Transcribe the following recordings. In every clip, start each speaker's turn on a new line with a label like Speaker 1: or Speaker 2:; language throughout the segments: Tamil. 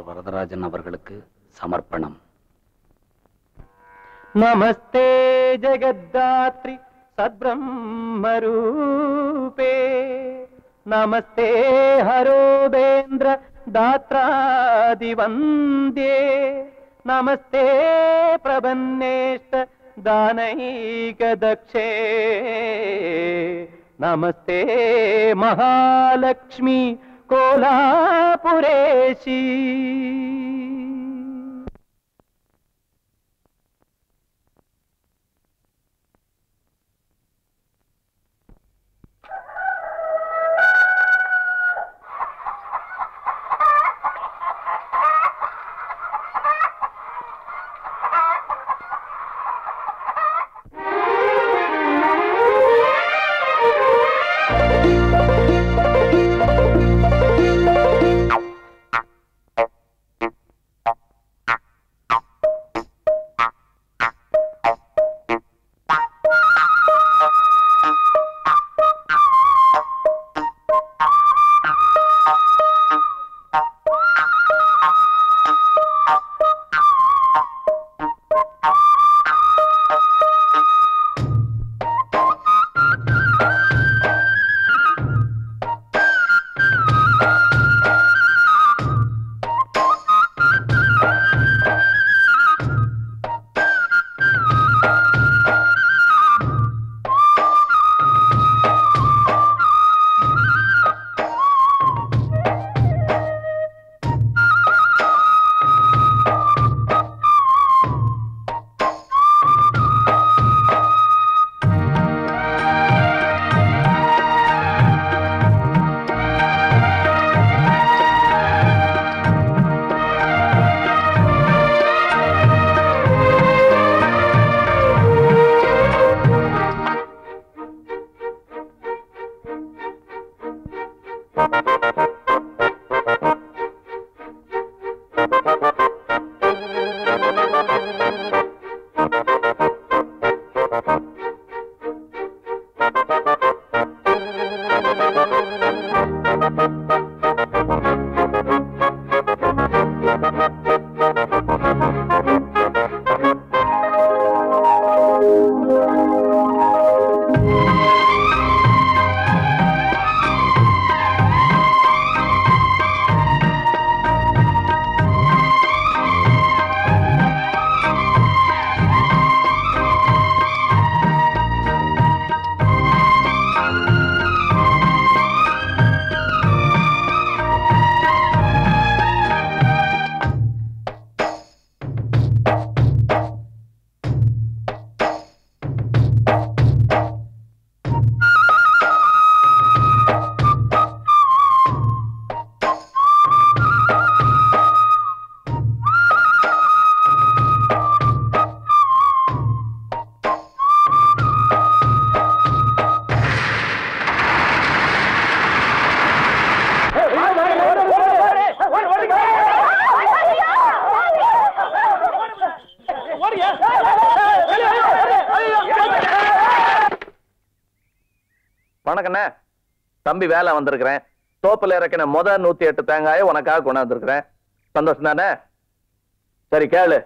Speaker 1: வரதராஜன் அவர்களுக்கு சமர்ப்பணம்.
Speaker 2: நமஸ்தே ஜெகதாத்ரி சத்பிரம்மரூபே. நமஸ்தே ஹரோபேந்திர தாத்ராதிவந்தே. நமஸ்தே பிரபன்னேஷ்ட தானைகதக்ஷே. நமஸ்தே மகாலக்ஷ்மி कोलापुरेशी
Speaker 3: தம்பி வேலை வந்திருக்கிறேன். தோப்புல இறக்கின முத நூத்தி எட்டு தேங்காயை உனக்காக கொண்டு வந்திருக்கிறேன் சந்தோஷம் தானே? சரி கேளு.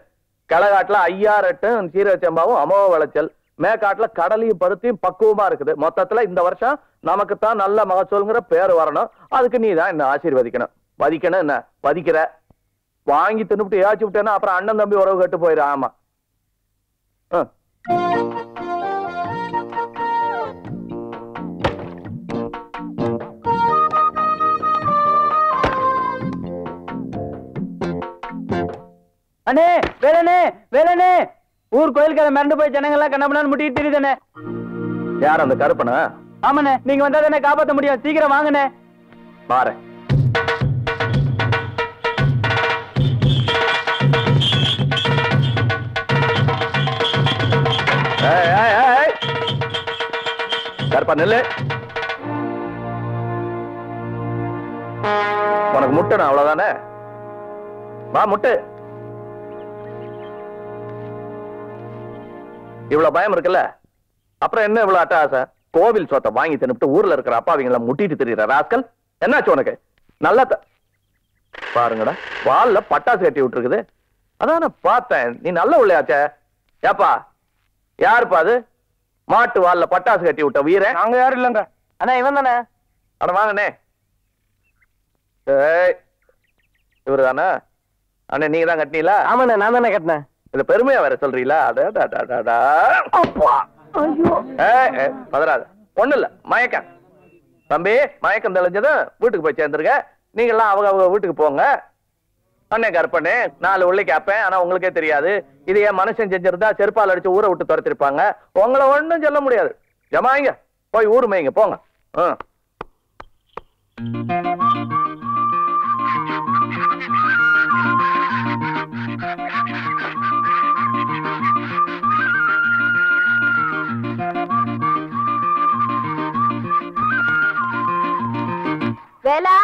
Speaker 3: கிளகாட்டுல ஐயாரெட்டும் செம்பாவும் அமோக விளைச்சல். மேக்காட்டுல கடலையும் பருத்தியும் பக்குவமா இருக்குது. மொத்தத்துல இந்த வருஷம் நமக்கு தான் நல்ல மகசூல்ங்கிற பேர் வரணும். அதுக்கு நீ தான் என்ன ஆசீர்வதிக்கணும். வதிக்கணும் என்ன? வதிக்கிற. வாங்கி தின்னுபிட்டு ஏச்சு விட்டேன்னா அப்புறம் அண்ணன் தம்பி உறவு கட்டு போயிரு ஆமா. ஆ.
Speaker 2: அண்ணே வேலண்ணே வேலண்ணே. ஊர் கோயிலுக்கு மிரண்டு போய் ஜனங்க எல்லாம் கண்ணப்பண்ணு முட்டிட்டு தெரியுதுண்ணே.
Speaker 3: யார் அந்த கருப்பனா
Speaker 2: ஆமாண்ணே நீங்க வந்தா தானே காப்பாத்த முடியும். சீக்கிரம் வாங்கண்ணே.
Speaker 3: பாரு. கருப்பா நெல்லு. உனக்கு முட்டணும் அவ்வளவுதானே? வா முட்டு. இவ்வளவு பயம் இருக்குல்ல? அப்புறம் என்ன இவ்வளவு அட்டகாசை கோவில் சொத்தை வாங்கி தின்னுட்டு ஊர்ல இருக்கிற அப்பாவிங்கள முட்டிட்டு தெரியுற ராஸ்கல்? என்னாச்சு உனக்கு? நல்லா பாருங்கடா வால்ல பட்டாசு கட்டி விட்டுருக்குது. அதான் பார்த்தேன். நீ நல்ல உள்ளையாச்சே. ஏப்பா யாருப்பா அது? மாட்டு வால்ல பட்டாசு கட்டி விட்ட வீரன்
Speaker 4: நாங்க யாரும் இல்லங்க. அண்ணா இவன் தானே?
Speaker 3: அட வாங்கண்ணே. இவரு தானே அண்ணே நீங்க தான் கட்டினீங்களா?
Speaker 4: ஆமாண்ணே நான் தானே கட்டினேன்.
Speaker 3: இது பெருமையா வேற சொல்றீங்களா? பதறாத. ஒண்ணு இல்ல மயக்கம். தம்பி மயக்கம் தெளிஞ்சதும் வீட்டுக்கு போய் சேர்ந்துருங்க. நீங்க எல்லாம் அவங்க அவங்க வீட்டுக்கு போங்க. அண்ணே கற்பனே நாலு உள்ளி கேப்பேன் ஆனா உங்களுக்கே தெரியாது. இது என் மனுஷன் செஞ்சிருந்தா செருப்பால் அடிச்சு ஊரை விட்டு துரத்திருப்பாங்க. உங்களை ஒண்ணும் சொல்ல முடியாது. ஜமாயிங்க போய் ஊர் மேய்ங்க போங்க. ஆ.
Speaker 5: வேலா?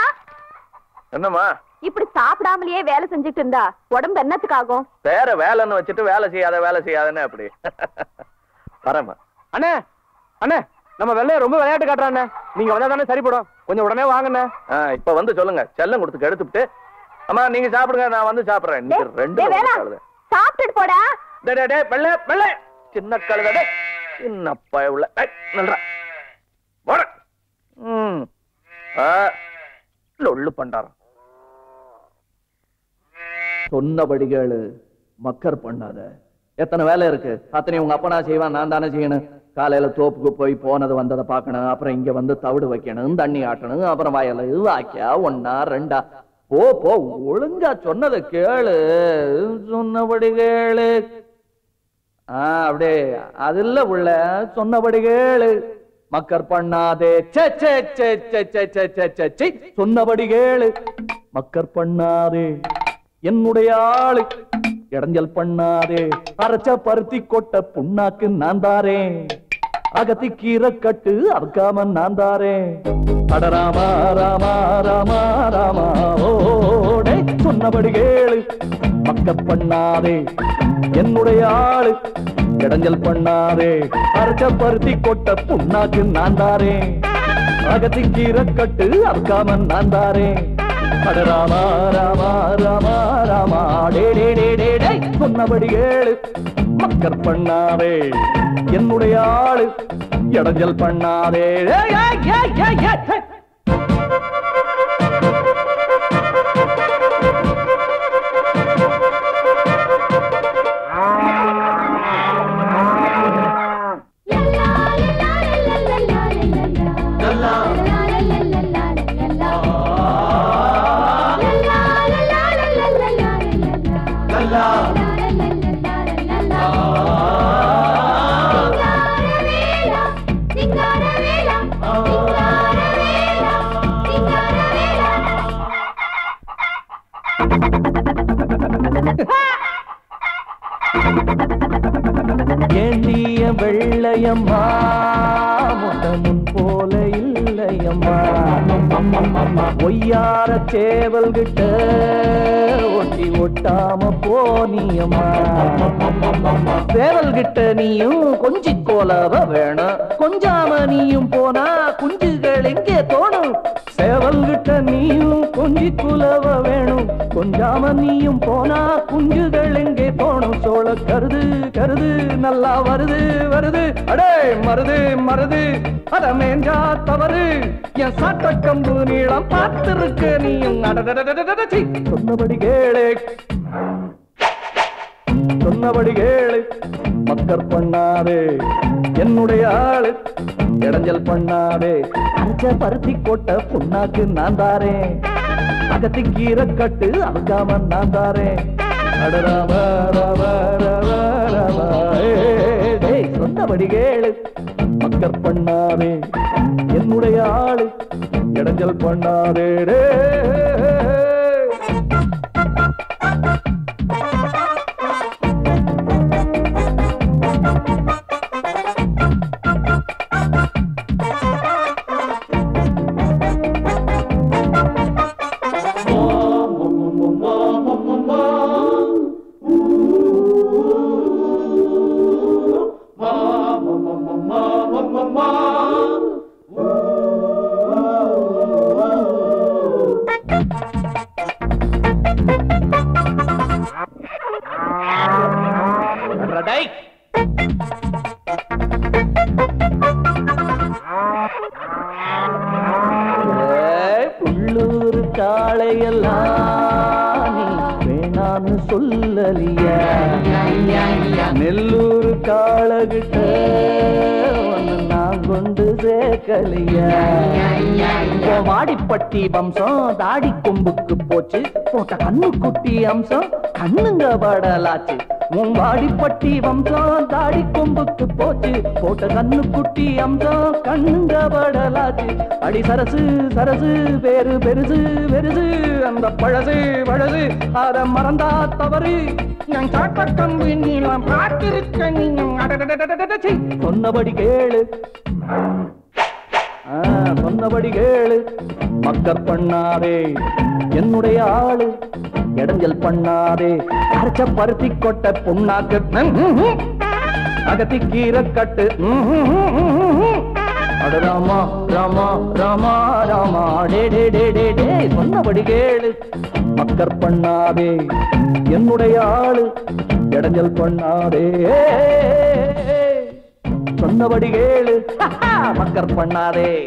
Speaker 3: என்னம்மா?
Speaker 5: இப்படி சாப்பிடாமலேயே வேலை செஞ்சுட்டு இருந்தா உடம்பு என்னத்துக்கு ஆகும்
Speaker 3: வேற வேலைன்னு வச்சுட்டு வேலை செய்யாத வேலை செய்யாதன்னு அப்படி. வரேம்மா.
Speaker 4: அண்ணே அண்ணே நம்ம வெள்ளைய ரொம்ப விளையாட்டு காட்டுறாண்ணே நீங்க வந்தா தானே சரிப்படும். கொஞ்சம் உடனே வாங்கண்ணே.
Speaker 3: இப்ப வந்து சொல்லுங்க. செல்லம் கொடுத்து எடுத்துட்டு அம்மா நீங்க சாப்பிடுங்க நான் வந்து சாப்பிடுறேன். ரெண்டு
Speaker 5: சாப்பிட்டுட்டு போடா.
Speaker 3: டேய், டேய், டேய், வெள்ளை வெள்ளை. சின்ன கழுத டேய் சின்ன பயவுள்ள நில்றா. போட. ம். ஆ. லொள்ளு பண்டாரம் சொன்னபடி கேளு மக்கர் பண்ணாத. எத்தனை வேலை இருக்கு? அத்தனை உங்க அப்பனா செய்வான் நான் தானே செய்யணும். காலையில தோப்புக்கு போய் போனது வந்ததை பார்க்கணும் அப்புறம் இங்க வந்து தவிடு வைக்கணும் தண்ணி ஆட்டணும் அப்புறம் வயல வாக்கியா ஒன்னா ரெண்டா. போ போ ஒழுங்கா சொன்னதை கேளு. சொன்னபடி கேளு. ஆஹ் அப்படியே அது இல்ல உள்ள சொன்னபடி கேளு. மக்கர் பண்ணாதே. சொன்னபடி கேளு. மக்கர் பண்ணாதே. என்னுடைய ஆளு. இடைஞ்சல் பண்ணாதே. அரைச்ச பருத்தி கொட்ட புண்ணாக்கு நான் தாரேன். அகத்தி கீரை கட்டு அறுக்காம நான் தாரேன் அட ராமா ராமா ராமா ராமா ஓடே சொன்னபடி கேளு. மக்கர் பண்ணாதே என்னுடைய ஆளு. இடைஞ்சல் பண்ணாதே அரைச்ச பருத்தி கொட்ட புண்ணாக்கு நான் தாரேன் அகத்தி கீரை கட்டு அறுக்காம நான் தாரேன் அட ராமா ராமா ராமா ராமா டே டே டே டே டே சொன்னபடி கேளு. மக்கர் பண்ணாதே. என்னுடைய ஆளு இடைஞ்சல் பண்ணாதே. ஏண்டிய வெள்ளையம்மா முட்டமுன் போல இல்லையம்மா. ஒய்யார சேவல் கிட்ட ஒட்டி ஒட்டாம போனியம்மா. சேவல் கிட்ட நீயும் கொஞ்சி கோலவ வேணும். கொஞ்சாம நீயும் போனா குஞ்சுகள் எங்கே தோண சேவல் கிட்ட நீயும் கொஞ்சி குலவ வேணும் கொஞ்சாம நீயும் போனா குஞ்சுகள் எங்கே போணும் சோழ கருது கருது நல்லா வருது வருது அடே மருது மருது அட மேஞ்சா தவறு என் சாட்ட கம்பு நீளம் பார்த்திருக்க நீயும். சொன்னபடி கேளு சொன்னபடி கேளு மக்கர் பண்ணாதே என்னுடைய ஆளு. இடைஞ்சல் பண்ணாதே அஞ்ச பருத்தி கோட்ட புண்ணாக்கு நான் தாரேன் அகத்தி கீரை கட்டு அழுக்காம நான் தாரேன் சொன்னபடி கேளு மக்கர் பண்ணாதே என்னுடைய ஆளு. இடைஞ்சல் பண்ணாதே வாடிப்பட்டி வம்சம் தாடி கொம்புக்கு போச்சு. போட்ட கண்ணு குட்டி அம்சம் கண்ணுங்க படலாச்சு உன் வாடிப்பட்டி வம்சம் தாடி கொம்புக்கு போச்சு. போட்ட கண்ணு குட்டி அம்சம் கண்ணுங்க படலாச்சு அடி சரசு சரசு பேரு பெருசு பெருசு அந்த பழசு பழசு அத மறந்தா தவறு. நான் காட்ட கம்பி நீளம் பார்த்திருக்க அடடடடடடடசி. சொன்னபடி கேளு. மக்கர் பண்ணாதே. என்னுடைய ஆளு இடைஞ்சல் பண்ணாதே. அரைச்ச பருத்தி கொட்ட பொண்ணாக்கு. அகத்தி கீரை கட்டு. அட ராமா ராமா ராமா ராமா. டே டே டே டே டே. சொன்னபடி கேளு. மக்கர் பண்ணாதே. என்னுடைய ஆளு இடைஞ்சல் பண்ணாதே. சொன்னபடி கேளு. மக்கர் பண்ணாதே.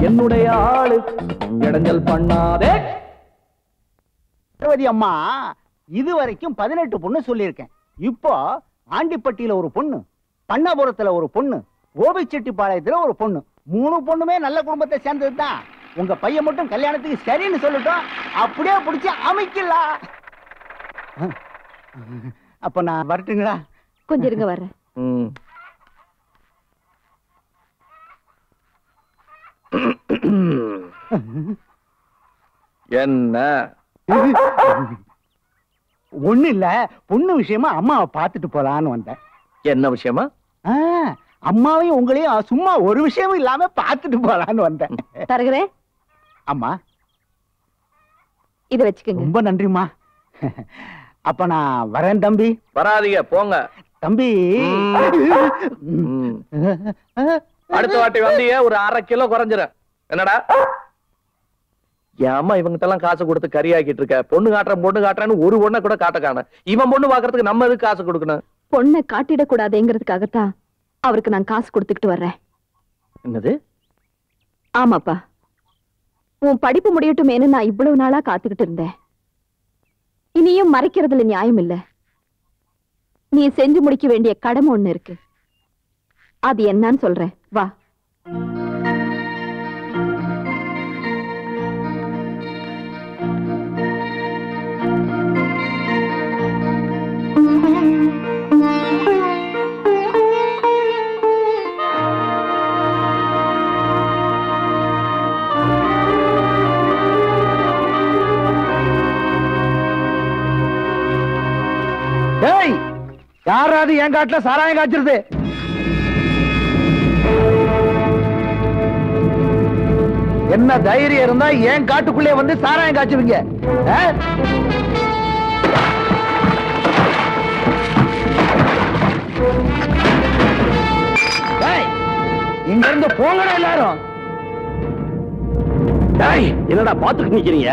Speaker 3: என்னுடைய ஆளு இடைஞ்சல் பண்ணாதே.
Speaker 6: பார்வதி அம்மா இது வரைக்கும் பதினெட்டு பொண்ணு சொல்லியிருக்கேன். இப்போ ஆண்டிப்பட்டியில ஒரு பொண்ணு பண்ணாபுரத்துல ஒரு பொண்ணு கோபிச்செட்டிப்பாளையத்துல ஒரு பொண்ணு. மூணு பொண்ணுமே நல்ல குடும்பத்தை சேர்ந்தது தான் உங்க பையன் மட்டும் கல்யாணத்துக்கு சரின்னு சொல்லட்டும். அப்படியே பிடிச்சி அமைக்கலாம் அப்ப நான் வரட்டுங்களா?
Speaker 5: கொஞ்சம் இருங்க வர்றேன்.
Speaker 7: ம். என்ன?
Speaker 6: ஒண்ணு இல்ல பொண்ணு விஷயமா அம்மாவை பார்த்துட்டு போலான்னு வந்தேன்.
Speaker 7: என்ன விஷயமா?
Speaker 6: ஆ, அம்மாவையும் உங்களையும் சும்மா ஒரு விஷயமும் இல்லாம பார்த்துட்டு போலான்னு வந்தேன்.
Speaker 5: தருகிறேன்
Speaker 6: அம்மா.
Speaker 5: இதை வச்சுக்கோங்க.
Speaker 6: ரொம்ப நன்றிம்மா. அப்ப நான் வரேன் தம்பி.
Speaker 7: வராதீங்க போங்க.
Speaker 6: தம்பி.
Speaker 7: அடுத்த வாட்டி வந்தீங்க ஒரு அரை கிலோ குறைஞ்சிரும். என்னடா? இவங்கிட்ட எல்லாம் காசு கொடுத்து கறியாக்கிட்டு இருக்க? பொண்ணு காட்டுறேன் பொண்ணு காட்டுறேன்னு ஒரு பொண்ணை கூட காட்ட காணும். இவன் பொண்ணு பாக்குறதுக்கு நம்ம எதுக்கு காசு கொடுக்கணும்?
Speaker 5: பொண்ணை காட்டிடக்கூடாதுங்கிறதுக்காகத்தான் அவருக்கு நான் காசு கொடுத்துக்கிட்டு வர்றேன்.
Speaker 7: என்னது?
Speaker 5: ஆமாப்பா. உன் படிப்பு முடியட்டுமேனு நான் இவ்வளவு நாளா காத்துக்கிட்டு இருந்தேன். இனியும் மறைக்கிறதுல நியாயம் இல்ல. நீ செஞ்சு முடிக்க வேண்டிய கடமை ஒண்ணு இருக்கு. அது என்னன்னு சொல்றேன். வா.
Speaker 3: யாராவது என் காட்டுல சாராயம் காய்ச்சிருது. என்ன தைரியம் இருந்தா என் காட்டுக்குள்ளே வந்து சாராயம் காய்ச்சுவீங்க? இங்க இருந்து போங்கடா எல்லாரும். என்னடா பாத்துட்டு நிக்கிறீங்க?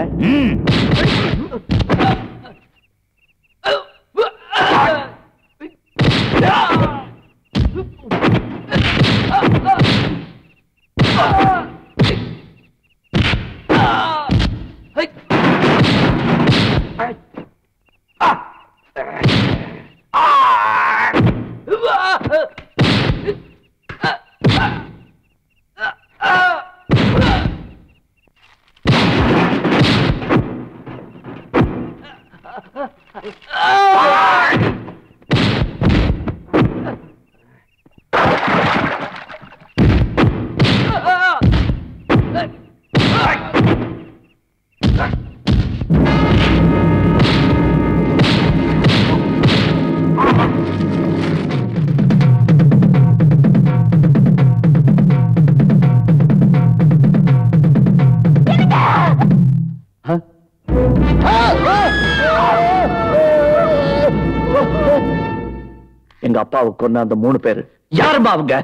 Speaker 7: கொண்ட அந்த மூணு பேரு யாருமா அவங்க?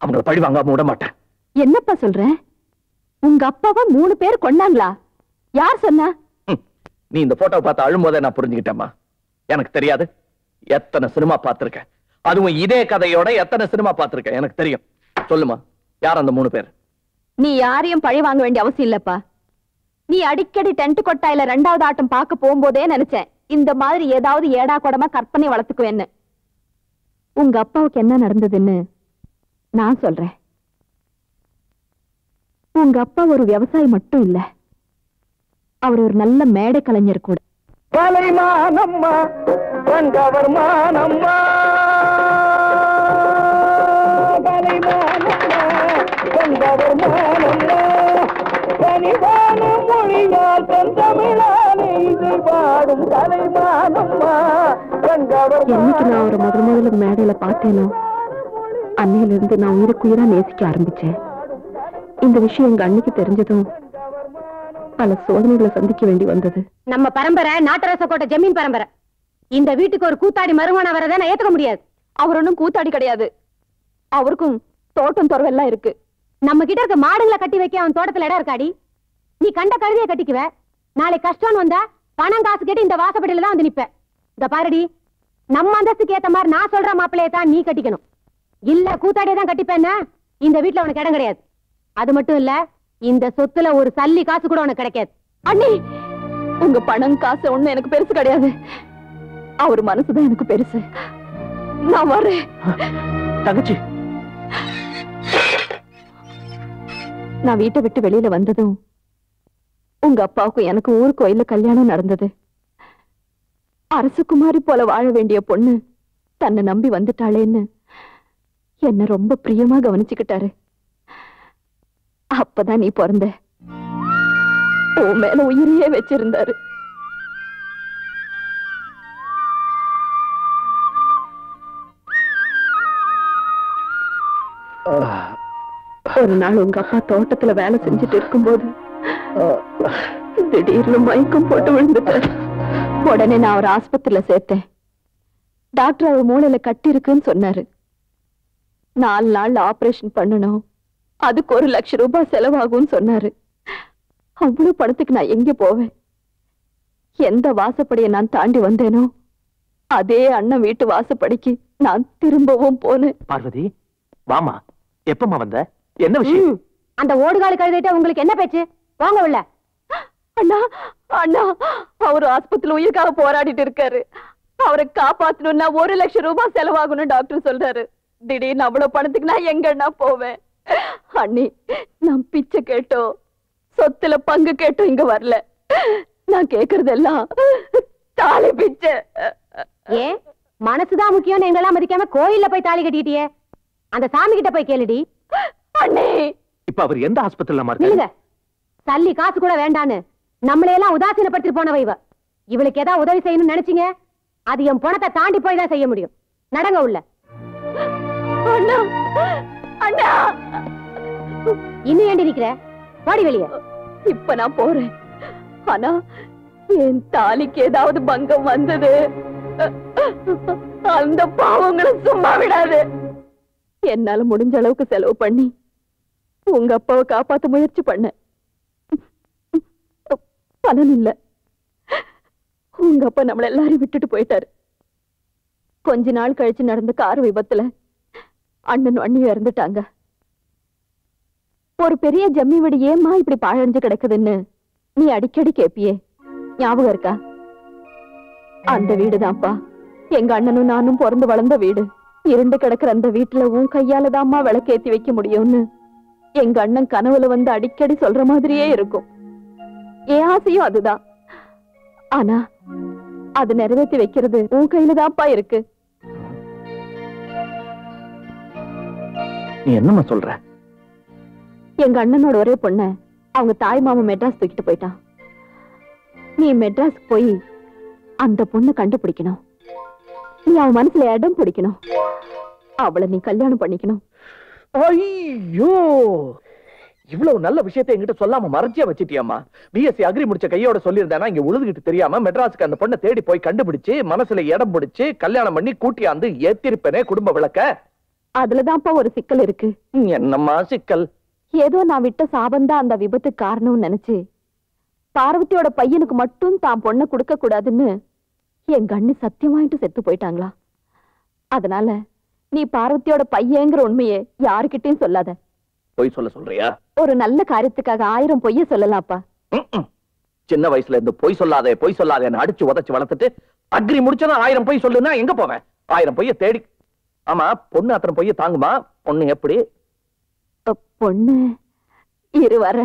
Speaker 7: அவங்கள பழி வாங்காம விட மாட்டேன்.
Speaker 5: என்னப்பா சொல்ற? உங்க அப்பாவை மூணு பேர் கொண்டாங்களா யார் சொன்னா.
Speaker 7: நீ இந்த போட்டோவை பார்த்து அழும்போதே நான் புரிஞ்சுக்கிட்டேம்மா. எனக்கு தெரியாது. எத்தனை சினிமா பார்த்திருக்கேன் அதுவும் இதே கதையோட எத்தனை சினிமா பார்த்திருக்கேன் எனக்கு தெரியும். சொல்லுமா யார் அந்த மூணு பேர்?
Speaker 5: நீ யாரையும் பழி வாங்க வேண்டிய அவசியம் இல்லப்பா. நீ அடிக்கடி டென்ட் கொட்டாயில ரெண்டாவது ஆட்டம் பார்க்க போகும்போதே நினைச்சேன். இந்த மாதிரி ஏதாவது ஏடா கூடமா கற்பனை வளர்த்துக்குவேன்னு. உங்க அப்பாவுக்கு என்ன நடந்ததுன்னு நான் சொல்றேன். உங்க அப்பா ஒரு விவசாயி மட்டும் இல்ல. அவர் ஒரு நல்ல மேடை கலைஞர் கூட.
Speaker 8: மொழியால் தன் தமிழா
Speaker 5: என்னைக்கு நான் அவரை முதல் முதல்ல மேடையில பார்த்தேனோ அன்னையில இருந்து நான் உயிருக்குயிரா நேசிக்க ஆரம்பிச்சேன். இந்த விஷயம் எங்க அன்னைக்கு தெரிஞ்சதும் பல சோதனைகளை சந்திக்க வேண்டி வந்தது.
Speaker 9: நம்ம பரம்பரை நாட்டரச கோட்டை ஜமீன் பரம்பரை. இந்த வீட்டுக்கு ஒரு கூத்தாடி மருமனா வரதை நான் ஏத்துக்க முடியாது.
Speaker 5: அவர் ஒன்றும் கூத்தாடி கிடையாது. அவருக்கும் தோட்டம் துறவெல்லாம் இருக்கு.
Speaker 9: நம்ம கிட்ட இருக்க மாடுகளை கட்டி வைக்க அவன் தோட்டத்துல இடம் இருக்காடி. நீ கண்ட கழுதையை கட்டிக்குவ. நாளை கஷ்டம்னு வந்தா பணம் காசு கேட்டு இந்த வாசப்படியில தான் வந்து நிப்ப இந்த பாருடி நம்ம அந்தஸ்துக்கு ஏத்த மாதிரி நான் சொல்ற மாப்பிள்ளைய தான் நீ கட்டிக்கணும். இல்ல கூத்தாடியை தான் கட்டிப்பேன்னா இந்த வீட்டுல உனக்கு இடம் கிடையாது. அது மட்டும் இல்ல இந்த சொத்துல ஒரு சல்லி காசு கூட உனக்கு கிடைக்காது.
Speaker 5: அண்ணி! உங்க பணம் காசு ஒண்ணு எனக்கு பெருசு கிடையாது. அவர் மனசுதான் எனக்கு பெருசு. நான் வரேன்
Speaker 8: தங்கச்சி!
Speaker 5: நான் வீட்டை விட்டு வெளியில வந்ததும் உங்க அப்பாவுக்கும் எனக்கு ஊர் கோயில்ல கல்யாணம் நடந்தது. அரசகுமாரி போல வாழ வேண்டிய பொண்ணு தன்னை நம்பி வந்துட்டாளேன்னு என்ன ரொம்ப பிரியமா கவனிச்சுக்கிட்டாரு. அப்பதான் நீ பிறந்த. உன் மேல உயிரையே வச்சிருந்தாரு. ஒரு நாள் உங்க அப்பா தோட்டத்துல வேலை செஞ்சுட்டு இருக்கும்போது திடீர்னு மயக்கம் போட்டு விழுந்துட்டார் உடனே நான் அவர் ஆஸ்பத்திரியில சேர்த்தேன். டாக்டர் அவர் மூளையில கட்டி இருக்குன்னு சொன்னாரு. நாலு நாள் ஆபரேஷன் பண்ணணும். அதுக்கு ஒரு லட்சம் ரூபாய் செலவாகும்னு சொன்னாரு. அவ்வளவு பணத்துக்கு நான் எங்க போவேன்? எந்த வாசப்படியை நான் தாண்டி வந்தேனோ அதே அண்ணன் வீட்டு வாசப்படிக்கு நான் திரும்பவும் போனேன்.
Speaker 8: பார்வதி வாமா எப்பமா வந்த? என்ன விஷயம்?
Speaker 9: அந்த ஓடுகாலு கழுதைட்ட உங்களுக்கு என்ன பேச்சு? வாங்க உள்ள.
Speaker 5: அண்ணா அண்ணா அவர் ஆஸ்பத்திரியில உயிருக்காக போராடிட்டு இருக்காரு. அவரை காப்பாத்தணும்னா ஒரு லட்சம் ரூபாய் செலவாகணும் டாக்டர் சொல்றாரு. திடீர்னு அவ்வளவு பணத்துக்கு நான் எங்க அண்ணா போவேன்? அண்ணி நான் பிச்சை கேட்டோம். சொத்துல பங்கு கேட்டோம் இங்க வரல. நான் கேக்குறதெல்லாம் தாலி பிச்சை.
Speaker 9: ஏன் மனசுதான் முக்கியம்னு எங்களெல்லாம் மதிக்காம கோயில்ல போய் தாலி கட்டிட்டியே அந்த சாமி கிட்ட போய் கேளுடி.
Speaker 5: அண்ணே!
Speaker 8: இப்ப அவர் எந்த ஆஸ்பத்திரியில இருக்காரு
Speaker 9: சல்லி காசு கூட வேண்டான்னு நம்மளையெல்லாம் உதாசீனப்படுத்திட்டு போனவ இவ. இவளுக்கு ஏதாவது உதவி செய்யணும்னு நினைச்சீங்க? அது என் பணத்தை தாண்டி போய் தான் செய்ய முடியும். நடங்க உள்ள. இன்னும் ஏண்டி நிக்கிற? பாடி வெளியே.
Speaker 5: இப்ப நான் போறேன். ஆனா என் தாலிக்கு ஏதாவது பங்கம் வந்தது. அந்த பாவங்களை சும்மா விடாது. என்னால முடிஞ்ச அளவுக்கு செலவு பண்ணி உங்க அப்பாவை காப்பாத்த முயற்சி பண்ண பலன் இல்ல உங்க அப்பா நம்மள எல்லாரையும் விட்டுட்டு போயிட்டாரு. கொஞ்ச நாள் கழிச்சு நடந்த கார் விபத்துல அண்ணன் அண்ணியும் இறந்துட்டாங்க. ஒரு பெரிய ஜம்மி வீடு ஏமா இப்படி பாழஞ்சு கிடக்குதுன்னு நீ அடிக்கடி கேப்பியே? ஞாபகம் இருக்கா? அந்த வீடுதான்ப்பா. எங்க அண்ணனும் நானும் பிறந்து வளர்ந்த வீடு. இருண்டு கிடக்குற அந்த வீட்டுல உன் கையால விளக்கேத்தி வைக்க முடியும்னு. எங்க அண்ணன் கனவுல வந்து அடிக்கடி சொல்ற மாதிரியே இருக்கும். என் ஆசையும் அதுதான். ஆனா அது நிறைவேற்றி வைக்கிறது உன் கையில தான்ப்பா இருக்கு.
Speaker 8: நீ என்னம்மா சொல்ற?
Speaker 5: எங்க அண்ணனோட ஒரே பொண்ண அவங்க தாய் மாமா மெட்ராஸ் தூக்கிட்டு போயிட்டான் நீ மெட்ராஸ் போய் அந்த பொண்ணை கண்டுபிடிக்கணும். நீ அவன் மனசுல இடம் பிடிக்கணும். அவளை நீ கல்யாணம் பண்ணிக்கணும்.
Speaker 3: ஐயோ! இவ்வளவு நல்ல விஷயத்தை என்கிட்ட சொல்லாம மறைச்சியா வச்சிட்டியாமா பிஎஸ்சி அக்ரி முடிச்ச கையோட சொல்லியிருந்தேனா இங்க உழுதுகிட்டு தெரியாம மெட்ராஸுக்கு அந்த பொண்ணை தேடி போய் கண்டுபிடிச்சு மனசுல இடம் பிடிச்சு கல்யாணம் பண்ணி கூட்டியாந்து ஏத்திருப்பேனே குடும்ப விளக்க.
Speaker 5: அதுலதான்ப்பா ஒரு சிக்கல் இருக்கு.
Speaker 3: என்னம்மா சிக்கல்?
Speaker 5: ஏதோ நான் விட்ட சாபந்தான் அந்த விபத்துக்கு காரணம்னு நினைச்சு. பார்வதியோட பையனுக்கு மட்டும் தான் பொண்ணை கொடுக்க கூடாதுன்னு என் கண்ணு சத்தியமாயிட்டு செத்து போயிட்டாங்களா? அதனால நீ பார்வதியோட பையங்கிற உண்மையை யாருக்கிட்டையும் சொல்லாத.
Speaker 3: போய் சொல்ல சொல்றியா?
Speaker 5: ஒரு நல்ல காரியத்துக்காக ஆயிரம் பொய்ய சொல்லலாம்ப்பா.
Speaker 3: சின்ன வயசுல இருந்து பொய் சொல்லாதே பொய் சொல்லாதேன்னு அடிச்சு உதைச்சு வளர்த்துட்டு அக்ரி முடிச்சதும் ஆயிரம் பொய் சொல்லுன்னா எங்க போவேன்? ஆயிரம் பொய்ய தேடி. ஆமா பொண்ணு அத்தனை பொய்ய தாங்குமா? பொண்ணு எப்படி?
Speaker 5: பொண்ணு இரு வர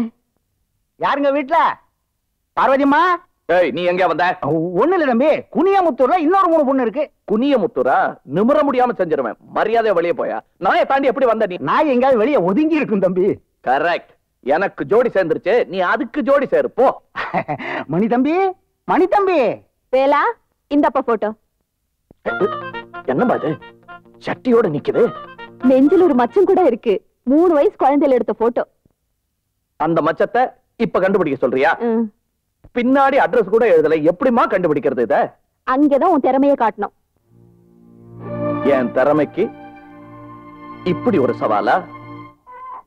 Speaker 6: யாருங்க வீட்டுல பார்வதிம்மா?
Speaker 3: ஏய் நீ எங்க வந்த?
Speaker 6: ஒண்ணு இல்ல தம்பி. குனியாமுத்தூர்ல இன்னொரு மூணு பொண்ணு இருக்கு.
Speaker 3: குனியமுத்தூரா? நிமிர முடியாம செஞ்சிருவேன். மரியாதையா வெளியே போயா? நாயை தாண்டி எப்படி வந்த நீ?
Speaker 6: நாய் எங்கேயாவது வெளியே ஒதுங்கி இருக்கும் தம்பி.
Speaker 3: கரெக்ட் எனக்கு ஜோடி சேர்ந்துருச்சு. நீ அதுக்கு ஜோடி சேரு. போ.
Speaker 6: மணி தம்பி மணி தம்பி.
Speaker 5: வேலா இந்தப்பா போட்டோ.
Speaker 3: என்னம்மா இது? சட்டியோட நிக்குது.
Speaker 5: நெஞ்சில் ஒரு மச்சம் கூட இருக்கு. மூணு வயசு குழந்தையில எடுத்த போட்டோ.
Speaker 3: அந்த மச்சத்தை இப்ப கண்டுபிடிக்க சொல்றியா? பின்னாடி அட்ரஸ் கூட எழுதல. எப்படிம்மா கண்டுபிடிக்கிறது இத?
Speaker 5: அங்கதான் உன் திறமைய காட்டணும்.
Speaker 3: என் திறமைக்கு? இப்படி ஒரு சவாலா?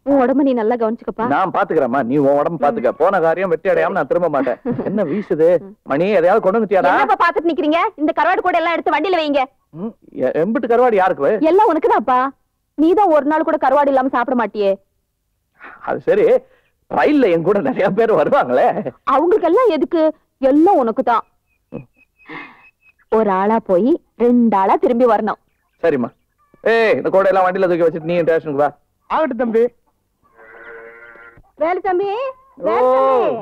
Speaker 5: உன் உடம்ப நீ நல்லா கவனிச்சுக்கப்பா.
Speaker 3: நான் பாத்துக்கிறேம்மா. நீ உன் உடம்பு பாத்துக்க. போன காரியம் வெற்றி அடையாம நான் திரும்ப மாட்டேன். என்ன வீசுது? மணி எதையாவது கொண்டு வந்துட்டியாடா?
Speaker 5: என்னப்பா பாத்துட்டு நிக்கிறீங்க? இந்த கருவாடு கூட எல்லாம் எடுத்து வண்டியில வைங்க.
Speaker 3: எம்பிட்டு கருவாடு யாருக்கு?
Speaker 5: எல்லாம் உனக்குதான்ப்பா. நீதான் ஒரு நாள் கூட கருவாடு இல்லாம சாப்பிட மாட்டியே.
Speaker 3: அது சரி. ரயில்ல என் கூட நிறைய பேர் வருவாங்களே.
Speaker 5: அவங்களுக்கு எல்லாம் எதுக்கு? எல்லாம் உனக்கு தான் ஒரு ஆளா போய் ரெண்டு ஆளா திரும்பி வரணும்.
Speaker 3: சரிம்மா. ஏய் இந்த கூட எல்லாம் வண்டியில தூக்கி வச்சுட்டு நீ ஸ்டேஷனுக்கு வா.
Speaker 6: ஆகட்டும் தம்பி.
Speaker 9: வேலு தம்பி வேலு
Speaker 3: ஓ.
Speaker 9: தம்பி.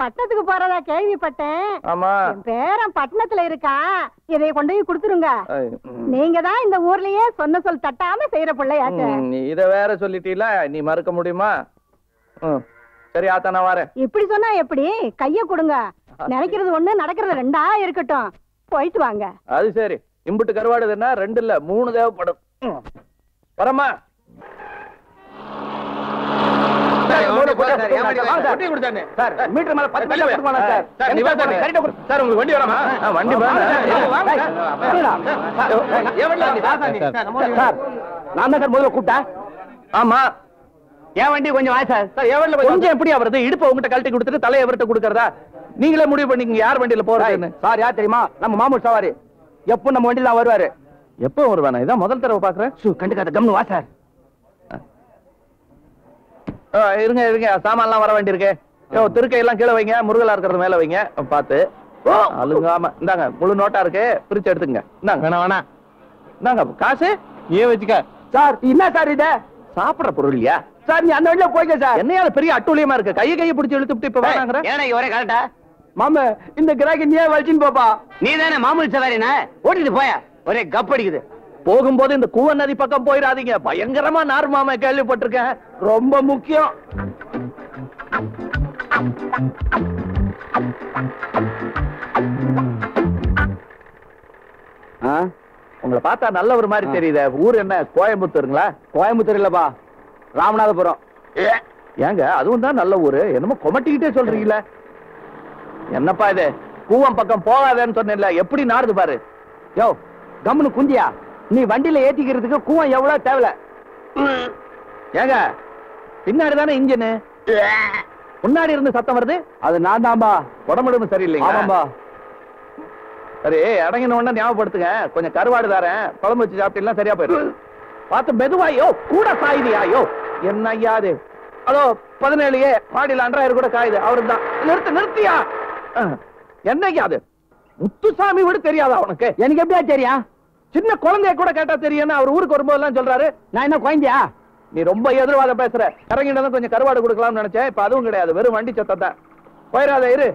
Speaker 9: பட்டணத்துக்கு போறதா கேள்விப்பட்டேன்.
Speaker 3: ஆமா.
Speaker 9: என் பேரன் பட்டணத்துல இருக்கான் இதை கொண்டு போய் கொடுத்துருங்க.
Speaker 3: ஐ, ம்.
Speaker 9: நீங்க தான் இந்த ஊர்லயே சொன்ன சொல் தட்டாம செய்யற பிள்ளையாச்ச.
Speaker 3: ம், நீ இத வேற சொல்லிட்டீல நீ மறுக்க முடியுமா? சரி ஆத்தா நான் வரேன்
Speaker 9: இப்படி சொன்னா எப்படி கைய கொடுங்க நினைக்கிறது ஒண்ணு நடக்கிறது ரெண்டா இருக்கட்டும் போயிட்டு வாங்க
Speaker 3: அது சரி இம்புட்டு கருவாடுதுன்னா ரெண்டு இல்ல மூணு தேவைப்படும் ம். வரம்மா
Speaker 6: சார் மீட்டர் மேல பத்து சார்
Speaker 3: சார், உங்களுக்கு வண்டி வேணாமா? ஆ, வண்டி.
Speaker 6: சார் நான் தான் சார் முதல்ல கூப்பிட்டேன்
Speaker 3: ஆமா
Speaker 6: என் வண்டி கொஞ்சம் வா சார்.
Speaker 3: சார், என் வண்டியில கொஞ்சம் எப்படி அவரது இடுப்பை உங்ககிட்ட கழட்டி கொடுத்துட்டு தலையை எவர்கிட்ட கொடுக்கறதா? நீங்களே முடிவு பண்ணிக்கங்க யார் வண்டியில போறதுன்னு
Speaker 6: சார் யார் தெரியுமா? நம்ம மாமூல் சவாரி. எப்போ நம்ம வண்டியில தான் வருவாரு?
Speaker 3: எப்போ வருவானா? இதான் முதல் தடவை பாக்குறேன்
Speaker 6: சு கண்டுக்காத கம்னு வா சார்.
Speaker 3: ஆ, இருங்க இருங்க. சாமான்லாம் வர வேண்டியிருக்கு. யோ திருக்கை எல்லாம் கீழே வைங்க. முருகலா இருக்கிறது மேல வைங்க. பார்த்து. அழுங்காம இந்தாங்க முழு நோட்டா இருக்கு. பிரிச்சு எடுத்துங்க இந்தாங்க. வேணா வேணா. இந்தாங்க காசு? ஏன் வச்சுக்க.
Speaker 6: சார் என்ன சார் இது?
Speaker 3: சாப்பிடுற பொருளியா
Speaker 6: சார் நீ அந்த வண்டியில போய்க்க சார்.
Speaker 3: என்னையால பெரிய அட்டூழியமா இருக்கு? கையை கையை பிடிச்சு இழுத்துட்டு இப்ப வேணாங்கிற
Speaker 6: ஏன்னா ஒரே கரெக்டா மாமா இந்த கிராக்கி நீயே வலிச்சின்னு போப்பா. நீ தானே மாமூல் சவாரினா ஓட்டிட்டு போய? ஒரே கப் அடிக்குது.
Speaker 3: போகும்போது இந்த கூவ நதி பக்கம் போயிடாதீங்க. பயங்கரமா நார் மாமா கேள்விப்பட்டிருக்கேன். ரொம்ப முக்கியம். உங்களை பார்த்தா நல்ல ஒரு மாதிரி தெரியுதே. ஊர் என்ன? கோயம்புத்தூருங்களா?
Speaker 6: கோயம்புத்தூர் இல்லப்பா. ராமநாதபுரம்.
Speaker 3: ஏங்க அதுவும் தான் நல்ல ஊரு. என்னமோ கொமட்டிக்கிட்டே சொல்றீங்களே என்னப்பா இது? கூவம் பக்கம் போகாதேன்னு சொன்னேன்ல. எப்படி நாறுது பாரு.
Speaker 6: யோ கம்னு குந்தியா. நீ வண்டியில ஏத்திக்கிறதுக்கு கூவம் எவ்வளவு தேவையில்ல
Speaker 3: ஏங்க பின்னாடி தானே இன்ஜின்? முன்னாடி இருந்து சத்தம் வருது?
Speaker 6: அது நான் தான்பா.
Speaker 3: உடம்புடம்பு சரியில்லைங்க
Speaker 6: ஆமாம்பா.
Speaker 3: சரி அடங்கின உடனே ஞாபகப்படுத்துங்க. கொஞ்சம் கருவாடு தாரேன். குழம்பு வச்சு சாப்பிட்டீங்கன்னா சரியா போயிடும். பார்த்து மெதுவாயோ கூட சாயுதியா யோ என்ன ஐயா அது? அதோ பதினேழு ஏ மாடியில் அன்றாயிரம் கூட காயுது அவரு தான் நிறுத்து நிறுத்தியா? அஹ், என்னய்யா அது? முத்துசாமி விட தெரியாதா உனக்கு?
Speaker 6: எனக்கு எப்படியா தெரியும்
Speaker 3: சின்ன குழந்தைய கூட கேட்டா தெரியும்னு அவர் ஊருக்கு வரும்போதெல்லாம் சொல்றாரு.
Speaker 6: நான் என்ன குழந்தையா?
Speaker 3: நீ ரொம்ப எதிர்வாத பேசுற. இறங்கினதும் கொஞ்சம் கருவாடு கொடுக்கலாம்னு நினைச்சேன். இப்ப அதுவும் கிடையாது. வெறும் வண்டி சத்தம் தான். போயிடாத இரு.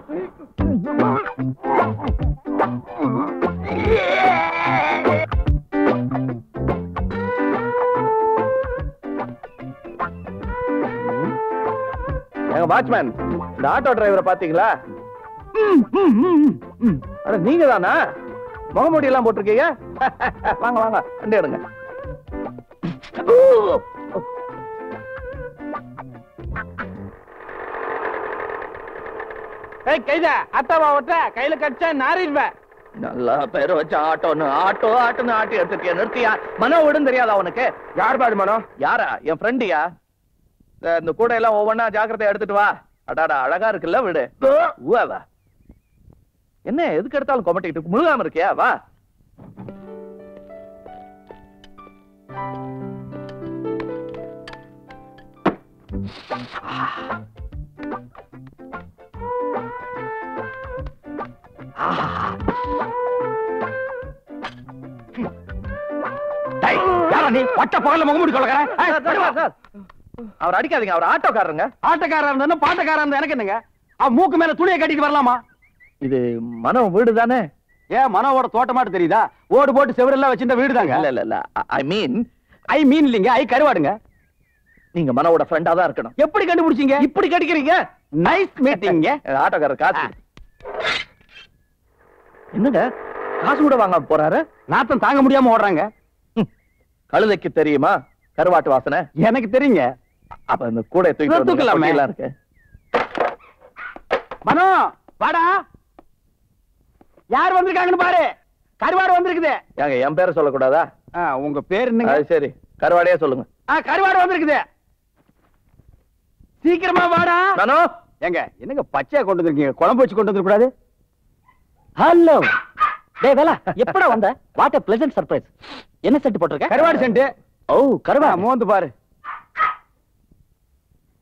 Speaker 3: எங்க வாட்ச்மேன் இந்த ஆட்டோ டிரைவரை பாத்தீங்களா அட நீங்க தானா முகமூடி எல்லாம் போட்டிருக்கீங்க? வாங்க வாங்க வண்டி எடுங்க.
Speaker 6: கைத அத்தாவா ஓட்ட கையில கடிச்சா நாரிடுவேன்
Speaker 3: நல்லா பேர் வச்ச ஆட்டோன்னு ஆட்டோ ஆட்டோன்னு ஆட்டி எடுத்துட்டியா நிறுத்தியா? மனோ விடும் தெரியாதா உனக்கு?
Speaker 6: யார் பாடு மனம்
Speaker 3: யாரா? என் ஃப்ரெண்டியா இந்த கூட எல்லாம் ஒவ்வொன்னா ஜாக்கிரதை எடுத்துட்டு வா. அடாடா அழகா இருக்குல்ல விடு. வா என்ன எதுக்கு எடுத்தாலும் கொமட்டிக்கிட்டு முழுகாம இருக்கியா? வா.
Speaker 4: நீ? பட்ட பகல முகமுடி
Speaker 3: கொள்கிற அவர் அடிக்காதீங்க அவர் ஆட்டோக்காரருங்க.
Speaker 4: ஆட்டக்காரா இருந்தா பாட்டக்காரா இருந்தா எனக்கு என்னங்க? அவன் மூக்கு மேல துணியை கட்டிட்டு வரலாமா?
Speaker 3: இது மனம் வீடு தானே?
Speaker 4: ஏன் மனோவோட தோட்டமாட்டு தெரியுதா? ஓடு போட்டு செவரெல்லாம் வச்சிருந்த வீடு தாங்க.
Speaker 3: இல்ல இல்ல இல்ல. ஐ மீன்
Speaker 4: ஐ மீன் இல்லைங்க ஐ கருவாடுங்க.
Speaker 3: நீங்க மனோட ஃப்ரெண்டா தான் இருக்கணும்.
Speaker 4: எப்படி கண்டுபிடிச்சீங்க?
Speaker 3: இப்படி கடிக்கிறீங்க?
Speaker 4: நைஸ் மீட்டிங்க
Speaker 3: ஆட்டோக்காரர் காசு. என்னங்க? காசு கூட வாங்க போறாரு?
Speaker 4: நாத்தம் தாங்க முடியாம ஓடுறாங்க.
Speaker 3: கழுதைக்கு தெரியுமா? கருவாட்டு வாசனை?
Speaker 4: எனக்கு தெரியுங்க.
Speaker 3: அப்ப இந்த கூட தூக்கி
Speaker 4: தூக்கலாமே.
Speaker 3: இருக்கு.
Speaker 4: மனோ வாடா. யார் வந்திருக்காங்கன்னு பாரு. கருவாடு வந்திருக்குது.
Speaker 3: ஏங்க என் பேரை சொல்லக்கூடாதா?
Speaker 4: உங்க பேர் என்னங்க?
Speaker 3: அது சரி. கருவாடையே சொல்லுங்க.
Speaker 4: ஆ, கருவாடு வந்திருக்குது. சீக்கிரமா வாடா.
Speaker 3: மனோ.
Speaker 4: ஏங்க என்னங்க பச்சையா கொண்டு வந்திருக்கீங்க? குழம்பு வச்சு கொண்டு வந்துட கூடாது ஹலோ. டேய் வேலா எப்படா வந்த? வாட் a pleasant சர்ப்ரைஸ் என்ன செட் போட்டிருக்க? கருவாடு சென்ட் ஓ கருவாடு. மோந்து பாரு.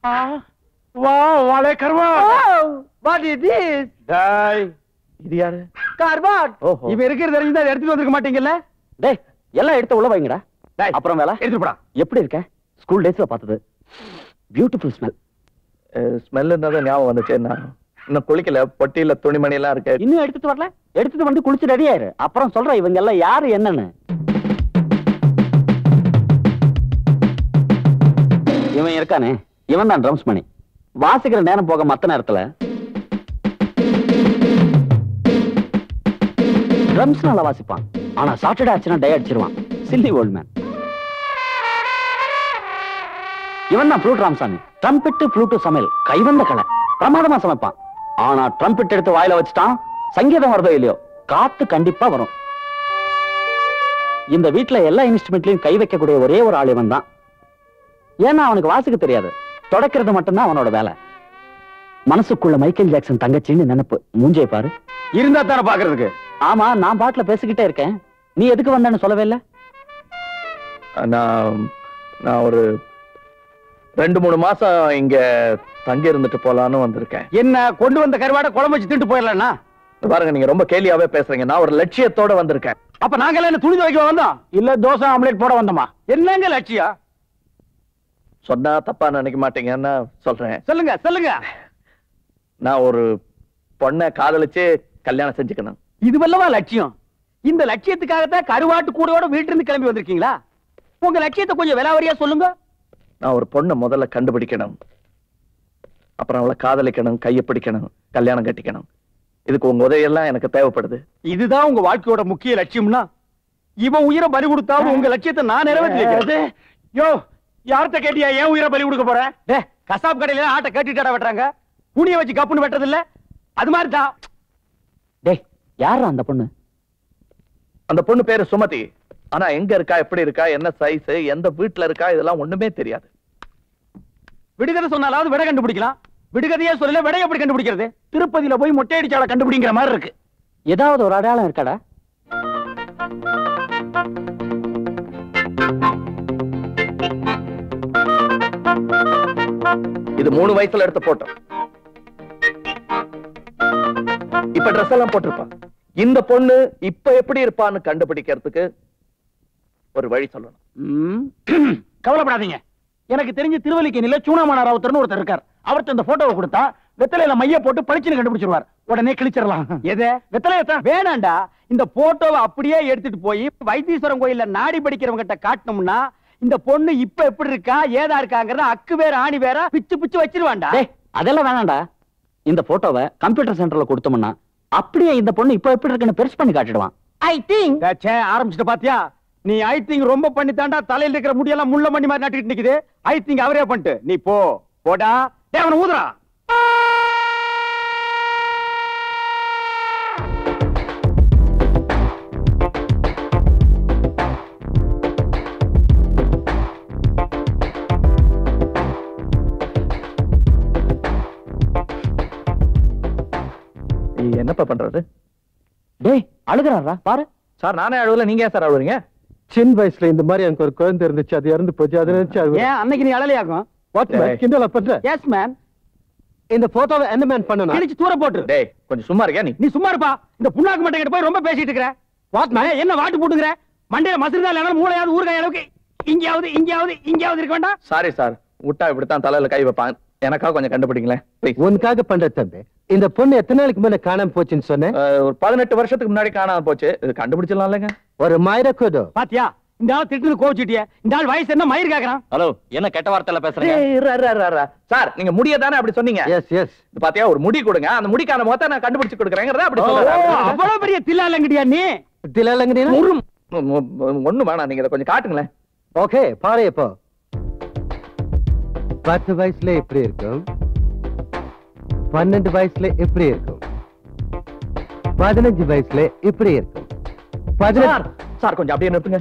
Speaker 4: வா வாளே கருவாடு வாட் இஸ் திஸ் டேய்.
Speaker 3: இது யாரு?
Speaker 4: கருவாட். இவன் இருக்கிறது தெரிஞ்சா எடுத்துட்டு வந்திருக்க மாட்டீங்கல்ல? டேய் எல்லாம் எடுத்து உள்ள வைங்கடா. டேய் அப்புறம் வேலை? எடுத்து போடா. எப்படி இருக்க? ஸ்கூல் டேஸ்ல பார்த்தது. பியூட்டிஃபுல் ஸ்மெல்
Speaker 3: ஸ்மெல் இருந்தாதான் ஞாபகம் வந்துச்சு. நான் இன்னும் குளிக்கல. பொட்டியில துணிமணி எல்லாம் இருக்கு.
Speaker 4: இன்னும் எடுத்துட்டு வரல? எடுத்துட்டு வந்து குளிச்சு ரெடி ஆயிரு. அப்புறம் சொல்றேன் இவங்க எல்லாம் யாரு என்னன்னு. இவன் இருக்கானே? இவன் தான் ட்ரம்ஸ் மணி வாசிக்கிற நேரம் போக மத்த நேரத்துல ட்ரம்ஸ் நல்லா வாசிப்பான். ஆனா சாட்டர்டே ஆச்சுன்னா டே அடிச்சிருவான். சில்லி ஓல்ட் மேன் இவன் தான் ப்ளூட் ராமசாமி. ட்ரம்பெட்டு ப்ளூட்டு சமையல். கைவந்த கலை. பிரமாதமா சமைப்பான். ஆனா ட்ரம்பெட் எடுத்து வாயில வச்சுட்டான் சங்கீதம் வருதோ இல்லையோ காத்து கண்டிப்பா வரும். இந்த வீட்டுல எல்லா இன்ஸ்ட்ருமெண்ட்லயும் கை வைக்கக்கூடிய ஒரே ஒரு ஆள் இவன் தான் ஏன்னா அவனுக்கு வாசிக்க தெரியாது. தொடக்கிறது மட்டும்தான் அவனோட வேலை. மனசுக்குள்ள மைக்கேல் ஜாக்சன் தங்கச்சின்னு நினைப்பு. மூஞ்சே பாரு. இருந்தா தானே பாக்குறதுக்கு ஆமா நான் பாட்டுல பேசிக்கிட்டே இருக்கேன். நீ எதுக்கு வந்தேன்னு சொல்லவே இல்ல?
Speaker 3: நான் நான் ஒரு ரெண்டு மூணு மாசம் இங்க தங்கி இருந்துட்டு போலான்னு வந்திருக்கேன்.
Speaker 4: என்ன கொண்டு வந்த கருவாடை குழம்பு வச்சு திட்டு போயிடலன்னா?
Speaker 3: பாருங்க நீங்க ரொம்ப கேலியாவே பேசுறீங்க. நான் ஒரு லட்சியத்தோட வந்திருக்கேன்.
Speaker 4: அப்ப நாங்க என்ன துணி துவைக்க வந்தோம்? இல்ல தோசை ஆம்லெட் போட வந்தோமா? என்னங்க லட்சியம்?
Speaker 3: சொன்னா தப்பா நினைக்க மாட்டீங்கன்னு சொல்றேன்.
Speaker 4: சொல்லுங்க சொல்லுங்க.
Speaker 3: நான் ஒரு பொண்ணை காதலிச்சு கல்யாணம் செஞ்சுக்கணும்.
Speaker 4: இதுவல்லவா லட்சியம். இந்த லட்சியத்துக்காகத்தான் கருவாட்டு கூடையோட வீட்டுல இருந்து கிளம்பி வந்திருக்கீங்களா? உங்க லட்சியத்தை கொஞ்சம் விலாவரியா சொல்லுங்க.
Speaker 3: நான் ஒரு பொண்ணை முதல்ல கண்டுபிடிக்கணும். அப்புறம் அவளை காதலிக்கணும் கையை பிடிக்கணும் கல்யாணம் கட்டிக்கணும். இதுக்கு உங்க உதவியெல்லாம் எனக்கு தேவைப்படுது.
Speaker 4: இதுதான் உங்க வாழ்க்கையோட முக்கிய லட்சியம்னா இவன் உயிரை பலி கொடுத்தாலும் உங்க லட்சியத்தை நான் நிறைவேற்றி யோ யார்கிட்ட கேட்டியா? ஏன் உயிரை பலி கொடுக்க போற? டே கசாப் கடையில ஆட்டை கேட்டுட்டா வெட்டுறாங்க. புனிய வச்சு கப்புன்னு வெட்டுறது இல்ல. அது மாதிரி தான் டேய் யாரா அந்த பொண்ணு?
Speaker 3: அந்த பொண்ணு பேரு சுமதி. ஆனா எங்க இருக்கா எப்படி இருக்கா என்ன சைஸ் எந்த வீட்டுல இருக்கா இதெல்லாம் ஒண்ணுமே தெரியாது.
Speaker 4: விடுகதை சொன்னாலாவது விடை கண்டுபிடிக்கலாம். விடுகதையே சொல்லல விடை எப்படி கண்டுபிடிக்கிறது? திருப்பதியில போய் மொட்டை அடிச்சால கண்டுபிடிங்கிற மாதிரி இருக்கு. ஏதாவது ஒரு அடையாளம் இருக்காடா?
Speaker 3: இது மூணு வயசுல எடுத்த போட்டோ. இப்ப ட்ரெஸ் எல்லாம் போட்டிருப்பா. இந்த பொண்ணு இப்ப எப்படி இருப்பான்னு கண்டுபிடிக்கிறதுக்கு ஒரு வழி சொல்லணும்.
Speaker 4: ம். கவலைப்படாதீங்க. எனக்கு தெரிஞ்ச திருவல்லிக்கேணியில சூனாமான ராவுத்தர்னு ஒருத்தர் இருக்கார். அவர்ட்ட இந்த போட்டோவை கொடுத்தா வெத்தலையில மைய போட்டு பளிச்சுன்னு கண்டுபிடிச்சிருவார். உடனே கிழிச்சிடலாம். எது? வெத்தலையத்தான் வேணாண்டா. இந்த போட்டோவை அப்படியே எடுத்துட்டு போய் வைத்தீஸ்வரன் கோயில்ல நாடி படிக்கிறவங்க கிட்ட காட்டணும்னா இந்த பொண்ணு இப்ப எப்படி இருக்கா ஏதா இருக்காங்கறத அக்கு வேற ஆணி வேற பிச்சு பிச்சு வச்சிருவான்டா அதெல்லாம் வேணாம்டா. இந்த போட்டோவை கம்ப்யூட்டர் சென்டர்ல கொடுத்தோம்னா அப்படியே இந்த பொண்ணு இப்ப எப்படி இருக்குன்னு பெருசு பண்ணி காட்டிடுவான். ஐ திங்க் ஆரம்பிச்சுட்டு பாத்தியா? நீ ஐ திங்க் ரொம்ப பண்ணி தாண்டா தலையில இருக்கிற முடியெல்லாம் முள்ள மணி மாதிரி நட்டுக்கிட்டு நிக்குது. ஐ திங்க் அவரே பண்ணிட்டு. நீ போ. போடா. டேய் அவனை ஊதுறா
Speaker 3: என்னப்பா பண்றது?
Speaker 4: டேய் அழுகுறாரா பாரு.
Speaker 3: சார் நானே அழுவல நீங்க ஏன் சார் அழுவுறீங்க?
Speaker 10: சின்ன வயசுல இந்த மாதிரி எனக்கு ஒரு குழந்தை இருந்துச்சு அது இறந்து போச்சு அதை நினைச்சு.
Speaker 4: ஏன் அன்னைக்கு நீ
Speaker 10: What man?
Speaker 3: டேய்.
Speaker 10: கிண்டலா பண்ற?
Speaker 4: எஸ் மேன்
Speaker 10: இந்த போட்டோவை எந்த மேன் பண்ணணும்?
Speaker 4: கிழிச்சு தூர போட்டு.
Speaker 3: டேய் கொஞ்சம் சும்மா இருக்கியா நீ?
Speaker 4: நீ சும்மா இருப்பா. இந்த புண்ணாக்கு மட்டைகிட்ட போய் ரொம்ப பேசிட்டு இருக்கிற. வாட் மேன் என்ன வாட்டு போட்டுக்கிற? மண்டையில மசிறுதா இல்லைனா மூளையாவது ஊறுகாய் அளவுக்கு இங்கயாவது இங்கயாவது இங்கயாவது இருக்க வேண்டாம்.
Speaker 3: சாரி சார் விட்டா இப்படித்தான் தலையில கை வைப்பான். எனக்காக கொஞ்சம் கண்டுபிடிங்களேன்.
Speaker 10: உனக்காக பண்ற தம்பி. இந்த பொண்ணு எத்தனை நாளைக்கு மேல காணாம போச்சுன்னு சொன்னேன்?
Speaker 3: ஒரு பதினெட்டு வருஷத்துக்கு முன்னாடி காணாம போச்சு. இது கண்டுபிடிச்சிடலாம் இல்லைங்க.
Speaker 10: ஒரு மாயிர கோதோ
Speaker 4: பாத்தியா இந்த ஆள் திட்டு கோவிச்சுட்டிய. இந்த ஆள் வயசு என்ன மயிர் கேக்குறான்?
Speaker 11: ஹலோ என்ன கெட்ட வார்த்தையில பேசுறீங்க.
Speaker 3: சார் நீங்க முடிய தானே அப்படி சொன்னீங்க?
Speaker 10: எஸ் எஸ்
Speaker 3: இது பாத்தியா ஒரு முடி கொடுங்க. அந்த முடிக்கான மொத்த நான் கண்டுபிடிச்சு கொடுக்குறேங்கிறத அப்படி சொல்றேன்
Speaker 4: அவ்வளவு பெரிய தில்லாலங்கடியா நீ?
Speaker 10: திலாலங்கடினா
Speaker 3: ஒண்ணு வேணாம். நீங்க இதை கொஞ்சம் காட்டுங்களேன்.
Speaker 10: ஓகே பாரு இப்போ. பத்து வயசுல எப்படி இருக்கும்? பன்னெண்டு வயசுல எப்படி இருக்கும்? பதினஞ்சு வயசுல எப்படி இருக்கும்?
Speaker 3: சார்
Speaker 10: பதினெட்டு
Speaker 3: சார் கொஞ்சம் அப்படியே நிறுத்துங்க.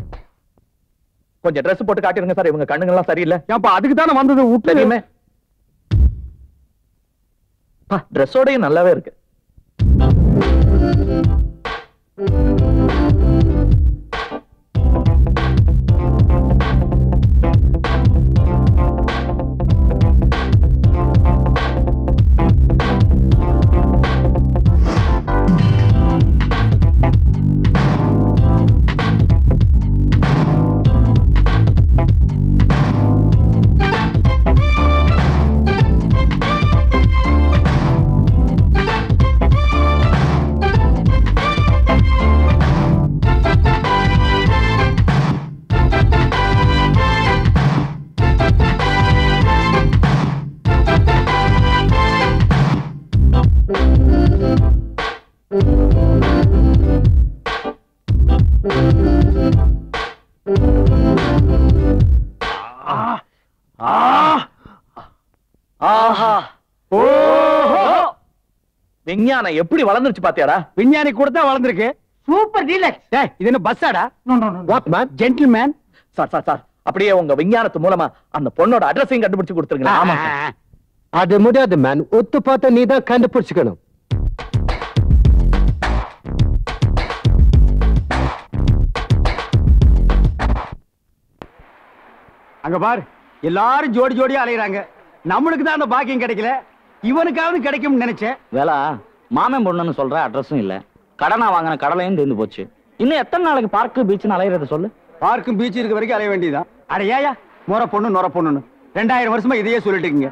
Speaker 3: கொஞ்சம் Dress போட்டு காட்டிருங்க சார் இவங்க கண்ணுங்கெல்லாம் சரியில்லை.
Speaker 4: ஏன்பா அதுக்கு தானே வந்தது விட்டு
Speaker 3: தெரியுமே. ட்ரெஸ்ஸோடயும் நல்லாவே இருக்கு. விஞ்ஞானம் எப்படி வளர்ந்துருச்சு பாத்தியாடா?
Speaker 4: விஞ்ஞானி கூட தான் வளர்ந்துருக்கு. சூப்பர் டீலக்ஸ் ஏய் இது என்ன பஸ்ஸாடா
Speaker 10: what man
Speaker 4: gentleman
Speaker 3: sir sir sir அப்படியே உங்க விஞ்ஞானத்து மூலமா அந்த பொண்ணோட அட்ரஸையும் கண்டுபிடிச்சு கொடுத்துருங்க ஆமா
Speaker 10: அது முடியாது மேன் ஒத்து பார்த்தா நீ தான் கண்டுபிடிச்சுக்கணும்.
Speaker 4: அங்க பாரு. எல்லாரும் ஜோடி ஜோடியா அலையறாங்க. நம்மளுக்கு தான் அந்த பாக்கியம் கிடைக்கல. இவனுக்காவது கிடைக்கும்னு நினைச்சேன்.
Speaker 11: வேலா மாமன் பொண்ணுன்னு சொல்ற அட்ரஸும் இல்ல. கடனா வாங்கின கடலையும் தீர்ந்து போச்சு. இன்னும் எத்தனை நாளைக்கு பார்க்கு பீச்சுன்னு அலையிறத சொல்லு.
Speaker 4: பார்க்கும் பீச் இருக்க வரைக்கும் அலைய வேண்டியதுதான். அட ஏயா முறை பொண்ணு நுற பொண்ணுன்னு. ரெண்டாயிரம் வருஷமா இதையே சொல்லிட்டு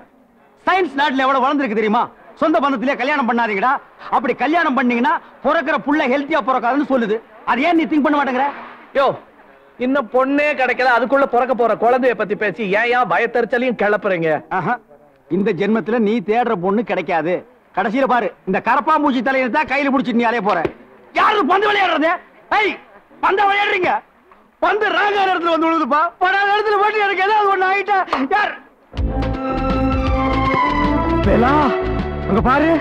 Speaker 4: சயின்ஸ் நாட்டுல எவ்வளவு வளர்ந்துருக்கு தெரியுமா? சொந்த பந்தத்திலே கல்யாணம் பண்ணாதீங்கடா. அப்படி கல்யாணம் பண்ணீங்கன்னா பிறக்கிற புள்ள ஹெல்த்தியா பிறக்காதுன்னு சொல்லுது. அது ஏன் நீ திங்க் பண்ண மாட்டேங்கிற?
Speaker 3: யோ இன்னும் பொண்ணே கிடைக்கல. அதுக்குள்ள பிறக்க போற குழந்தைய பத்தி பேசி ஏன் ஏன் பயத்தறிச்சலையும் கிளப்புறீங்க?
Speaker 4: ஆஹா. இந்த ஜென்மத்துல நீ தேடுற பொண்ணு கிடைக்காது. கடைசியில பாரு இந்த கரப்பாம்பூச்சி தலையில தான் கையில புடிச்சிட்டு நீ அலைய போற. யாரு பந்து விளையாடுறது? ஐய் பந்த விளையாடுறீங்க? பந்து ராக இடத்துல வந்து விழுதுப்பா படாத இடத்துல போட்டு எனக்கு ஏதாவது ஒண்ணு ஆயிட்டா? யார்? வேலா அங்க பாரு.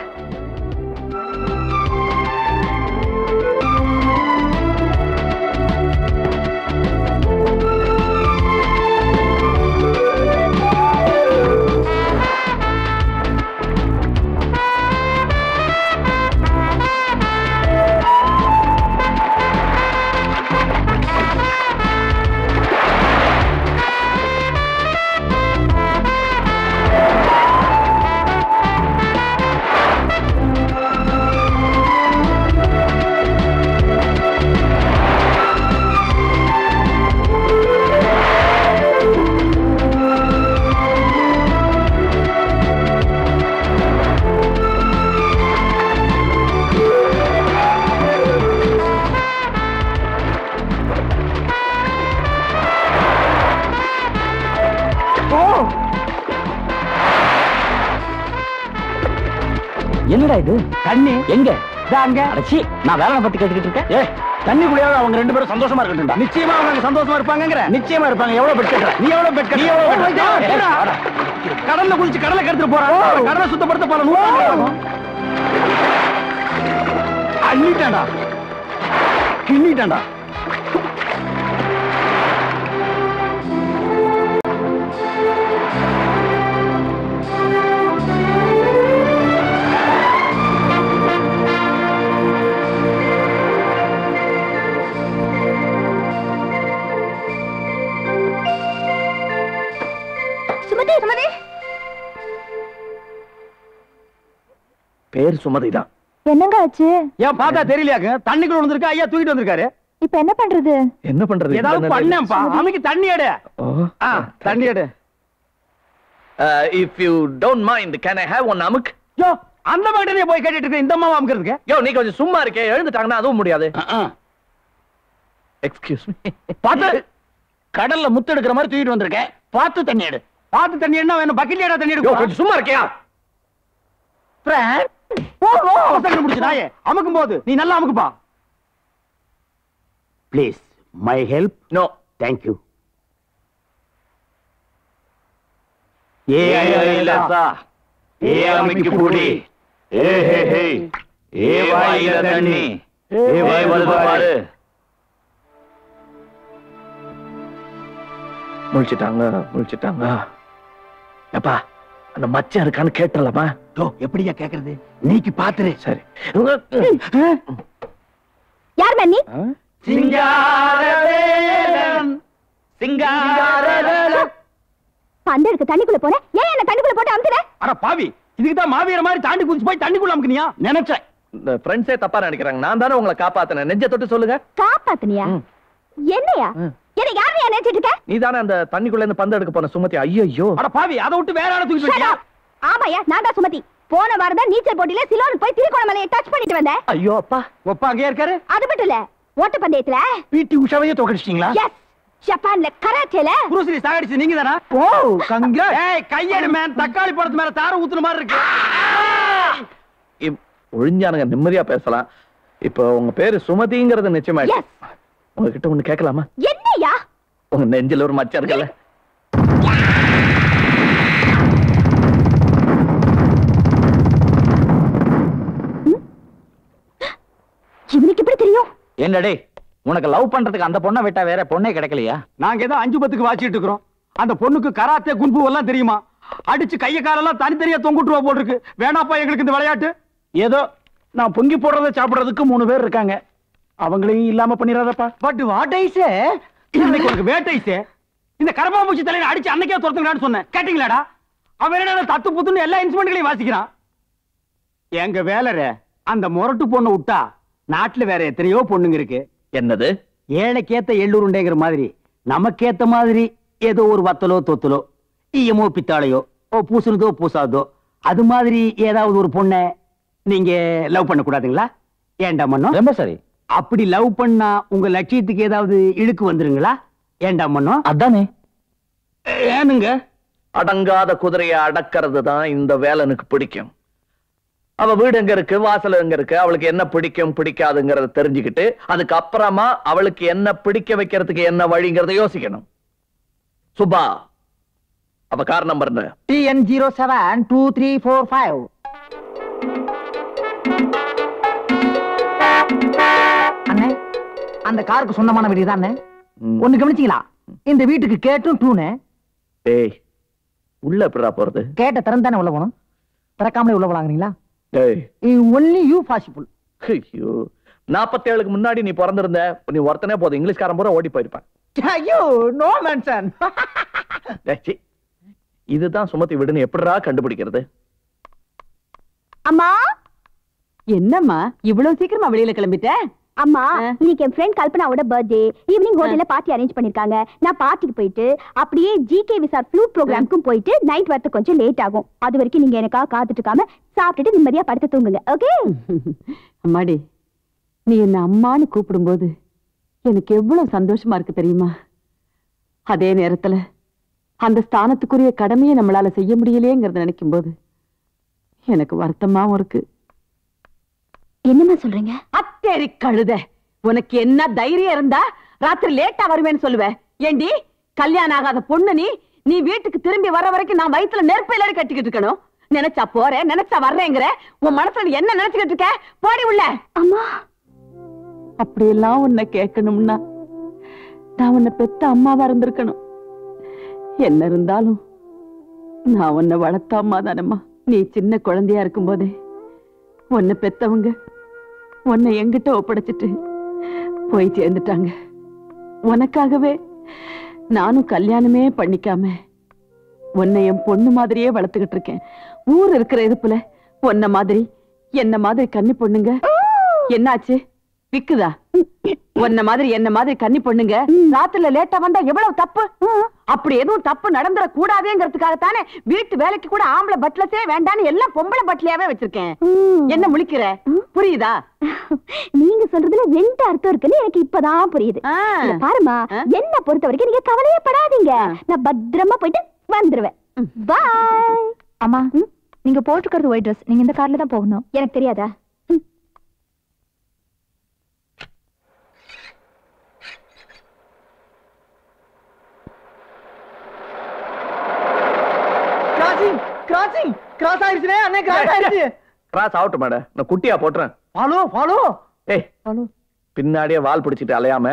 Speaker 11: இது?
Speaker 4: தண்ணி?
Speaker 11: எங்க?
Speaker 4: அங்க
Speaker 11: அடச்சி நான் வேலை பத்தி கேட்டுக்கிட்டு இருக்கேன்.
Speaker 4: ஏ தண்ணி குடியாவது அவங்க ரெண்டு பேரும் சந்தோஷமா இருக்கட்டும் நிச்சயமா அவங்க சந்தோஷமா இருப்பாங்கங்கற. நிச்சயமா இருப்பாங்க. எவ்வளவு பெட் நீ எவ்வளவு பெட் நீ எவ்வளவு கடல்ல குளிச்சு கடலை கெடுத்துட்டு போறான் கடலை சுத்தப்படுத்த போற. நூறு அள்ளிட்டான்டா.
Speaker 3: பேர் சுமதி தான்
Speaker 12: என்னங்க ஆச்சு?
Speaker 4: ஏன் பார்த்தா தெரியலையாங்க தண்ணிக்குள்ள விழுந்திருக்கா? ஐயா தூக்கிட்டு வந்திருக்காரு.
Speaker 13: இப்ப என்ன பண்றது?
Speaker 3: என்ன பண்றது?
Speaker 4: ஏதாவது பண்ணேன்ப்பா அமைக்கு தண்ணி எடு. ஆ, தண்ணி எடு.
Speaker 3: If you don't mind can I have one அமுக்?
Speaker 4: யோ அந்த மாதிரி போய் கேட்டுட்டு இருக்க இந்த அம்மா அமுக்கிறதுக்கு?
Speaker 3: யோ நீ கொஞ்சம் சும்மா இருக்கே. எழுந்துட்டாங்கன்னா அதுவும் முடியாது. எக்ஸ்கியூஸ் மீ
Speaker 6: பார்த்து. கடல்ல முத்து எடுக்கிற மாதிரி தூக்கிட்டு வந்திருக்கேன் பார்த்து தண்ணி எடு.
Speaker 4: பார்த்து தண்ணி என்ன வேணும்? பக்கெட்ல தண்ணி எடுக்கும்
Speaker 3: கொஞ்சம் சும்மா இருக்கியா?
Speaker 4: நாயே அமுக்கும் போது. நீ நல்லா அமுக்குப்பா.
Speaker 6: Please my help
Speaker 3: no
Speaker 6: thank you
Speaker 3: ஏ ஐலசா ஏ அமிக்கு பூடி ஏ ஹே ஹே. ஏ வாயில தண்ணி. ஏ வாய் வருது பாரு. முழிச்சிட்டாங்க முழிச்சிட்டாங்க. எப்பா அந்த மச்சான் இருக்கான்னு கேட்டலப்பா.
Speaker 6: யோ எப்படியா கேக்குறது? நீக்கு பாத்துரு.
Speaker 3: சரி.
Speaker 13: யார் மேன் நீ
Speaker 3: சிங்காரவேலன். சிங்காரவேலன்.
Speaker 13: பந்தலுக்கு தண்ணிக்குள்ள போன ஏன் என்ன தண்ணிக்குள்ள போட்டு அமுத்துற
Speaker 4: அட பாவி இதுக்கு தான் மாவீர மாதிரி தாண்டி குதிச்சு போய் தண்ணிக்குள்ள அமுக்குனியா?
Speaker 6: நினைச்சேன்.
Speaker 3: இந்த ஃப்ரெண்ட்ஸே தப்பா நினைக்கிறாங்க. நான் தானே உங்களை காப்பாத்தினேன். நெஞ்ச தொட்டு சொல்லுங்க.
Speaker 13: காப்பாத்துனியா. என்னையா. என்ன யாரு நினைச்சிட்டு இருக்க?
Speaker 3: நீ தானே அந்த தண்ணிக்குள்ள இருந்து பந்து எடுக்க போன சுமதி. ஐயோ
Speaker 4: அட பாவி அதை விட்டு வேற ஆளை தூக்கிட்டு.
Speaker 13: ஆமாயா நான் தான் சுமதி. போன வாரம் தான் நீச்சல் போட்டியில சிலோனுக்கு போய் திருக்கோணமலையை டச் பண்ணிட்டு வந்தேன்.
Speaker 3: ஐயோ அப்பா.
Speaker 4: ஒப்பா அங்கேயே இருக்காரு?
Speaker 13: அது மட்டும் இல்ல ஓட்ட பந்தயத்துல
Speaker 6: பிடி உஷாவையே தோக்கடிச்சிட்டீங்களா?
Speaker 13: எஸ் ஜப்பான்ல கராச்சேல
Speaker 4: குருஸ்ரீ சாகடிச்சு நீங்க தானா
Speaker 6: ஓ கங்கா.
Speaker 4: ஏய் கையெடு மேன் தக்காளி பழத்து மேல தார ஊத்துன மாதிரி இருக்கு.
Speaker 3: ஒழிஞ்சானுங்க நிம்மதியா பேசலாம். இப்போ உங்க பேரு சுமதிங்கிறது நிச்சயமாயிடுச்சு. உங்ககிட்ட ஒண்ணு கேட்கலாமா?
Speaker 13: என்னையா
Speaker 3: உங்க நெஞ்சில ஒரு மச்சம் இருக்குல்ல
Speaker 13: இவனுக்கு எப்படி தெரியும்
Speaker 11: என்னடே உனக்கு லவ் பண்றதுக்கு அந்த பொண்ணை விட்டா வேற பொண்ணே கிடைக்கலையா?
Speaker 4: நாங்க ஏதோ அஞ்சு பத்துக்கு வாச்சிட்டு இருக்கிறோம். அந்த பொண்ணுக்கு கராத்தே குன்பு எல்லாம் தெரியுமா? அடிச்சு கைய காலெல்லாம் தனித்தனியா தொங்குட்டுவா போட்டிருக்கு. வேணாப்பா எங்களுக்கு இந்த விளையாட்டு?
Speaker 6: ஏதோ நான் பொங்கி போடுறத சாப்பிடுறதுக்கு மூணு பேர் இருக்காங்க. அவங்களையும் இல்லாம பண்ணிடாதப்பா
Speaker 4: பட் வாட் ஐ சே இன்னைக்கு உனக்கு வேட்டைசே இந்த கரப்பாம்பூச்சி தலையில அடிச்சு அன்னைக்கே துரத்துங்கடான்னு சொன்னேன். கேட்டீங்களாடா? அவன் என்ன தத்து புத்துன்னு எல்லா இன்ஸ்ட்ருமெண்ட்களையும் வாசிக்கிறான்? எங்க வேலர அந்த முரட்டு பொண்ணு விட்டா நாட்டுல வேற எத்தனையோ பொண்ணுங்க இருக்கு.
Speaker 3: என்னது?
Speaker 4: ஏழைக்கேத்த எள்ளுருண்டைங்கிற மாதிரி நமக்கேத்த மாதிரி ஏதோ ஒரு வத்தலோ தொத்தலோ ஈயமோ பித்தாளையோ ஓ பூசுனதோ பூசாதோ அது மாதிரி ஏதாவது ஒரு பொண்ணை நீங்க லவ் பண்ண கூடாதுங்களா? ஏன்டா மன்னோ?
Speaker 11: ரொம்ப சரி.
Speaker 4: அப்படி லவ் பண்ணா உங்க லட்சியத்துக்கு ஏதாவது இழுக்கு வந்துருங்களா? ஏன்டா மன்னோ?
Speaker 11: அதானே.
Speaker 4: ஏனுங்க?
Speaker 3: அடங்காத குதிரையை அடக்கிறது தான் இந்த வேலனுக்கு பிடிக்கும். அவ வீடு எங்க இருக்கு? வாசல் எங்க இருக்கு? அவளுக்கு என்ன பிடிக்கும் பிடிக்காதுங்கறத தெரிஞ்சுக்கிட்டு அதுக்கு அப்புறமா அவளுக்கு என்ன பிடிக்க வைக்கிறதுக்கு என்ன வழிங்கிறத யோசிக்கணும். சுபா அவ car number
Speaker 6: TN zero seven two three four five அண்ணே அந்த காருக்கு சொந்தமான வீடு தானே. ஒண்ணு கவனிச்சீங்களா? இந்த வீட்டுக்கு கேட்டும் டூனு.
Speaker 3: டேய் உள்ள எப்படிடா போறது?
Speaker 6: கேட்ட திறந்தானே உள்ள போகணும். திறக்காமலே உள்ள போலாங்கிறீங்களா? ஒன்லி யூ பாசிபிள்
Speaker 3: ஐயோ. நாற்பத்தேழுக்கு முன்னாடி நீ பிறந்திருந்த நீ ஒருத்தனே போதும். இங்கிலீஷ்காரன் பூரா ஓடி போயிருப்பான்.
Speaker 6: ஐயோ நோ
Speaker 3: சீ. இதுதான் சுமத்தி விடுன்னு எப்படிடா கண்டுபிடிக்கிறது?
Speaker 13: அம்மா?
Speaker 14: என்னம்மா? இவ்வளவு சீக்கிரமா வெளியில கிளம்பிட்ட?
Speaker 13: அம்மா. இன்னைக்கு என் ஃப்ரெண்ட் கல்பனாவோட பர்த்டே ஈவினிங் ஹோட்டல்ல பார்ட்டி அரேஞ்ச் பண்ணிருக்காங்க. நான் பார்ட்டிக்கு போயிட்டு அப்படியே ஜிகே விசார் ஃப்ளூட் ப்ரோக்ராம்க்கும் போயிட்டு நைட் வரது கொஞ்சம் லேட் ஆகும். அது வரைக்கும் நீங்க எனக்காக காத்துட்டு இருக்காம சாப்பிட்டுட்டு நிம்மதியா படுத்து தூங்குங்க. ஓகே
Speaker 14: அம்மாடி நீ என்ன அம்மான்னு கூப்பிடும்போது எனக்கு எவ்வளவு சந்தோஷமா இருக்கு தெரியுமா? அதே நேரத்துல அந்த ஸ்தானத்துக்குரிய கடமையை நம்மளால செய்ய முடியலையேங்கிறத நினைக்கும் போது எனக்கு வருத்தமாவும் இருக்கு.
Speaker 13: என்னம்மா சொல்றீங்க?
Speaker 14: அத்தேரி கழுத. உனக்கு என்ன தைரியம் இருந்தா ராத்திரி லேட்டா வருவேன்னு சொல்லுவ. ஏண்டி கல்யாணம் ஆகாத பொண்ணு நீ நீ வீட்டுக்கு திரும்பி வர வரைக்கும் நான் வயித்துல நெருப்பையில கட்டிக்கிட்டு இருக்கணும்? நினைச்சா போறேன் நினைச்சா வர்றேங்கிற. உன் மனசுல என்ன நினைச்சுக்கிட்டு இருக்க? போடி உள்ள.
Speaker 13: அம்மா.
Speaker 14: அப்படியெல்லாம் உன்னை கேட்கணும்னா நான் உன்னை பெத்த அம்மாவா இருந்திருக்கணும். என்ன இருந்தாலும் நான் உன்னை வளர்த்த அம்மா தானம்மா நீ சின்ன குழந்தையா இருக்கும்போதே உன்னை பெத்தவங்க உன்னை எங்கிட்ட ஒப்படைச்சிட்டு போய் சேர்ந்துட்டாங்க. உனக்காகவே நானும் கல்யாணமே பண்ணிக்காம உன்னை என் பொண்ணு மாதிரியே வளர்த்துக்கிட்டு இருக்கேன். ஊர் இருக்கிற இதுப்புல உன்ன மாதிரி என்ன மாதிரி கன்னி பொண்ணுங்க. என்னாச்சு? விக்குதா? உன்ன மாதிரி என்ன மாதிரி கன்னி பொண்ணுங்க ராத்திரில லேட்டா வந்தா எவ்வளவு தப்பு? அப்படி எதுவும் தப்பு நடந்துட கூடாதுங்கிறதுக்காகத்தானே வீட்டு வேலைக்கு கூட ஆம்பளை பட்லஸே வேண்டான்னு எல்லாம் பொம்பளை பட்லையாவே வச்சிருக்கேன். என்ன முழிக்கிற? புரியுதா?
Speaker 5: நீங்க சொல்றதுல ரெண்டு அர்த்தம் இருக்குன்னு எனக்கு இப்பதான் புரியுது. பாருமா. என்ன பொறுத்த வரைக்கும் நீங்க கவலையே படாதீங்க நான் பத்திரமா போயிட்டு வந்துருவேன். பாய் அம்மா நீங்க போட்டுக்கிறது ஒயிட் ட்ரெஸ் நீங்க இந்த கார்ல தான் போகணும். எனக்கு தெரியாதா ம்.
Speaker 8: கிராசிங் கிராஸ் ஆயிருச்சுனே அண்ணே கிராஸ் ஆயிருச்சு
Speaker 3: கிராஸ் ஆகட்டும் மேடம். நான் குட்டியா போட்டுறேன்.
Speaker 8: Follow follow.
Speaker 3: ஏய் பின்னாடியே வால் பிடிச்சிட்டு அலையாம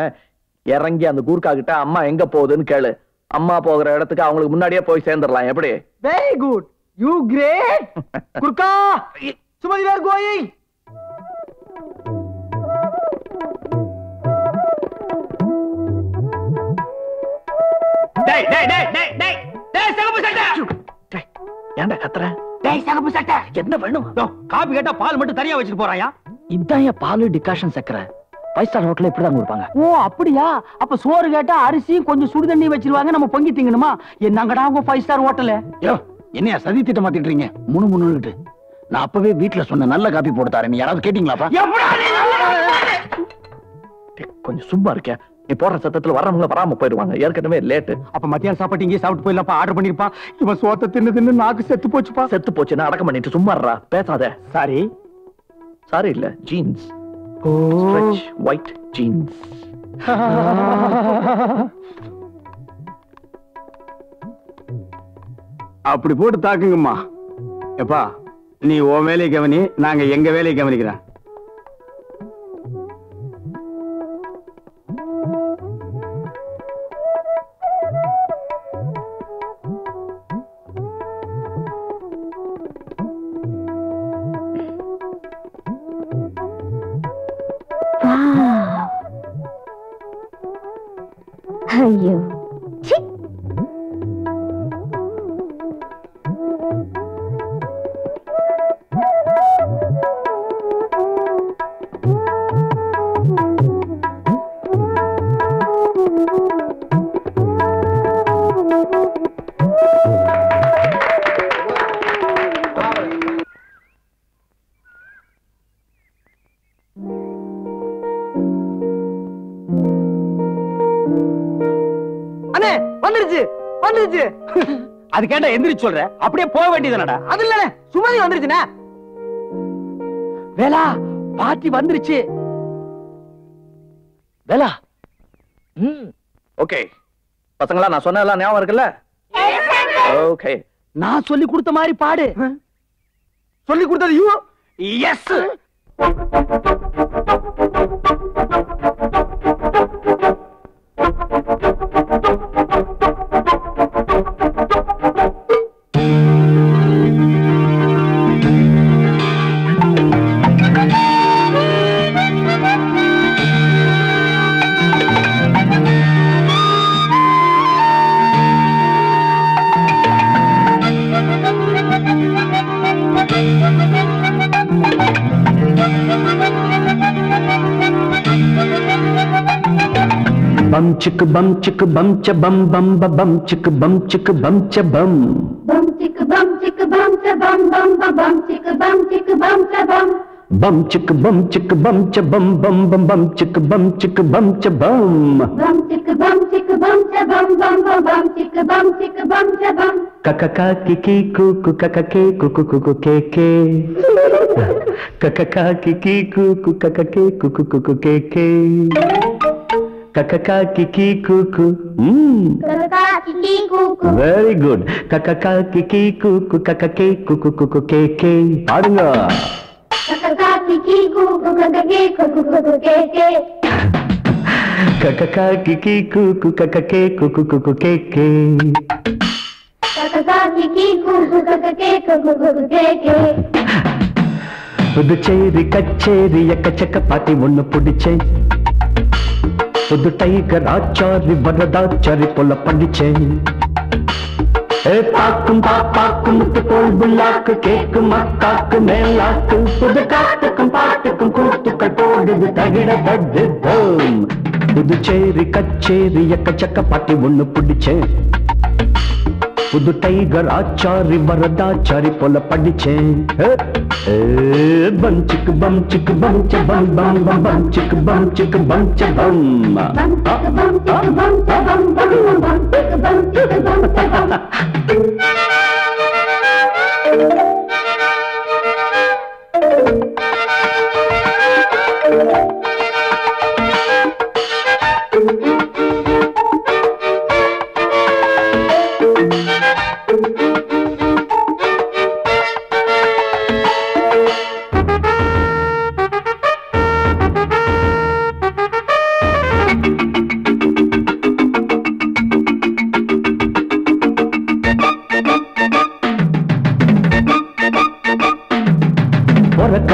Speaker 3: இறங்கி அந்த கூர்க்கா கிட்ட அம்மா எங்க போகுதுன்னு கேளு. அம்மா போகிற இடத்துக்கு அவங்களுக்கு முன்னாடியே போய் சேர்ந்துடலாம். எப்படி?
Speaker 8: Very good you great Gurkha Sumathi where going
Speaker 4: டேய் டேய் டேய் டேய் டேய் டேய் சகப்பு சட்டை.
Speaker 3: ஏன்டா கத்துற
Speaker 4: டேய் சகப்பு சட்டை.
Speaker 3: என்ன வேணும்
Speaker 4: காபி கேட்டா பால் மட்டும் தனியா வச்சுட்டு போறாயா?
Speaker 11: இதான் என் பால் டிகாஷன் சக்கரை. ஃபைவ் ஸ்டார் ஹோட்டல்ல இப்படிதான் கொடுப்பாங்க.
Speaker 4: ஓ அப்படியா? அப்ப சோறு கேட்டா அரிசியும் கொஞ்சம் சுடு தண்ணி வச்சிருவாங்க நம்ம பொங்கி திங்கணுமா? என்னங்கடா உங்க ஃபைவ் ஸ்டார் ஹோட்டலு
Speaker 15: யோ என்னையா சதி திட்டம் மாத்திட்டுறீங்க? முணு முணுகிட்டு நான் அப்பவே வீட்டுல சொன்ன நல்ல காப்பி போட்டு தரேன். நீ யாராவது கேட்டீங்களாப்பா?
Speaker 3: கொஞ்சம் சும்மா இருக்க நீ போடுற சத்தத்துல வர்றவங்க வராம போயிடுவாங்க. ஏற்கனவே லேட்டு
Speaker 4: அப்ப மத்தியானம் சாப்பாட்டு இங்கே சாப்பிட்டு போயிடலாம்ப்பா ஆர்டர் பண்ணிருப்பான் இவன் சோத்த தின்னு தின்னு நாக்கு செத்து போச்சுப்பா.
Speaker 3: செத்து போச்சுன்னா அடக்கம் பண்ணிட்டு சும்மா இருடா பேசாத.
Speaker 4: சாரி.
Speaker 3: சாரி இல்ல ஜீன்ஸ் ஒயிட் ஜீன்ஸ்
Speaker 4: அப்படி போட்டு தாக்குங்கம்மா. எப்பா நீ உன் வேலையை கவனி நாங்க எங்க வேலையை கவனிக்கிறேன் எந்திரிச்சு சொல்ற. அப்படியே போக வேண்டியதுனடா
Speaker 8: அது இல்லண்ணே சுமதி வந்துருச்சுண்ணே.
Speaker 4: வேலா பாட்டி வந்துருச்சு.
Speaker 3: வேலா. ம். ஓகே. பசங்களா நான் சொன்னதெல்லாம் ஞாபகம் இருக்குல்ல? ஓகே.
Speaker 4: நான் சொல்லி கொடுத்த மாதிரி பாடு.
Speaker 8: சொல்லி கொடுத்தது யூ
Speaker 4: எஸ்
Speaker 8: பம் சிக்கு பம் சிக்கு பம் ச பம் பம் ப பம் சிக்கு பம் சிக்கு பம் ச பம்
Speaker 5: bum chick bum chick bum cha bum bum ba bum chick bum chick bum cha bum
Speaker 8: பம் சிக்கு பம் சிக்கு பம் ச பம் பம் பம் பம் சிக்கு பம் சிக்கு பம் ச பம்
Speaker 5: bum chick bum chick bum cha bum bum ba bum chick bum chick bum cha bum
Speaker 8: கக கா கி கி கு கு கக கே கு கு கு கு கே கே கக கா கி கி கு கு கக கே கு கு கு கு கே கே கக கா கி கி கு கு ம்
Speaker 5: kaka kiki kuku
Speaker 8: very good கக கா கி கி கு கு கக கே கு கு கு கு கே கே பாடுங்க
Speaker 5: kaka kiki kuku kaka ke kuku kuku ke ke.
Speaker 8: கக கா கி கி கு கு கக கே கு கு கு கு கே கே
Speaker 5: kaka kiki kuku kaka ke kuku kuku ke ke.
Speaker 8: Puducherry கச்சேரி எக்கச்சக்க பாட்டி ஒண்ணு பிடிச்சேன் புது டைகர் ஆச்சாரி வரதாச்சாரி போல பண்ணிச்சேன். ஏ பாக்கும் பாப்பாக்கும் முத்து போல் புல்லாக்கு கேக்கும் அக்காக்கு மேலாக்கு புது காத்துக்கும் பாட்டுக்கும் கூத்துக்கள் போடுது தகிட தட்டு புதுச்சேரி கச்சேரி எக்கச்சக்க பாட்டி ஒண்ணு பிடிச்சேன். புது டைகர் ஆச்சாரி வரதாச்சாரி போல படிச்சேன். ஏ, ஏ, பம் சிக்கு பம் சிக்கு பம் ச பம் பம் பம் பம் சிக்கு பம் சிக்கு பம் ச பம்.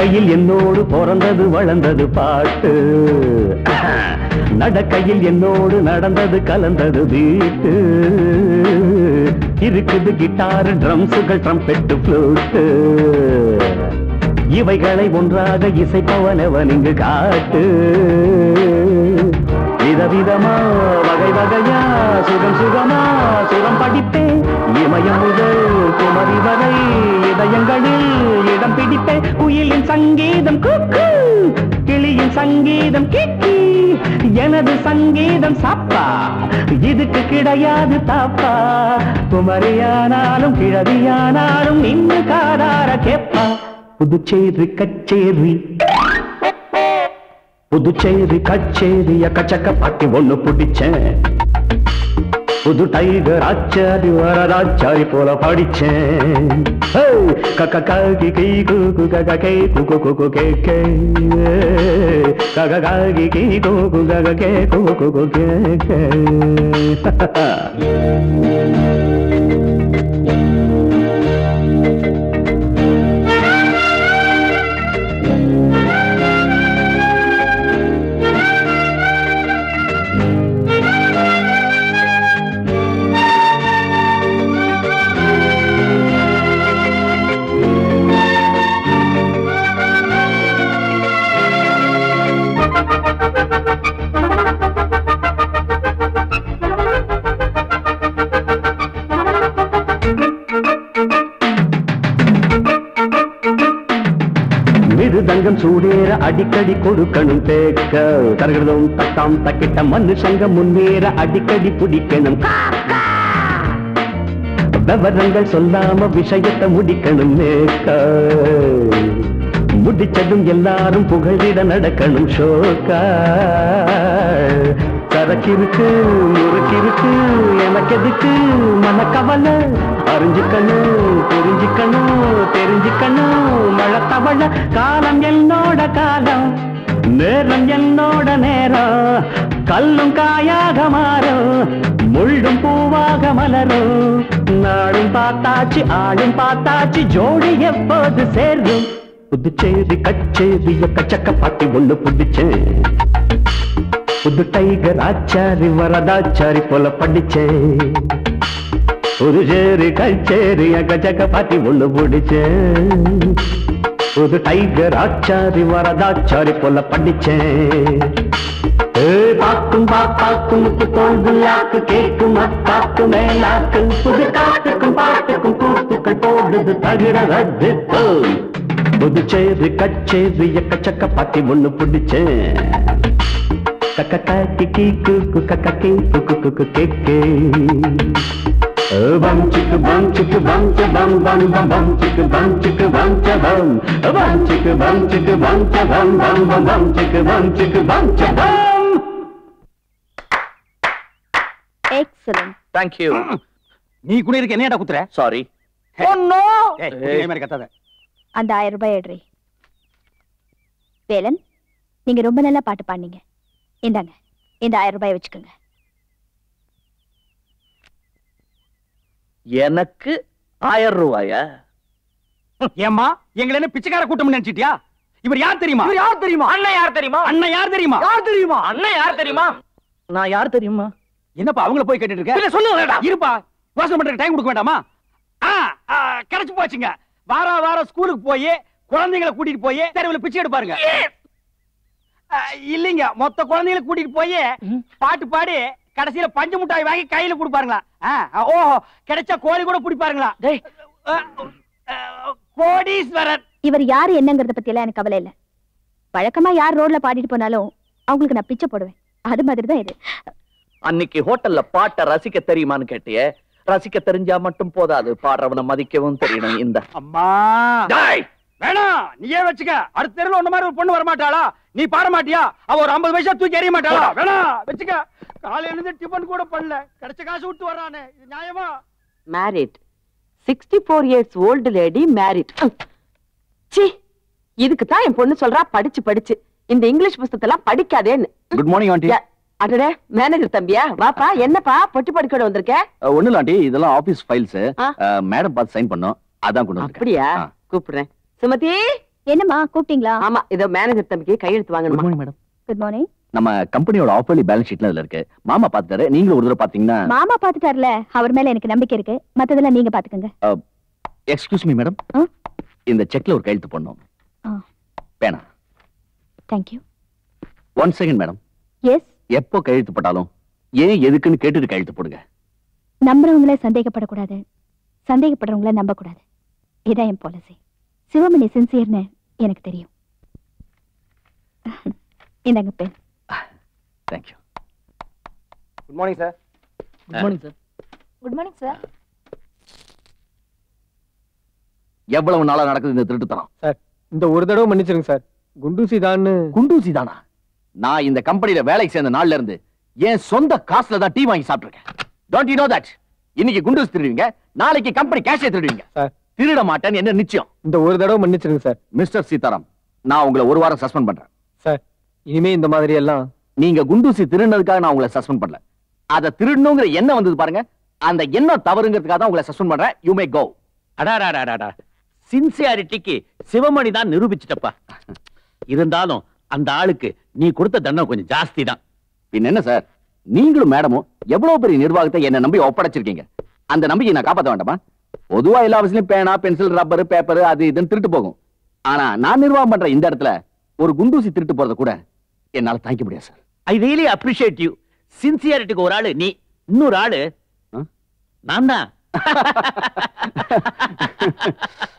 Speaker 8: நடக்கையில் என்னோடு பிறந்தது வளர்ந்தது பாட்டு. நடக்கையில் என்னோடு நடந்தது கலந்தது வீட்டு. இருக்குது கிட்டார் ட்ரம்ஸுகள் ட்ரம்பெட்டு ஃப்ளூட்டு. இவைகளை ஒன்றாக இசைப்பவனவன் இங்கு காட்டு. விதவிதமா வகை வகையா சுகம் சுகமா சுகம் படிப்பே இமயம் முதல் குமரி வரை இதயங்களில் இடம் பிடித்த குயிலின் சங்கீதம் குக்கு கிளியின் சங்கீதம் கிக்கி எனது சங்கீதம் சாப்பா. இதுக்கு கிடையாது தாப்பா. குமரியானாலும் கிழவியானாலும் நின்று காதார கேப்பா. புதுச்சேரி கச்சேரி. புதுச்சேரி கச்சேரி எக்கச்சக்க பாட்டி ஒண்ணு பிடிச்சேன். புது டைகர் ஆச்சாரி வரராச்சாரி போல படிச்சேன். ஹேய், கக்க காகி கை குகு கக கே குகு குகு கே கே கக காகி கை குகு கக கே. குகு குகு கே கே. மிருதங்கம் சூடேற அடிக்கடி கொடுக்கணும் தேக்க. தருகிறதும் தத்தாம் தக்கிட்ட மண்ணு சங்கம் முன்னேற அடிக்கடி பிடிக்கணும். விவரங்கள் சொல்லாம விஷயத்தை முடிக்கணும் நேக்க முடிச்சதும் எல்லாரும் புகழிட நடக்கணும் ஷோக்கா. சரக்கிருக்கு முறுக்கிருக்கு எனக்கு எதுக்கு மனக்கவலை? புரிஞ்சுக்கணும் புரிஞ்சுக்கணும் தெரிஞ்சுக்கணும். மழை காலம் என்னோட காலம் நேரம் என்னோட நேரம். கல்லும் காயாக மாறும் முள்ளும் பூவாக மலரும். நாளும் பார்த்தாச்சு ஆளும் பார்த்தாச்சு ஜோடி எப்போது சேரும்? புதுச்சேரி கச்சேரி எக்கச்சக்க பாட்டி ஒண்ணு புடிச்சேன் புது டைகர் ஆச்சாரி வரதாச்சாரி போல படிச்சேன் ஒரு சேரி கச்சேரி அக்கச்சக்க பாட்டி ஒண்ணு பிடிச்சேன் புது டைகர் ஆச்சாரி வரதாச்சாரி போல படிச்சேன் பாக்கும் பாப்பாக்கும் முத்து தோல்வி லாக்கு கேக்கும் அத்தாக்கு மேலாக்கு புது காட்டுக்கும் பாட்டுக்கும் கூத்துக்கள் போடுது தகிட ரத்து போய் புதுச்சேரி கச்சேரி எக்கச்சக்க பாட்டி ஒண்ணு பிடிச்சேன் கக்க கக்கி கீக்கு கக்க கீ கேக்கே. Bum chicka bum chicka bum cha bum bum bum bum chicka bum chicka bum cha bum bum chicka bum chicka bum cha bum bum bum bum chicka bum chicka bum cha bum
Speaker 5: excellent
Speaker 3: thank you
Speaker 4: நீ கூட இருக்க என்னடா குத்துற
Speaker 3: சாரி
Speaker 4: ஏய், இதே மாதிரி கத்தாத
Speaker 5: அந்த ஆயிரம் ரூபாய் எடுறி வேலன் நீங்க ரொம்ப நல்லா பாட்டு பாடுனீங்க இந்தாங்க இந்த ஆயிரம் ரூபாய் வச்சுக்கோங்க
Speaker 3: எனக்கு ஆயிரம் ரூபாயா?
Speaker 4: ஏம்மா எங்களை என்ன பிச்சைக்கார கூட்டம் நினைச்சிட்டியா? இவர் யார் தெரியுமா? இவர் யார் தெரியுமா?
Speaker 11: அண்ணன் யார் தெரியுமா?
Speaker 4: அண்ணன் யார் தெரியுமா?
Speaker 11: யார் தெரியுமா? அண்ணன் யார் தெரியுமா?
Speaker 3: நான் யார் தெரியுமா?
Speaker 4: என்னப்பா அவங்கள போய் கேட்டுட்டு இருக்க?
Speaker 11: இல்ல சொல்லுங்கடா
Speaker 4: இருப்பா யோசனை பண்றதுக்கு டைம் கொடுக்க வேண்டாமா? ஆ, ஆ, கிடைச்சு போச்சுங்க. வார வாரம் ஸ்கூலுக்கு போய் குழந்தைங்களை கூட்டிட்டு போய் தெருவில் பிச்சை எடுப்பாருங்க. இல்லைங்க மொத்த குழந்தைகளை கூட்டிட்டு போய் பாட்டு பாடி கடைசியில பஞ்சு முட்டாய் வாங்கி கையில கொடுப்பாருங்களா? ஓஹோ கிடைச்சா கோழி கூட பிடிப்பாருங்களா? கோடீஸ்வரன்
Speaker 5: இவர் யாரு என்னங்கறத பத்தி எல்லாம் எனக்கு கவலை இல்ல. வழக்கமா யார் ரோட்ல பாடிட்டு போனாலும் அவங்களுக்கு நான் பிச்சை போடுவேன். அது மாதிரி தான் இது.
Speaker 3: அன்னைக்கு ஹோட்டல்ல பாட்டை ரசிக்க தெரியுமான்னு கேட்டியே? ரசிக்க தெரிஞ்சா மட்டும் போதாது. பாடுறவனை மதிக்கவும் தெரியணும் இந்த.
Speaker 4: அம்மா.
Speaker 3: டேய்!
Speaker 4: வேணாம் நீயே வச்சுக்க. அடுத்த தெருவில் ஒண்ணு மாதிரி ஒரு பொண்ணு வர மாட்டாளா நீ பாட மாட்டியா அவ ஒரு ஐம்பது பைசா தூக்கி எறிய மாட்டாளா? வேணாம் வச்சுக்க. காலையில இருந்து டிஃபன் கூட பண்ணல. கிடைச்ச காசு விட்டு வர்றானே. இது நியாயமா?
Speaker 14: Married sixty four years old lady married C இதுக்கு தான் என் பொண்ணு சொல்றா படிச்சு படிச்சு. இந்த இங்கிலீஷ் புஸ்தகத்தெல்லாம் படிக்காதேன்னு.
Speaker 16: குட் மார்னிங் ஆண்டி
Speaker 14: அடடே மேனேஜர் தம்பியா? வாப்பா என்னப்பா பொட்டி படிக்கோட வந்திருக்க?
Speaker 16: ஒண்ணு இல்ல ஆண்டி இதெல்லாம் ஆபீஸ் ஃபைல்ஸ். மேடம் பார்த்து சைன் பண்ணோம். அதான் கொண்டு
Speaker 14: அப்படியா. கூப்பிடுறேன். சுமதி?
Speaker 5: என்னம்மா கூப்பிட்டீங்களா?
Speaker 14: ஆமா இதோ மேனேஜர் தம்பிக்கு கையெழுத்து
Speaker 16: குட்
Speaker 14: வாங்கணுமா
Speaker 16: மார்னிங் மேடம்
Speaker 5: குட் மார்னிங்
Speaker 16: நம்ம கம்பெனியோட ஆஃபர்லி பேலன்ஸ் ஷீட்ல இதுல இருக்கு. மாமா பார்த்துட்டாரு நீங்களும் ஒரு தடவை பாத்தீங்கன்னா
Speaker 5: மாமா பாத்துட்டார்ல அவர் மேல எனக்கு நம்பிக்கை இருக்கு. மத்ததெல்லாம் நீங்க பாத்துக்கங்க.
Speaker 16: Excuse me madam? இந்த செக்ல ஒரு கையெழுத்து பண்ணோம்
Speaker 5: ஆ.
Speaker 16: பேனா
Speaker 5: thank you
Speaker 16: one second madam
Speaker 5: yes
Speaker 16: எப்போ கையெழுத்து போட்டாலும் ஏன் எதுக்குன்னு கேட்டுட்டு கையெழுத்து போடுங்க.
Speaker 5: நம்புறவங்கள சந்தேகப்படக்கூடாது. சந்தேகப்படுறவங்கள நம்ப கூடாது இதான் என் பாலிசி சிவமணி சின்சியர்னு எனக்கு தெரியும். இந்தாங்க pen
Speaker 16: thank you
Speaker 3: good morning sir
Speaker 11: good morning sir
Speaker 5: good morning sir
Speaker 16: எவ்வளவு நாளா நடக்குது இந்த திருட்டுத்தனம்?
Speaker 10: இந்த ஒரு தடவை மன்னிச்சிருங்க சார் குண்டூசி தான்னு
Speaker 16: குண்டூசி தானா? நான் இந்த கம்பெனில வேலைக்கு சேர்ந்த நாள்ல இருந்து என் சொந்த காசுல தான் டீ வாங்கி சாப்பிட்டிருக்கேன். டோன்ட் யூ நோ தட் இன்னைக்கு குண்டூசி திருடுவீங்க நாளைக்கு கம்பெனி கேஷே திருடுவீங்க.
Speaker 10: சார்.
Speaker 16: திருட மாட்டேன்னு என்ன நிச்சயம்?
Speaker 10: இந்த ஒரு தடவை மன்னிச்சிருங்க சார்.
Speaker 16: மிஸ்டர் சீதாராம் நான் உங்களை ஒரு வாரம் சஸ்பெண்ட் பண்றேன்.
Speaker 10: சார் இனிமே இந்த மாதிரி எல்லாம்
Speaker 16: நீங்க குண்டூசி திருடினதுக்காக நான் உங்களை சஸ்பெண்ட் பண்ணல. அதை திருடணுங்கிற எண்ணம் வந்தது பாருங்க. அந்த எண்ணம் தவறுங்கிறதுக்காக தான் உங்களை சஸ்பெண்ட் பண்றேன். யூ மே கோ
Speaker 17: அடாடாடாடாடா சின்சியாரிட்டிக்கு சிவமணி தான் நிரூபிச்சிட்டப்பா. இருந்தாலும் அந்த ஆளுக்கு நீ கொடுத்த தண்டனை கொஞ்சம் ஜாஸ்தி தான்.
Speaker 16: பின்ன என்ன சார்? நீங்களும் மேடமும் எவ்வளவு பெரிய நிர்வாகத்தை என்ன நம்பி ஒப்படைச்சிருக்கீங்க? அந்த நம்பிக்கை நான் காப்பாத்த வேண்டாமா? பொதுவா எல்லா அவசியம் பேனா பென்சில் ரப்பர் பேப்பர் அது இதுன்னு திருட்டு போகும். ஆனா நான் நிர்வாகம் பண்ற இந்த இடத்துல ஒரு குண்டூசி திருட்டு போறத கூட என்னால தாங்கிக்க முடியாது sir.
Speaker 17: I really appreciate you சின்சியாரிட்டிக்கு ஒரு ஆளு நீ இன்னொரு ஆளு? நான் தான்.
Speaker 3: ஏய்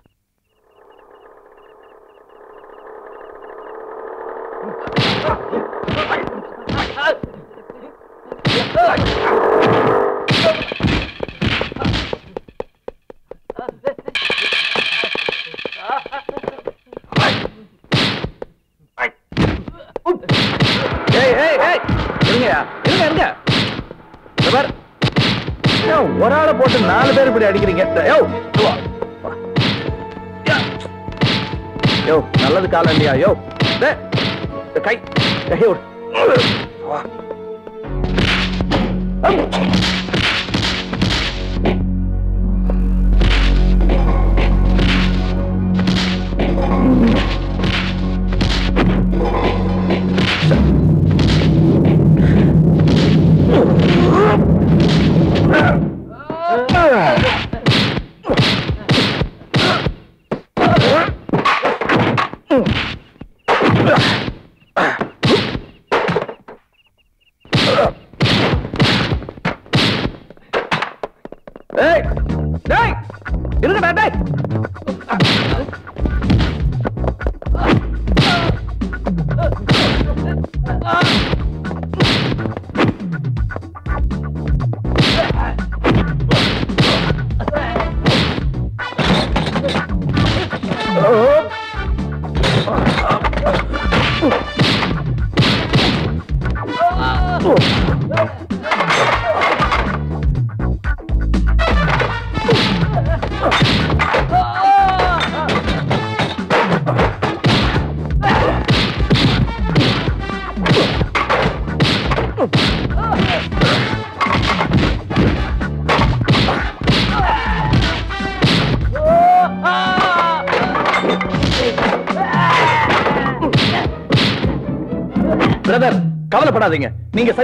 Speaker 3: ஏய் ஏய் இருங்கயா இருங்க இருங்க இந்த பார். ஏன் ஒரு ஆளை போட்டு நாலு பேர் இப்படி அடிக்கிறீங்க. யோ யா. யோ. நல்லது காலண்டியா யோ. டேய், இந்த கை கை விடு.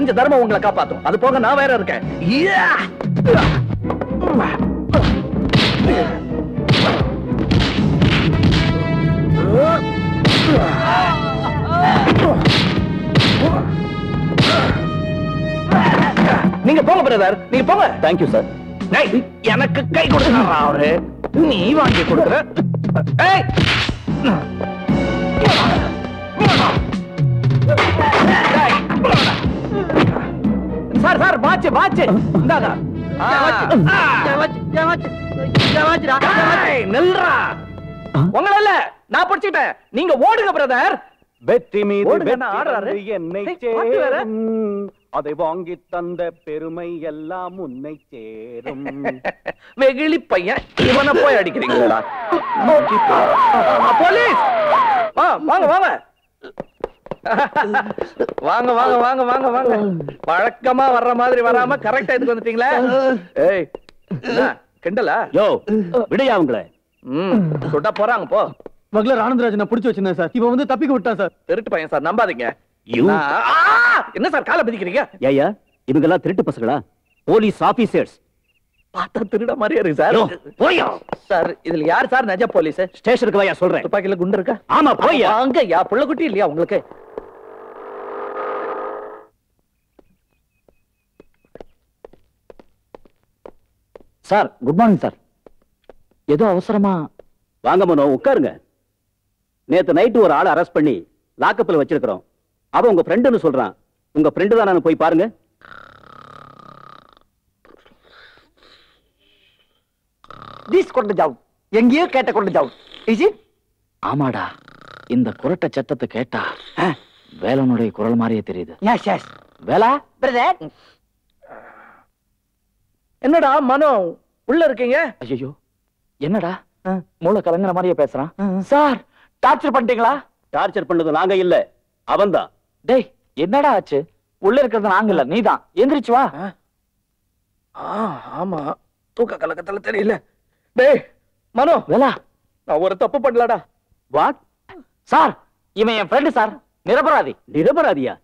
Speaker 3: செஞ்ச தர்மம் உங்களை காப்பாத்தும். அது போக நான் வேற இருக்கேன். நீங்க போங்க பிரதர் நீங்க போங்க.
Speaker 17: தேங்க்யூ சார்
Speaker 3: எனக்கு கை கொடுத்து நீ வாங்கி கொடுக்குற ஏய் நில்றா. உங்கள நான் பிடிச்சிட்டேன் நீங்க ஓடுங்க பிரதர்.
Speaker 4: வெற்றி மீது என்னை அதை வாங்கி தந்த பெருமை எல்லாம் உன்னை சேரும்.
Speaker 3: வெகுளி பையன் இவனை போய் அடிக்கிறீங்களா? போலீஸ். வா வாங்க வாங்க. வாங்க வாங்க வாங்க வாங்க வாங்க. வழக்கமா வர்ற மாதிரி வராம கரெக்டா இதுக்கு வந்துட்டீங்களா? ஏய் என்ன, கிண்டலா?
Speaker 4: யோ விடையா அவங்கள
Speaker 3: ம் சுட்டா போறாங்க போ.
Speaker 4: மகளர் ஆனந்தராஜ் நான் பிடிச்சு வச்சிருந்தேன் சார். இவன் வந்து தப்பிக்க விட்டான் சார்.
Speaker 3: திருட்டு பையன் சார். நம்பாதீங்க! என்ன சார் காலை பிதிக்கிறீங்க
Speaker 17: ஏயா இவங்க எல்லாம் திருட்டு பசங்களா? Police officers.
Speaker 3: பார்த்தா திருட மாதிரியே இருக்கு சார்.
Speaker 17: போயா
Speaker 3: சார் இதுல யார் சார் நஜ போலீஸ்?
Speaker 17: ஸ்டேஷனுக்கு வாயா சொல்றேன்.
Speaker 3: துப்பாக்கில குண்டு இருக்கா?
Speaker 17: ஆமா போயா
Speaker 3: அங்க யா புள்ள குட்டி இல்லையா உங்களுக்கு?
Speaker 11: சார் குட் மார்னிங் சார் ஏதோ அவசரமா
Speaker 17: வாங்க மனோ உட்காருங்க. நேத்து நைட்டு ஒரு ஆளை அரெஸ்ட் பண்ணி லாக்கப்ல வச்சிருக்கிறோம். அவன் உங்க ஃப்ரெண்டுன்னு சொல்றான். உங்க ஃப்ரெண்டு தானே போய் பாருங்க.
Speaker 14: திஸ் கொண்டு ஜாவ். எங்கேயோ கேட்ட கொண்டு ஜாவ்.
Speaker 11: ஆமாடா. இந்த குரட்ட சத்தத்தை கேட்டா வேலனுடைய குரல் மாதிரியே தெரியுது. வேலா?
Speaker 14: பிரதர்
Speaker 3: என்னடா மனோ உள்ள இருக்கீங்க?
Speaker 11: ஐயோ என்னடா? மூளை கலங்குற மாதிரியே பேசுறான். சார் டார்ச்சர் பண்ணிட்டீங்களா?
Speaker 17: டார்ச்சர் பண்ணது நாங்க இல்ல அவன்தான்.
Speaker 11: டேய் என்னடா ஆச்சு? உள்ள இருக்கிறது நாங்க இல்ல நீதான். எந்திரிச்சு வா.
Speaker 3: ஆ, ஆமா. தூக்க கலக்கத்துல தெரியல. டேய் மனோ
Speaker 11: வேலா.
Speaker 3: நான் ஒரு தப்பு பண்ணலடா.
Speaker 17: வாட்
Speaker 11: சார் இவன் என் ஃப்ரெண்டு சார். நிரபராதி.
Speaker 17: நிரபராதியா?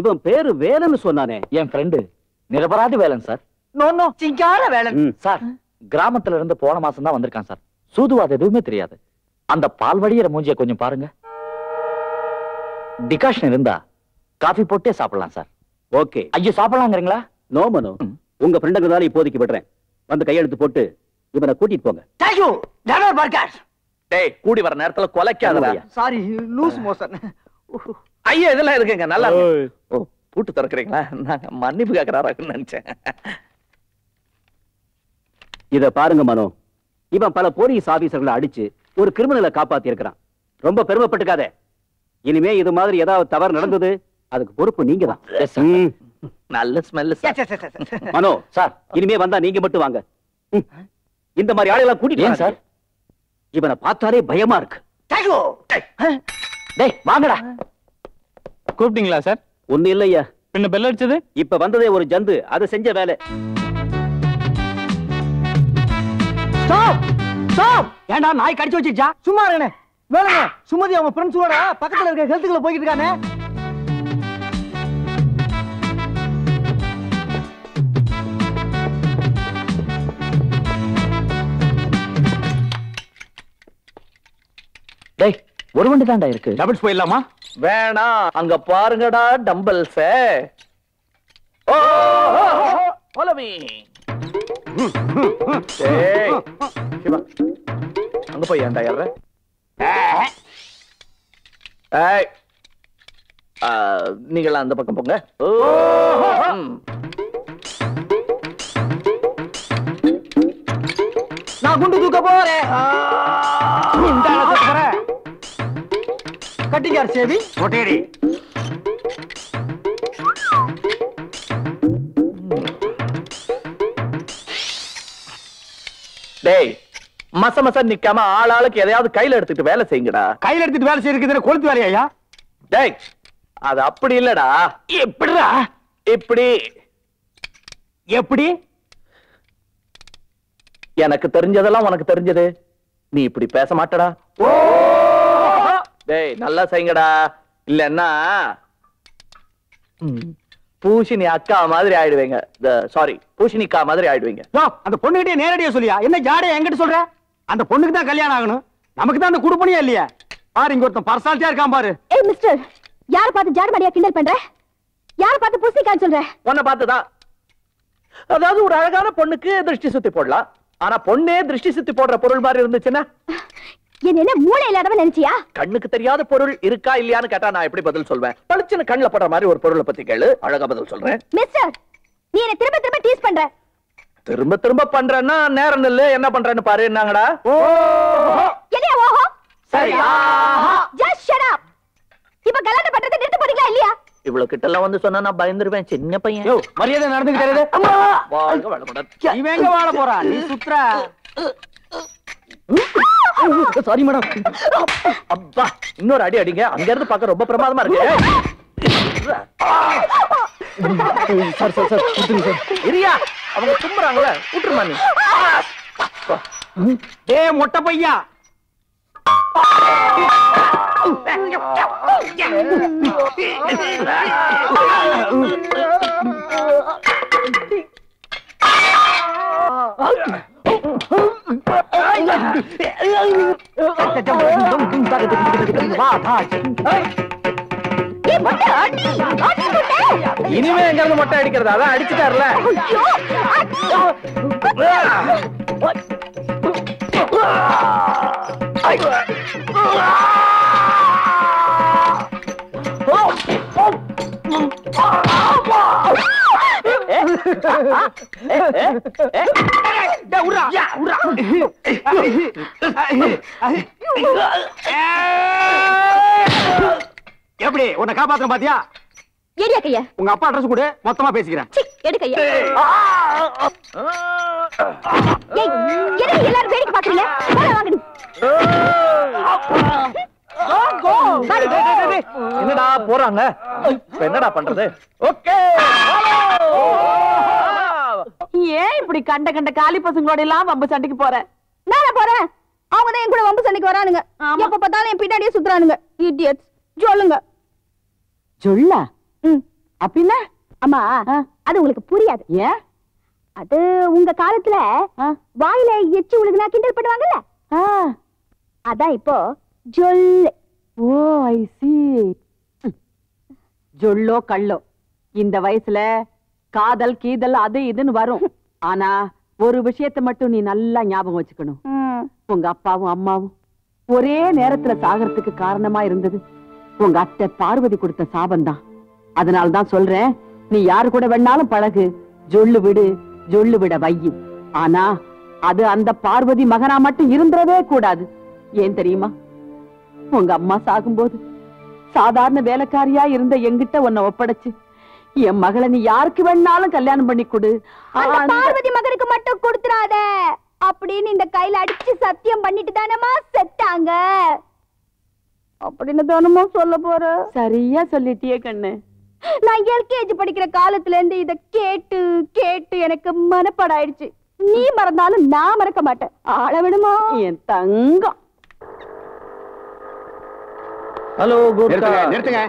Speaker 17: இவன் பேரு வேலன்னு சொன்னானே.
Speaker 11: என் ஃப்ரெண்டு நிரபராதி வேலன் சார்.
Speaker 14: நோ நோ சிங்கார வேலன்.
Speaker 11: சார். கிராமத்துல இருந்து போன மாசம் தான் வந்திருக்கான் சார். சூதுவாது எதுவுமே தெரியாது. அந்த பால் வடிகிற மூஞ்சிய கொஞ்சம் பாருங்க. டிகாஷன் இருந்தா காஃபி போட்டே சாப்பிடலாம் சார்.
Speaker 17: ஓகே.
Speaker 11: ஐயோ சாப்பிடலாங்கிறீங்களா?
Speaker 17: நோ மனோ உங்க ஃப்ரெண்டுங்க தான் இப்போதைக்கு விடுறேன். வந்து கையெழுத்து போட்டு இவனை கூட்டிட்டு போங்க.
Speaker 14: தேங்க் யூ ஜெனரல் பார்க்கர்
Speaker 3: டேய் கூடி வர நேரத்துல கொலைக்காதடா.
Speaker 14: சாரி லூஸ் மோஷன்
Speaker 3: ஐயா இதெல்லாம் இருக்குங்க நல்லா. ஓ பூட்டு திறக்கிறீங்களா? நாங்க மன்னிப்பு கேட்கறாரான்னு நினைச்சேன்.
Speaker 17: இத பாருங்க மனோ. இவன் பல போலீஸ் ஆபீசர்களை அடிச்சு ஒரு கிரிமினலை காப்பாத்தி இருக்கிறான் ரொம்ப பெருமைப்பட்டுக்காத. இனிமே இது மாதிரி ஏதாவது தவறு நடந்தது அதுக்கு பொறுப்பு நீங்க தான்.
Speaker 3: நல்ல ஸ்மெல்
Speaker 17: மனோ
Speaker 11: சார்
Speaker 17: இனிமே வந்தா நீங்க மட்டும் வாங்க. இந்த மாதிரி ஆளுகளை கூட்டிட்டு.
Speaker 11: சார்?
Speaker 17: இவனை பார்த்தாலே பயமா இருக்கு.
Speaker 11: டேய் வாங்கடா.
Speaker 4: கூப்பிட்டீங்களா சார்?
Speaker 17: ஒண்ணு இல்லையா
Speaker 4: பின்ன பெல் அடிச்சது?
Speaker 17: இப்ப வந்ததே ஒரு ஜந்து அது செஞ்ச வேலை.
Speaker 14: ஸ்டாப் ஸ்டாப் ஏன்டா நாய் கடிச்சு வச்சிருச்சா சும்மா இருங்கண்ணே வேணுங்க சுமதி அவங்க ஃப்ரெண்ட்ஸோட பக்கத்துல இருக்க ஹெல்த்துக்குள்ள போய்கிட்டு இருக்கானே
Speaker 11: டேய் ஒரு வண்டி தான்டா இருக்கு
Speaker 4: டபுள்ஸ் போயிடலாமா
Speaker 3: வேணாம் அங்க பாருங்கடா டம்பல்ஸ் ஓ follow me. டேய், சிவா, அங்க போய் ஏன்டா ஏறுற? ஏய், ஆ, நீங்களாம் அந்த பக்கம் போங்க.
Speaker 14: நான் குண்டு தூக்க போறேன். கட்டிக்கார் சேவி
Speaker 4: ஒட்டேரி.
Speaker 3: டேய் மச மச நிக்காம ஆளாளுக்கு எதையாவது கையில எடுத்துட்டு வேலை செய்யுங்கடா.
Speaker 4: கையில எடுத்துட்டு வேலை செய்யறதுக்கு கொளுத்து வேலையா
Speaker 3: டேய் அது அப்படி இல்லடா.
Speaker 4: எப்படிடா?
Speaker 3: இப்படி.
Speaker 4: எப்படி?
Speaker 3: எனக்கு தெரிஞ்சதெல்லாம் உனக்கு தெரிஞ்சது. நீ இப்படி பேச மாட்டடா. டேய் நல்லா செய்யுங்கடா. இல்லன்னா பூஷினி அக்கா மாதிரி ஆயிடுவீங்க. சாரி பூஷினிக்கா மாதிரி ஆயிடுவீங்க.
Speaker 4: அந்த பொண்ணுகிட்டே நேரடியா சொல்லியா? என்ன ஜாடைய என்கிட்ட சொல்ற? அந்த பொண்ணுக்கு தான் கல்யாணம் ஆகணும். நமக்கு தான் அந்த குடுப்பணியா இல்லையா. பாரு இங்க ஒருத்தன் பர்சனாலிட்டியா இருக்கான் பாரு.
Speaker 13: ஏய் மிஸ்டர் யார பார்த்து ஜாடு மடியா கிண்டல் பண்ற? யார பார்த்து புசிக்கான்னு சொல்ற?
Speaker 3: உன்னை பார்த்துதான். அதாவது ஒரு அழகான பொண்ணுக்கு திருஷ்டி சுத்தி போடலாம். ஆனா பொண்ணே திருஷ்டி சுத்தி போடுற பொருள் மாதிரி இருந்துச்சுன்னா?
Speaker 13: என்ன மூளை இல்லாதவன் நினைச்சியா?
Speaker 3: கண்ணுக்கு தெரியாத பொருள் இருக்கா இல்லையான்னு கேட்டா நான் எப்படி பதில் சொல்வேன்? பளிச்சுன்னு கண்ணுல படுற மாதிரி ஒரு பொருளை பத்தி கேளு. அழகா பதில் சொல்றேன்.
Speaker 13: மிஸ்டர் நீ என்ன திரும்ப திரும்ப டீஸ் பண்ற.
Speaker 3: திரும்ப திரும்ப பண்றேன்னா நேரம் இல்ல என்ன பண்றேன்னு பாரு என்னங்கடா?
Speaker 13: என்னையா ஓஹோ?
Speaker 3: சரி
Speaker 13: ஜஸ்ட் ஷட் அப் இப்ப கல்யாணம் பண்றதை நிறுத்த போறீங்களா இல்லையா?
Speaker 3: இவ்வளவு கிட்ட எல்லாம் வந்து சொன்னா நான் பயந்துருவேன் சின்ன பையன்.
Speaker 4: யோ மரியாதை நடந்துக்கிட்டே
Speaker 3: வாழ்க வளமுடன்.
Speaker 4: இவன் எங்க வாழ போறான் நீ சுத்துற.
Speaker 3: சாரி மேடம் அப்பா இன்னொரு அடி அடிங்க. அங்க இருந்து பார்க்க ரொம்ப பிரமாதமா இருக்கு.
Speaker 4: சார் சார் சார் சார்
Speaker 3: இரியா அவங்க தும்புறாங்களே விட்டுருமா நீ?
Speaker 4: ஏ மொட்டை பையா.
Speaker 13: ஏய்
Speaker 3: இனிமே எங்க இருந்து மொட்டை அடிக்கிறது? அதான் அடிச்சுட்டாருல.
Speaker 13: ஐயோ அடி
Speaker 4: எப்படி? உன்னை காப்பாத்த பாத்தியா?
Speaker 13: ஏரியா கையா
Speaker 4: உங்க அப்பா அட்ரஸ் கொடு. மொத்தமா பேசிக்கிறேன்.
Speaker 13: எடு கையா எதுக்கு எல்லாரும் வேடிக்கை பாக்குறீங்க வாங்க.
Speaker 3: என்னடா போறாங்க? இப்ப என்னடா பண்றது? ஓகே.
Speaker 14: ஏன் இப்படி கண்ட கண்ட காலி பசங்களோட எல்லாம் வம்பு சண்டைக்கு போற?
Speaker 13: நானா போறேன்? அவங்க தான் என் கூட வம்பு சண்டைக்கு வரானுங்க. எப்ப பார்த்தாலும் என் பின்னாடியே சுத்துறானுங்க. இடியட்ஸ் சொல்லுங்க
Speaker 14: சொல்லா
Speaker 13: ம்.
Speaker 14: அப்படின்னா?
Speaker 13: அம்மா அது உங்களுக்கு புரியாது.
Speaker 14: ஏன்?
Speaker 13: அது உங்க காலத்துல வாயில எச்சி உழுகுனா கிண்டல் பண்ணுவாங்கல்ல? அதான் இப்போ ஜொல்லு
Speaker 14: ஓ ஐ சி ஜொல்லோ கள்ளோ இந்த வயசுல காதல் கீதல் அது இதுன்னு வரும். ஆனா ஒரு விஷயத்தை மட்டும் நீ நல்லா ஞாபகம் வச்சுக்கணும். உங்க அப்பாவும் அம்மாவும் ஒரே நேரத்துல சாகறதுக்கு காரணமா இருந்தது. உங்க அத்தை பார்வதி கொடுத்த சாபம்தான். அதனால தான் சொல்றேன் நீ யாரு கூட வேணாலும் பழகு. ஜொல்லு விடு ஜொல்லு விட வையி ஆனா அது அந்த பார்வதி மகனா மட்டும் இருந்துடவே கூடாது. ஏன் தெரியுமா? உங்க அம்மா சாகும்போது சாதாரண வேலைக்காரியா இருந்த என்கிட்ட உன்னை ஒப்படைச்சு என் மகளை நீ யாருக்கு வேணாலும் கல்யாணம் பண்ணி கொடு.
Speaker 13: பார்வதி மகனுக்கு மட்டும் கொடுத்துறாத அப்படின்னு இந்த கையில அடிச்சு சத்தியம் பண்ணிட்டு தானமா செத்தாங்க. அப்படின்னு தானமா சொல்ல போற?
Speaker 14: சரியா சொல்லிட்டியே கண்ணு.
Speaker 13: நான் எல்கேஜி படிக்கிற காலத்துல இருந்து இத கேட்டு கேட்டு எனக்கு மனப்பாடாயிடுச்சு. நீ மறந்தாலும் நான் மறக்க மாட்டேன். ஆள விடுமா?
Speaker 14: என் தங்கம்.
Speaker 3: ஹலோ
Speaker 4: நிறுத்துங்க, நிறுத்துங்க.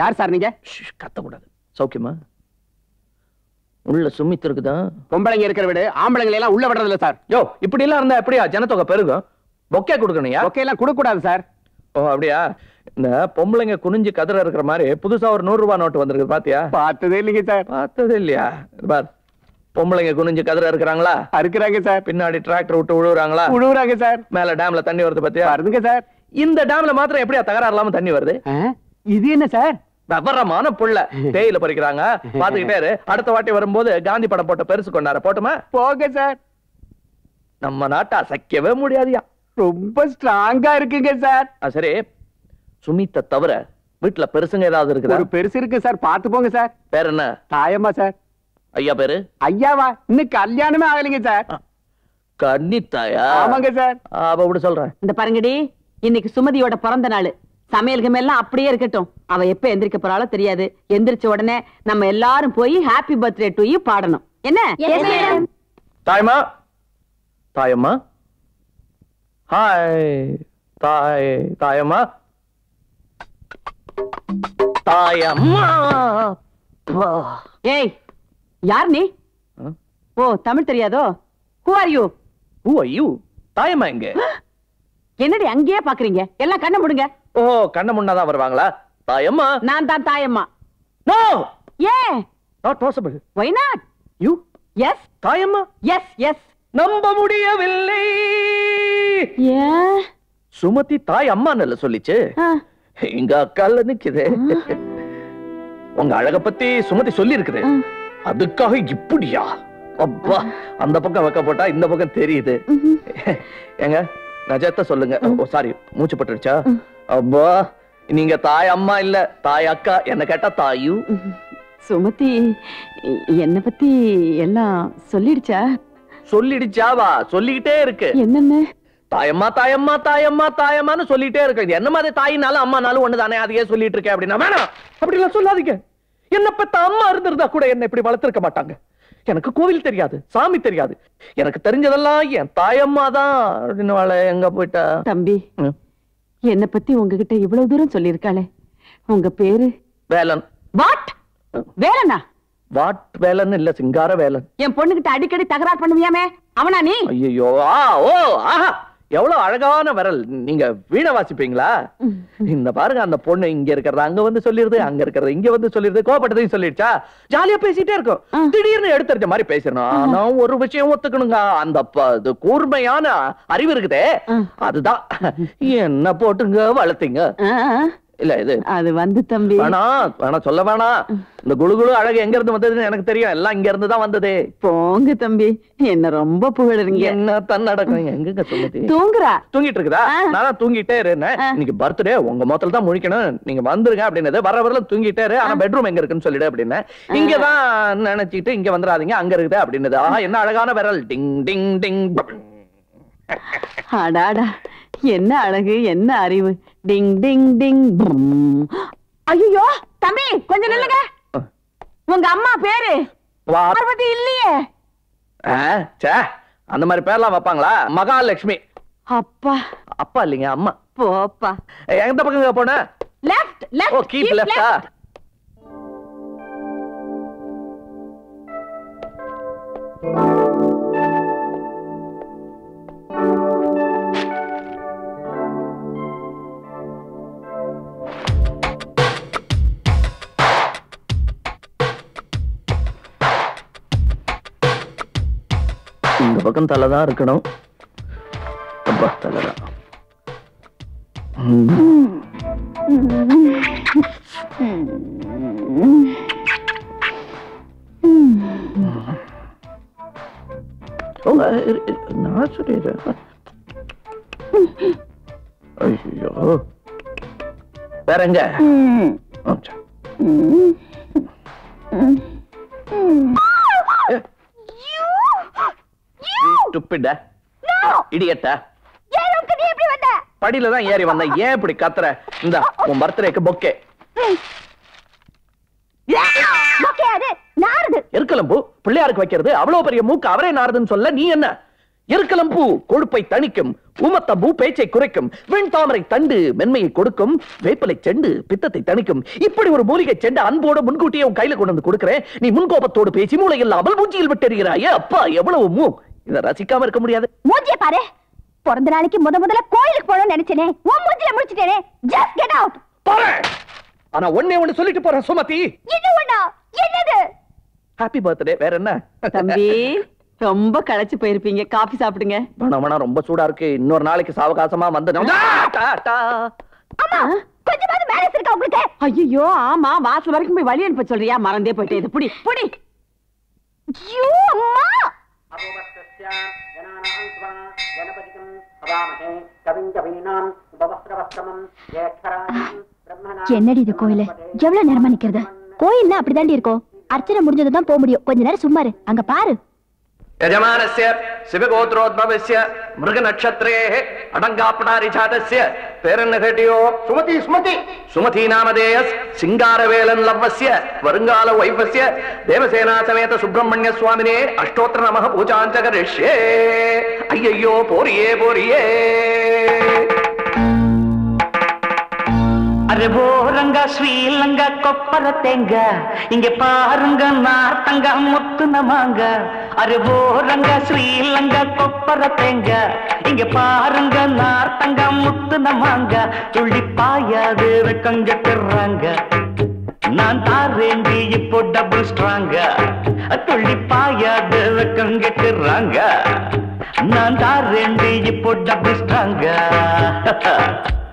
Speaker 4: யார் சார் நீங்க?
Speaker 3: கத்தக்கூடாது. சௌக்கியமா? உள்ள சுமித் இருக்குதா?
Speaker 4: பொம்பளைங்க இருக்கிற வீடு ஆம்பளைங்களை எல்லாம் உள்ள விடுறது இல்ல சார்.
Speaker 3: யோ இப்படி எல்லாம் இருந்தா எப்படியா? ஜனத்தொகை பெருகும். பொக்கே கொடுக்கணும்யா?
Speaker 4: ஓகே எல்லாம் கொடுக்க கூடாது சார்.
Speaker 3: ஓ அப்படியா? இந்த பொம்பளைங்க குனிஞ்சு கதிர இருக்கிற மாதிரி புதுசா ஒரு நூறு ரூபாய் நோட்டு வந்திருக்கு பாத்தியா?
Speaker 4: பார்த்ததே இல்லைங்க சார்.
Speaker 3: பார்த்தது இல்லையா? பார். பொம்பளைங்க குனிஞ்சு கதிர இருக்கிறாங்களா?
Speaker 4: அறுக்குறாங்க சார்.
Speaker 3: பின்னாடி டிராக்டர் விட்டு உழுவுறாங்களா?
Speaker 4: உழுவுறாங்க சார்.
Speaker 3: மேல டேம்ல தண்ணி வருது பாத்தியா?
Speaker 4: வருதுங்க சார்.
Speaker 3: இந்த டேம்ல மாத்திரம் எப்படியா தகராறு இல்லாம தண்ணி வருது?
Speaker 4: இது என்ன சார்?
Speaker 3: விவரமான புள்ள. தேயில பறிக்கிறாங்க. பாத்துக்கிட்டே அடுத்த வாட்டி வரும்போது காந்தி படம் போட்ட பெருசு கொண்டாரு போட்டுமா?
Speaker 4: போக சார்.
Speaker 3: நம்ம நாட்டை அசைக்கவே முடியாதுயா.
Speaker 4: ரொம்ப ஸ்ட்ராங்கா இருக்குங்க சார்.
Speaker 3: சரி. சுமித்த தவிர வீட்டுல பெருசுங்க ஏதாவது இருக்குதா?
Speaker 4: ஒரு பெருசு இருக்கு சார். பாத்து போங்க சார்.
Speaker 3: பேர் என்ன?
Speaker 4: தாயம்மா சார்.
Speaker 3: ஐயா பேரு?
Speaker 4: ஐயாவா? இன்னும் கல்யாணமே ஆகலைங்க சார்.
Speaker 3: கன்னித்தாயா?
Speaker 4: ஆமாங்க சார்.
Speaker 3: அவ அப்படி சொல்றேன்.
Speaker 14: இந்த பாருங்கடி இன்னைக்கு சுமதியோட பிறந்த நாள். சமையலுக்கு மேலாம் அப்படியே இருக்கட்டும். அவ எப்ப எந்திரிக்க போறாளோ தெரியாது. எந்திரிச்ச உடனே நம்ம எல்லாரும் போய் ஹாப்பி பர்த்டே டு யூ பாடணும். என்ன?
Speaker 3: தாயம்மா? தாயம்மா? ஹாய் தாய் தாயம்மா? தாயம்மா. அப்பா.
Speaker 14: ஏய் யார் நீ? ஓ தமிழ் தெரியாதோ? Who are you
Speaker 3: Who are you? தாயம்மா எங்க?
Speaker 14: என்னடி அங்கேயே பாக்குறீங்க? எல்லாம் கண்ணை முடுங்க.
Speaker 3: ஓ கண்ண முன்னாதான் வருவாங்களா? தாயம்மா?
Speaker 14: நான் தான் தாயம்மா.
Speaker 3: நோ
Speaker 14: ஏன்?
Speaker 3: Not possible
Speaker 14: why not
Speaker 3: you
Speaker 14: yes
Speaker 3: Thayamma?
Speaker 14: Yes yes
Speaker 3: நம்ப முடியவில்லை.
Speaker 14: ஏன்
Speaker 3: சுமதி தாய் அம்மா நல்ல சொல்லிச்சு.
Speaker 14: ஆ.
Speaker 3: எங்க அக்கால நிக்குது. உங்க அழக பத்தி சுமதி சொல்லி இருக்குது அதுக்காக இப்படியா? அப்பா அந்த பக்கம் வைக்க போட்டா இந்த பக்கம் தெரியுது. ஏங்க நஜத்தை சொல்லுங்க. சாரி மூச்சு பட்டுருச்சா? அப்பா நீங்க தாய் அம்மா இல்ல தாய் அக்கா என்ன கேட்டா தாயு.
Speaker 14: சுமதி என்ன பத்தி எல்லாம் சொல்லிடுச்சா?
Speaker 3: சொல்லிடுச்சாவா? சொல்லிக்கிட்டே இருக்கு.
Speaker 14: என்னன்னு?
Speaker 3: தாயம்மா தாயம்மா தாயம்மா தாயம்மான்னு சொல்லிட்டே இருக்கு. என்ன மாதிரி தாயினாலும் அம்மானாலும் ஒண்ணுதானே? அதையே சொல்லிட்டு இருக்கேன் அப்படின்னா வேணாம். அப்படி எல்லாம் சொல்லாதீங்க. என்ன பெத்த அம்மா இருந்திருந்தா கூட என்ன இப்படி வளர்த்திருக்க மாட்டாங்க. எனக்கு கோவில் தெரியாது சாமி தெரியாது. எனக்கு தெரிஞ்சதெல்லாம் என் தாயம்மா தான் எங்க போயிட்டா?
Speaker 14: தம்பி. என்ன பத்தி உங்ககிட்ட இவ்வளவு தூரம் சொல்லியிருக்காளே. உங்க பேரு?
Speaker 3: வேலன்.
Speaker 14: வாட்? வேலனா?
Speaker 3: வாட் வேலன் இல்ல சிங்கார வேலன்.
Speaker 14: என் பொண்ணுகிட்ட அடிக்கடி தகராறு பண்ணுவியாமே? அவனா நீ?
Speaker 3: ஐயோ ஆ ஓ ஆஹா. எவ்வளவு அழகான விரல். நீங்க வீணை வாசிப்பீங்களா? இந்த பாருங்க அந்த பொண்ணு இங்க இருக்கிறது அங்க வந்து சொல்லிருது அங்க இருக்கிறது இங்க வந்து சொல்லிருது கோபப்பட்டதையும் சொல்லிடுச்சா? ஜாலியா பேசிட்டே இருக்கும். திடீர்னு எடுத்துருச்ச மாதிரி பேசணும் ஆனா ஒரு விஷயம் ஒத்துக்கணுங்க. அந்த கூர்மையான அறிவு இருக்குதே. அதுதான். என்ன போட்டுங்க வளர்த்தீங்க. இல்ல இது
Speaker 14: அது வந்து தம்பி.
Speaker 3: வேணாம் வேணாம் சொல்ல வேணாம் இந்த அழகு எங்க இருந்து வந்ததுன்னு எனக்கு தெரியும். எல்லாம் இங்க இருந்து தான் வந்ததே.
Speaker 14: போங்க தம்பி. என்ன ரொம்ப புகழுறீங்க.
Speaker 3: என்ன தன்னடக்கம்? சொல்லுது
Speaker 14: தூங்குறா.
Speaker 3: தூங்கிட்டு இருக்குதா. நான் தூங்கிட்டே இருந்தேன். இன்னைக்கு பர்த்டே உங்க மொத்தல தான் முழிக்கணும். நீங்க வந்துருங்க அப்படின்னது. வர வரல தூங்கிட்டே இரு. ஆனா பெட்ரூம் எங்க இருக்குன்னு சொல்லிடு அப்படின்னு. இங்கதான் நினைச்சிட்டு இங்க வந்துடாதீங்க. அங்க இருக்குது அப்படின்னது. ஆஹா என்ன அழகான விரல். டிங் டிங் டிங்.
Speaker 14: அடாடா. என்ன அழகு என்ன அறிவு? டிங் டிங் டிங் ஐயோ தம்பி கொஞ்சம் நில்லுங்க. உங்க அம்மா பேரு? பார்வதி இல்லையே.
Speaker 3: அந்த மாதிரி பேர்லாம் வைப்பாங்களா? மகாலட்சுமி.
Speaker 14: அப்பா.
Speaker 3: அப்பா இல்லைங்க அம்மா.
Speaker 14: போப்பா
Speaker 3: எந்த பக்கம் போன?
Speaker 14: லெஃப்ட்
Speaker 3: ஓ
Speaker 14: லெஃப்ட்
Speaker 3: கீப் லெஃப்டா இந்த பக்கம் தலை தான் இருக்கணும். அப்பா தலைதான். நான் சொல்லிடுறேன் ஐயோ. வேற எங்க? Idiot. படியில தான் ஏறி வந்தேன். ஏன் இப்படி கத்துற? இந்த உன் பர்த்டேக்கு பொக்கே எருக்கலம்பூ பிள்ளையாருக்கு வைக்கிறது. அவ்வளவு பெரிய மூக்கு அவரே நாறுதுன்னு சொல்ல நீ என்ன? எருக்கலம்பூ கொழுப்பை தணிக்கும் ஊமத்தம்பூ பேச்சை குறைக்கும் வெண் தாமரை தண்டு மென்மையை கொடுக்கும் வேப்பிலை செண்டு பித்தத்தை தணிக்கும். இப்படி ஒரு மூலிகை செண்டு அன்போட முன்கூட்டியே உன் கையில கொண்டு வந்து கொடுக்கிறேன். நீ முன்கோபத்தோடு பேசி மூளை இல்லாமல் மூச்சியில் விட்டெறிகிறாயே அப்பா எவ்வளவு மூ இதை ரசிக்காம இருக்க முடியாது.
Speaker 5: மூஞ்சிய பாரு. பிறந்த நாளைக்கு முத முதல்ல கோயிலுக்கு போகணும்னு நினைச்சேனே. உன் மூஞ்சில முடிச்சிட்டேனே ஜஸ்ட் கெட் அவுட்
Speaker 3: போறேன் ஆனா ஒண்ணே ஒண்ணு சொல்லிட்டு போறேன் சுமதி.
Speaker 5: இது ஒண்ணா? என்னது?
Speaker 3: ஹாப்பி பர்த்டே வேற என்ன?
Speaker 14: தம்பி ரொம்ப களைச்சு போயிருப்பீங்க. காபி சாப்பிடுங்க.
Speaker 3: வேணாம் ரொம்ப சூடா இருக்கு. இன்னொரு நாளைக்கு சாவகாசமா வந்து டாடா.
Speaker 5: அம்மா கொஞ்சமாவது மேனஸ் இருக்கா உங்களுக்கு.
Speaker 14: ஐயோ ஆமா வாசல் வரைக்கும் போய் வழி அனுப்ப சொல்றியா? மறந்தே போயிட்டே இது புடி புடி.
Speaker 5: ஐயோ அம்மா! என்னடி இது கோயிலு? எவ்வளவு நேரமா நிக்கிறது கோயில்னா அப்படிதாண்டி இருக்கும் அர்ச்சனை முடிஞ்சதுதான் தான் போக முடியும். கொஞ்ச நேரம் சும்மா இரு. அங்க பாரு.
Speaker 3: யஜமானஸ்ய சிவகோத்ரோத்பவசிய மிருக நட்சத்திரே அடங்காப்படாரிஜாதஸ்ய பேரன் கேட்டியோ சுமதி சுமதி சுமதி நாமதேயஸ் சிங்காரவேலன் லவ்வசிய வருங்கால வைஃபஸ்ய தேவசேனா சமேத சுப்பிரமணிய சுவாமினே அஷ்டோத்திர நமக பூஜாஞ்ச கரிஷ்யே ஐயையோ போரியே போரியே
Speaker 8: அரே போரங்க ஸ்ரீலங்க கொப்பர தேங்க இங்க பாருங்க நார்த்தங்க முத்துனமாங்க அருவோரங்க ஸ்ரீலங்க கொப்பர தேங்க. இங்க பாருங்க நார்த்தங்க முத்து நமாங்க துள்ளி பாயாது வெக்கங்க பெறாங்க நான் தாரேண்டி இப்போ டபுள் ஸ்ட்ராங்க துள்ளி பாயாத வெக்கம் கெட்டுறாங்க நான் தாரேண்டி இப்போ டபுள் ஸ்ட்ராங்க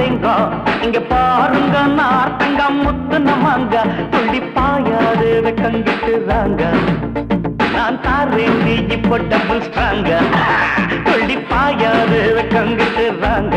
Speaker 8: தேங்க. இங்க பாருங்க நார்த்தங்க முத்துன மாங்க. துள்ளி பாயாது வெக்கங்கிட்டுறாங்க நான் தாரேன் இப்போ டபுள் ஸ்ட்ராங்க துள்ளி பாயாது வெக்கங்கிட்டுறாங்க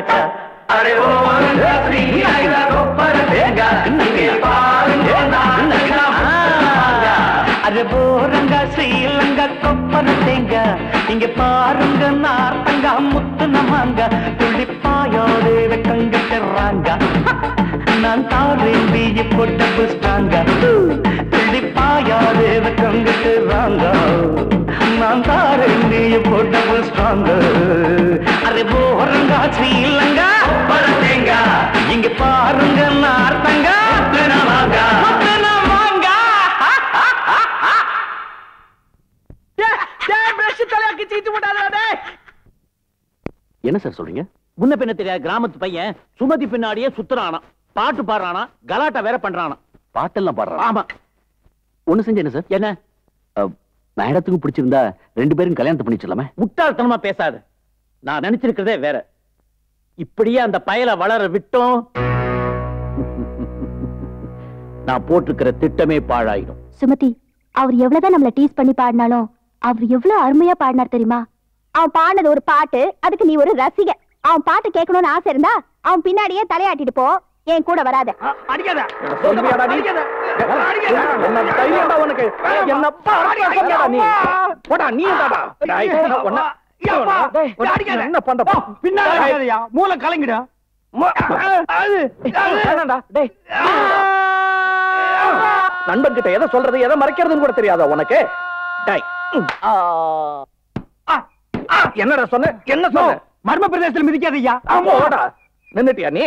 Speaker 8: குண்டல குண்டலக்கா அரே ஓ ஸ்ரீ கொப்பர தேங்க இங்கே பாருங்க நாடகம். அரே போரங்க ஸ்ரீலங்க கொப்பர தேங்க. இங்க பாருங்க நார்த்தங்க முத்து நமாங்க துள்ளிப்பாயோடு வெக்கங்க தெர்றாங்க நான் தாரேன் பிய போட்ட புஸ்டாங்க ஸ்ரீலங்க தேங்க. இங்க பாருங்க நார்த்தங்க.
Speaker 17: என்ன சார் சொல்றீங்க? முன்ன பின்ன தெரியாத கிராமத்து பையன் சுமதி பின்னாடியே சுத்துறானா பாட்டு பாடுறானா கலாட்டா வேற பண்றானா
Speaker 16: பாட்டெல்லாம் பாடுறான்
Speaker 17: ஆமா.
Speaker 16: ஒண்ணு செஞ்ச என்ன சார்?
Speaker 17: என்ன?
Speaker 16: மேடத்துக்கு பிடிச்சிருந்தா ரெண்டு பேரும் கல்யாணத்தை பண்ணிச்சலாமே
Speaker 17: முட்டாள்தனமா பேசாது. நான் நினைச்சிருக்கிறதே வேற. இப்படியே அந்த பயலை வளர விட்டோம். நான் போட்டிருக்கிற திட்டமே பாழாயிடும்.
Speaker 5: சுமதி அவர் எவ்வளவுதான் நம்மள டீஸ் பண்ணி பாடினாலும் அவர் எவ்வளவு அருமையா பாடினார் தெரியுமா? அவன் பாடினது ஒரு பாட்டு அதுக்கு நீ ஒரு ரசிக. அவன் பாட்டு கேட்கணும்னு ஆசை இருந்தா அவன் பின்னாடியே தலையாட்டிட்டு போ. என் கூட வராத.
Speaker 4: அடிக்காத?
Speaker 3: என்ன தைரியம்டா உனக்கு என்ன பாடா சொன்னடா நீ போடா நீ தாடா டேய், உன்னை- டேய், உன்னை என்ன பண்ற
Speaker 4: பின்னால அடிக்காதயா மூளை கலங்கிடும்
Speaker 3: வேணாம்டா டேய். நண்பன் கிட்ட எதை சொல்றது எதை மறைக்கிறதுன்னு கூட தெரியாதா உனக்கு? என்னடா சொன்ன? என்ன சொன்ன?
Speaker 4: மர்ம பிரதேசத்தில் மிதிக்காதயா
Speaker 3: போடா நின்னுட்டியா நீ?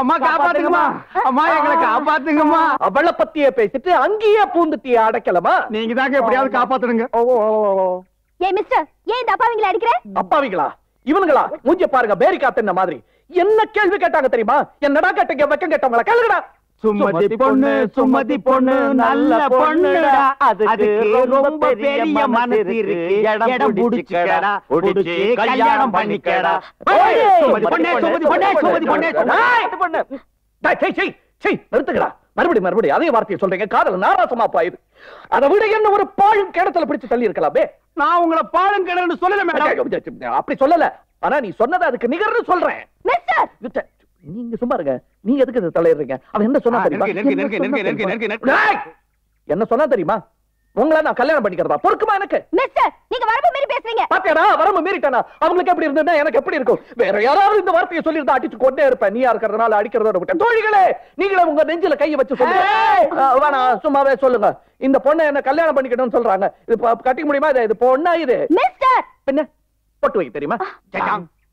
Speaker 4: அம்மா காப்பாத்துங்கம்மா. அம்மா எங்களை காப்பாத்துங்கம்மா.
Speaker 3: அவளை பத்தியே பேசிட்டு அங்கேயே பூந்துட்டிய அடைக்கலமா
Speaker 4: நீங்க தாங்க எப்படியாவது காப்பாத்துடுங்க.
Speaker 5: ஏய் மிஸ்டர் ஏன் இந்த அப்பாவிங்களை அடிக்கிற?
Speaker 3: அப்பாவிங்களா? இவனுங்களா? மூஞ்ச பாருங்க பேரி காத்துன மாதிரி. என்ன கேள்வி கேட்டாங்க தெரியுமா? என்னடா கேட்டீங்க வெக்கம் கேட்டவங்களா? கேளுங்கடா.
Speaker 4: சுமதி பொண்ணு சுமதி பொண்ணு நல்ல பொண்ணுடா. அதுக்கு ரொம்ப பெரிய மனசு இருக்கு. இடம் புடிச்சுக்கடா. புடிச்சு கல்யாணம் பண்ணிக்கடா. சுமதி பொண்ணே சுமதி பொண்ணே சுமதி பொண்ணே.
Speaker 3: ஏய், இது பண்ணு. டேய், சீ, சீ, சீ, நிறுத்துங்கடா. மறுபடி மறுபடி. அதே வார்த்தையை சொல்றீங்க. காதல் நாராசமா போயிரு அதை விட என்ன ஒரு பாழும் கிணத்துல பிடிச்சு தள்ளி இருக்கலாமே
Speaker 4: நான் உங்களை பாடம் கிடன்னு சொல்லல மேடம்.
Speaker 3: அப்படி சொல்லல. ஆனா நீ சொன்னது அதுக்கு நிகர்னு சொல்றேன். நீங்க சும்மா இருங்க. நீங்க எதுக்கு இதை தலையிடுறீங்க அவன் என்ன சொன்னா தெரியுமா! என்ன சொன்னா தெரியுமா? உங்களை நான் கல்யாணம் பண்ணிக்கிறதா? பொறுக்குமா எனக்கு?
Speaker 5: மிஸ்டர் நீங்க வரம்பு மீறி பேசுறீங்க.
Speaker 3: பாத்தியாடா வரம்பு மீறிட்டானா? அவங்களுக்கு எப்படி இருந்ததுன்னா எனக்கு எப்படி இருக்கும்? வேற யாராவது இந்த வார்த்தையை சொல்லியிருந்தா அடிச்சு கொண்டே இருப்பேன். நீயா இருக்கிறதுனால அடிக்கிறதோட விட்டேன். தோழிகளே நீங்களே உங்க நெஞ்சில கையை வச்சு சொல்லுங்க. ஆ, வேணாம் சும்மாவே சொல்லுங்க. இந்த பொண்ணை என்ன கல்யாணம் பண்ணிக்கணும்னு சொல்றாங்க. இது கட்டிக்க முடியுமா? இது இது பொண்ணா இது?
Speaker 5: மிஸ்டர்
Speaker 3: பின்ன பொட்டு வைக்க தெரியுமா.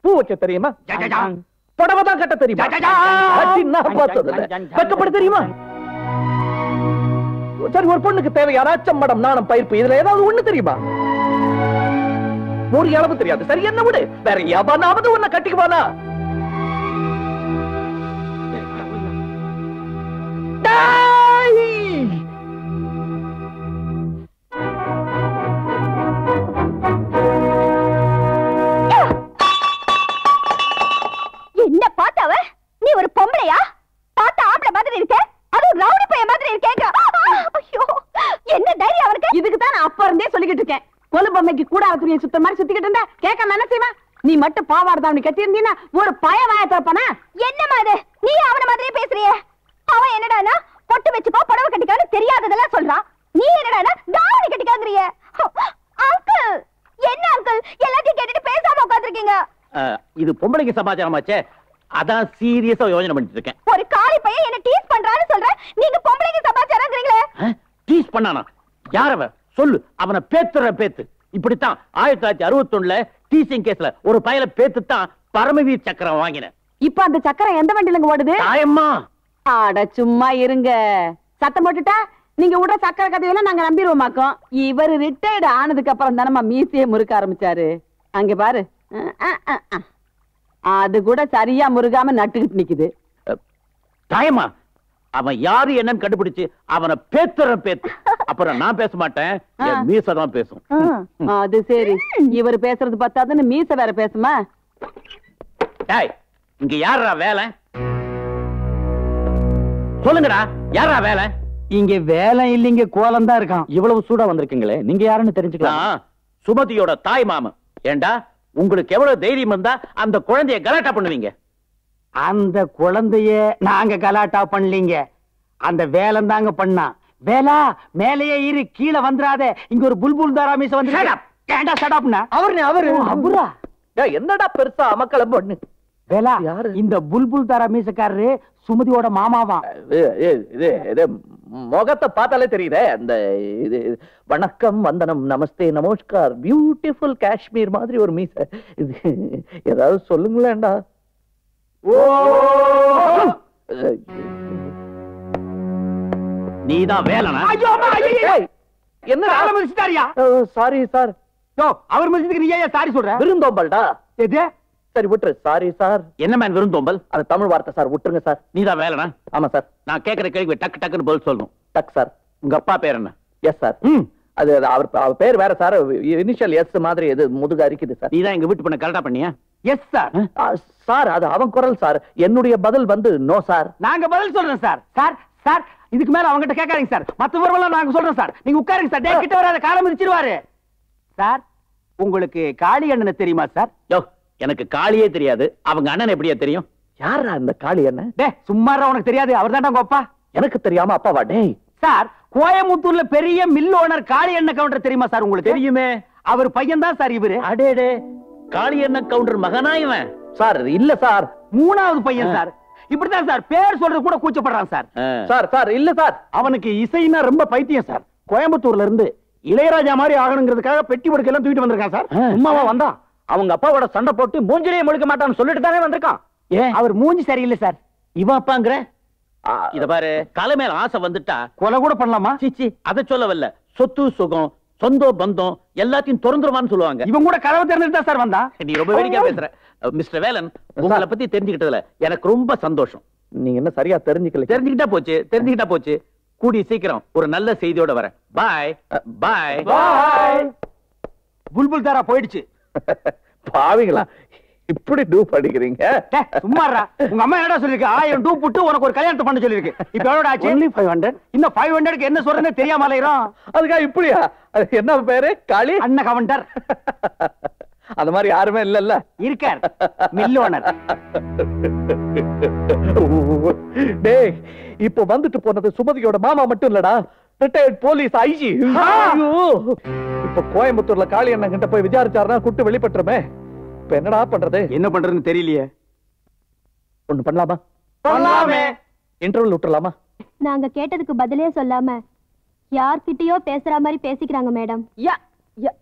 Speaker 3: பூ வைக்க தெரியுமா. புடவை தான் கட்ட தெரியுமா? நான் பார்த்தது தெரியுமா? சரி ஒரு பொண்ணுக்கு தேவையான அச்சம் மடம் நாணம் பயிர்ப்பு இதுல ஏதாவது ஒண்ணு தெரியுமா? ஒரு அளவு தெரியாது. சரி என்ன விடு. வேற எவனாவது உன்னை கட்டிக்குவானா டேய்!
Speaker 5: நீ ஒரு பொம்பளையா? பார்த்த ஆம்பளை மாதிரி இருக்க? அதுவும் ரவுடி பையன் மாதிரி இருக்கேங்க ஐயோ என்ன தைரியம் அவனுக்கு?
Speaker 14: இதுக்கு தான் நான் அப்ப இருந்தே சொல்லிக்கிட்டு இருக்கேன். கொலு பொம்மைக்கு கூட துணியை சுத்த மாதிரி சுத்திக்கிட்டு இருந்தா கேட்காம என்ன செய்வான் நீ மட்டும் பாவாடை தாவணி கட்டி இருந்தீன்னா ஒரு பய வாய திறப்பானா?
Speaker 5: என்னம்மா இது நீ அவன மாதிரியே பேசுறியே. அவன் என்னடானா பொட்டு வச்சுக்கோ புடவை கட்டிக்கோன்னு தெரியாததெல்லாம் சொல்றான் நீ என்னடானா தாவணி கட்டிக்காங்கறிய. அங்கிள் என்ன அங்கிள் எல்லாத்தையும் கேட்டுட்டு பேசாம உட்கார்ந்திருக்கீங்க.
Speaker 17: அஹ், இது பொம்பளைக்கு சமாச்சாரமாச்சே? அதான் சீரியஸா யோசனை பண்ணிட்டு இருக்கேன்
Speaker 5: ஒரு காளி பையன் என்ன டீஸ் பண்றான்னு சொல்றேன் நீங்க பொம்பளைக்கு சமாச்சாரங்கிறீங்களே.
Speaker 17: டீஸ் பண்ணானா? யாரவ சொல்லு. அவனை பேத்துற பேத்து. இப்படித்தான் ஆயிரத்தி தொள்ளாயிரத்தி அறுபத்தி ஒண்ணுல டீசிங் கேஸ்ல ஒரு பயல பேத்து தான் பரமவீர் சக்கரம் வாங்கினேன்.
Speaker 14: இப்ப அந்த சக்கரம் எந்த வண்டியிலங்க ஓடுது?
Speaker 17: தாயம்மா.
Speaker 14: ஆட சும்மா இருங்க. சத்தம் போட்டுட்டா? நீங்க விட சக்கரை கதையெல்லாம் நாங்க நம்பிடுவோமாக்கோம் இவர் ரிட்டையர்டு ஆனதுக்கு அப்புறம் தானம்மா மீசையே முறுக்க ஆரம்பிச்சாரு. அங்க பாரு. அது கூட சரியா முருகாம நட்டுக்கிட்டு நிக்குது.
Speaker 17: தாயம்மா அவன் யாரு என்னன்னு கண்டுபிடிச்சு அவனை பேத்துற பேத்து. அப்புறம் நான் பேச மாட்டேன் என் மீசை தான் பேசும்.
Speaker 14: அது சரி. இவர் பேசுறது பார்த்தாதுன்னு மீச வேற பேசுமா?
Speaker 17: டேய் இங்க யாரா வேலை? சொல்லுங்கடா யாரா வேலை?
Speaker 4: இங்க வேலை இல்லைங்க கோலம் தான் இருக்கான்.
Speaker 11: இவ்வளவு சூடா வந்திருக்கீங்களே நீங்க யாருன்னு தெரிஞ்சுக்கலாம்.
Speaker 17: சுமதியோட தாய் மாமன். ஏண்டா? உங்களுக்கு எவ்வளவு தைரியம் இருந்தா அந்த குழந்தைய கலாட்டா பண்ணுவீங்க?
Speaker 4: அந்த குழந்தைய நாங்க கலாட்டா பண்ணலீங்க. அந்த வேலம் தாங்க பண்ணா. வேலா மேலேயே இரு கீழே வந்துராத இங்க ஒரு புல்புல் தாரா மீச வந்து ஏண்டா சடாப்னா
Speaker 3: அவரு. அவரு டேய், என்னடா பெருசா அமக்களம் பொண்ணு?
Speaker 4: வேலா
Speaker 3: யாரு?
Speaker 4: இந்த புல்புல் தாரா மீசக்காரரு சுமதியோட
Speaker 3: இது இது முகத்தை பார்த்தாலே தெரியுதே அந்த இது வணக்கம் வந்தனம் நமஸ்தே நமஸ்கார் பியூட்டிஃபுல் காஷ்மீர் மாதிரி ஒரு மீச. இது ஏதாவது சொல்லுங்களேன்டா. ஓ!
Speaker 17: நீதான் வேலைனா?
Speaker 3: என்ன
Speaker 4: காலை மிதிச்சிட்டாரியா?
Speaker 3: சாரி சார்
Speaker 4: அவர் மிதிச்சதுக்கு நீ ஏன் சாரி சொல்ற?
Speaker 3: விருந்தோம்பல்டா?
Speaker 4: எது?
Speaker 3: சரி விட்டுரு. சாரி சார்
Speaker 17: என்ன மேன் விருந்தோம்பல்
Speaker 3: அது தமிழ் வார்த்தை சார் விட்டுருங்க சார்
Speaker 17: நீதான் வேலைனா?
Speaker 3: ஆமா சார்
Speaker 17: நான் கேக்குற கேள்வி டக்கு டக்குன்னு பதில் சொல்லணும்.
Speaker 3: டக் சார்
Speaker 17: உங்க அப்பா பேர் என்ன?
Speaker 3: எஸ் சார் அது அது அவர் அவர் பேர் வேற சார் இனிஷியல் எஸ் மாதிரி இது முதுகு அரிக்குது சார்
Speaker 17: நீதான் எங்க வீட்டு பண்ண கரெக்டா பண்ணியா?
Speaker 4: எஸ் சார்
Speaker 3: சார் அது அவன் குரல் சார் என்னுடைய பதில் வந்து நோ சார்
Speaker 4: நாங்க பதில் சொல்றோம் சார் சார் சார் இதுக்கு மேல அவங்ககிட்ட கேட்காதீங்க சார் மத்த விவரம் நாங்க சொல்றோம் சார் நீங்க உட்காருங்க சார் டேய் கிட்ட வராத காலம் மிதிச்சிருவாரு. சார் உங்களுக்கு காளி அண்ணனை தெரியுமா சார்
Speaker 17: யோ எனக்கு காளியே தெரியாது. அவங்க அண்ணன் எப்படியா தெரியும்.
Speaker 3: யாரா இந்த காளி என்ன?
Speaker 4: டே சும்மாரா உனக்கு தெரியாது. அவர் அப்பா.
Speaker 3: எனக்கு தெரியாம அப்பாவா? டேய்.
Speaker 4: சார் கோயம்புத்தூர்ல பெரிய மில் ஓனர் காளி எண்ணெய் கவுண்டர் தெரியுமா சார் உங்களுக்கு?
Speaker 17: தெரியுமே.
Speaker 4: அவர் பையன் தான் சார் இவரு.
Speaker 17: அடேடே காளி அண்ணன் கவுண்டர் மகனா இவன்?
Speaker 3: சார் இல்ல சார்.
Speaker 4: மூணாவது பையன் சார். இப்படித்தான் சார் பேர் சொல்றது கூட கூச்சப்படுறான் சார்.
Speaker 3: சார் சார் இல்ல சார்.
Speaker 4: அவனுக்கு இசைனா ரொம்ப பைத்தியம் சார். கோயம்புத்தூர்ல இருந்து இளையராஜா மாதிரி ஆகணுங்கிறதுக்காக பெட்டி படுக்கையெல்லாம் தூக்கிட்டு வந்திருக்கான் சார். சும்மாவா வந்தா
Speaker 11: அவங்க அப்பாவோட சண்டை போட்டு மூஞ்சிலேயே முழிக்க மாட்டான்னு சொல்லிட்டு தானே வந்திருக்கான்.
Speaker 4: ஏன் அவர் மூஞ்சி சரியில்லை சார்.
Speaker 17: இவன் அப்பாங்கிற? இத பாரு. கலை மேல ஆசை வந்துட்டா?
Speaker 4: கொலை கூட பண்ணலாமா?
Speaker 17: சீச்சி அத சொல்ல வரல சொத்து சுகம் சொந்த பந்தம் எல்லாத்தையும் திறந்துருவான்னு சொல்லுவாங்க.
Speaker 4: இவன் கூட கதவை திறந்துட்டு சார் வந்தான்
Speaker 17: நீ ரொம்ப வேடிக்கையா பேசுற. மிஸ்டர் வேலன் உங்களை பத்தி தெரிஞ்சுக்கிட்டதுல எனக்கு ரொம்ப சந்தோஷம்.
Speaker 3: நீங்க என்ன சரியா தெரிஞ்சுக்கல?
Speaker 17: தெரிஞ்சுக்கிட்டா போச்சு தெரிஞ்சுக்கிட்டா போச்சு. கூடிய சீக்கிரம் ஒரு நல்ல செய்தியோட வரேன். பாய் பாய்
Speaker 4: புல்புல் தாரா போயிடுச்சு.
Speaker 3: பாவிங்களா இப்படி டூப் அடிக்கிறீங்க?
Speaker 4: சும்மாடா உங்க அம்மா என்னடா சொல்லிருக்கு? ஆயிரம் டூ புட்டு உனக்கு ஒரு கல்யாணத்தை பண்ண சொல்லிருக்கு. இப்ப எவ்வளவு ஆச்சு?
Speaker 3: Only 500?
Speaker 4: இன்னும் ஃபைவ் ஹண்ட்ரட்க்கு என்ன சொல்றேன்னு தெரியாம அலையிறோம்.
Speaker 3: அதுக்காக இப்படியா? அது என்ன பேரு? காளி?
Speaker 4: அண்ணன் கவுண்டர்.
Speaker 3: அந்த மாதிரி யாருமே இல்லல்ல.
Speaker 4: இருக்கார். Mill owner.
Speaker 3: டேய் இப்போ வந்துட்டு போனது சுமதியோட மாமா மட்டும் இல்லடா. ரிட்டையர்ட் போலீஸ் ஐஜி இப்ப கோயம்புத்தூர்ல காளி அண்ணன் கிட்ட போய் விசாரிச்சாருன்னா குட்டு வெளிப்பட்டுருமே. இப்ப என்னடா பண்றது?
Speaker 4: என்ன பண்றதுன்னு தெரியலையே.
Speaker 3: ஒண்ணு பண்ணலாமா?
Speaker 4: பண்ணலாமே.
Speaker 3: இன்டர்வல் விட்டுறலாமா?
Speaker 13: நாங்க கேட்டதுக்கு பதிலே சொல்லாம யார்கிட்டயோ பேசுற மாதிரி பேசிக்கிறாங்க மேடம்.
Speaker 14: யா யா-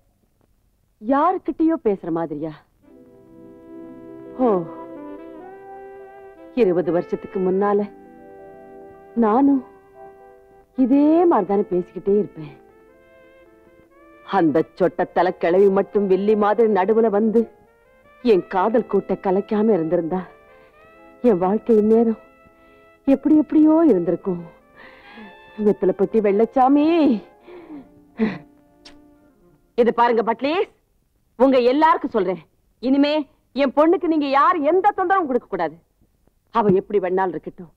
Speaker 14: யாருக்கிட்டயோ பேசுற மாதிரியா? ஓ. இருபது வருஷத்துக்கு முன்னால நானும் இதே மாதிரிதானே பேசிக்கிட்டே இருப்பேன். அந்த சொட்டத்தலை கிளவி மட்டும் வெள்ளி மாதிரி நடுவுல வந்து என் காதல் கூட்ட கலைக்காம இருந்திருந்தா என் வாழ்க்கை நேரம் எப்படி எப்படியோ இருந்திருக்கும். வெத்தலை பத்தி வெள்ளச்சாமி. இது பாருங்க பட்லீஸ் உங்க எல்லாருக்கும் சொல்றேன். இனிமே என் பொண்ணுக்கு நீங்க யார் எந்த தொந்தரவும் கொடுக்க கூடாது. அவ எப்படி வேணாலும் இருக்கட்டும்.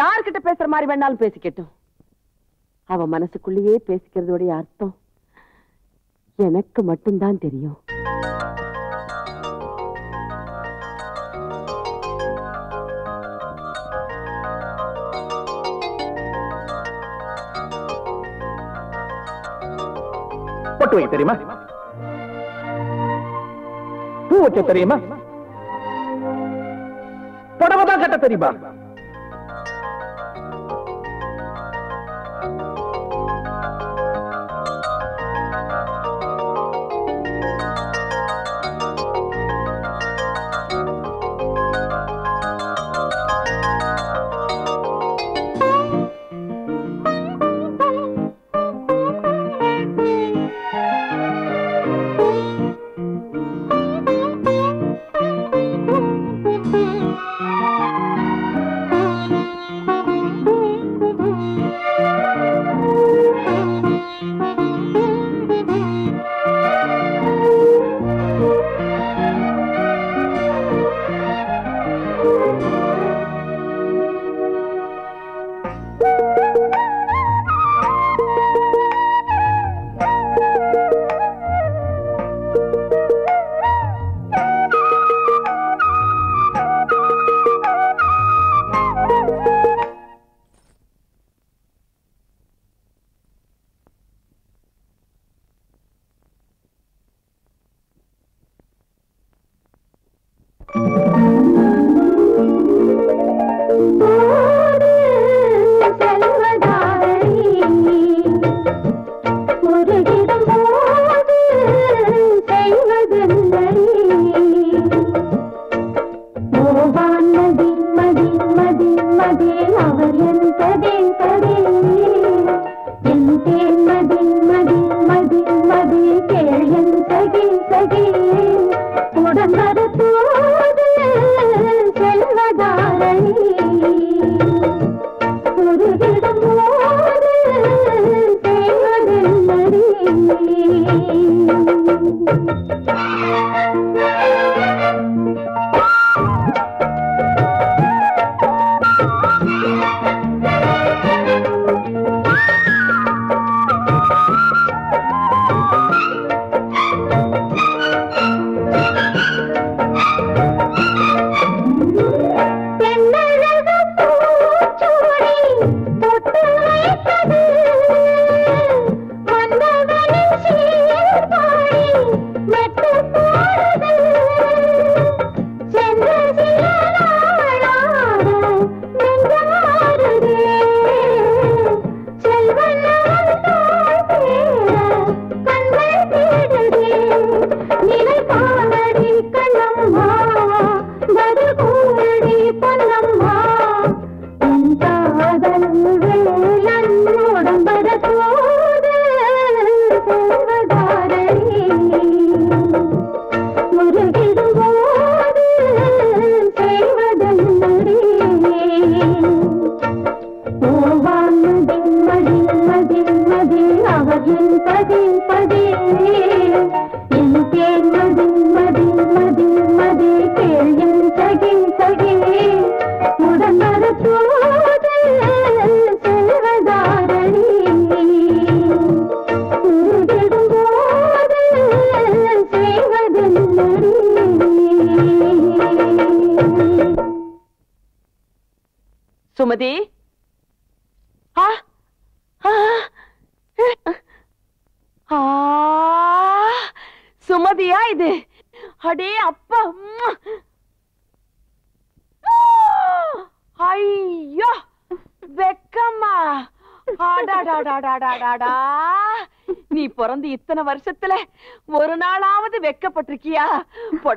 Speaker 14: யார்கிட்ட பேசுற மாதிரி வேணாலும் பேசிக்கட்டும். அவன் மனசுக்குள்ளேயே பேசிக்கிறதோடைய அர்த்தம் எனக்கு மட்டும்தான் தெரியும்.
Speaker 3: பொட்டு வைக்க தெரியுமா? பூ வச்ச தெரியுமா? புடவை தான் கட்ட தெரியுமா?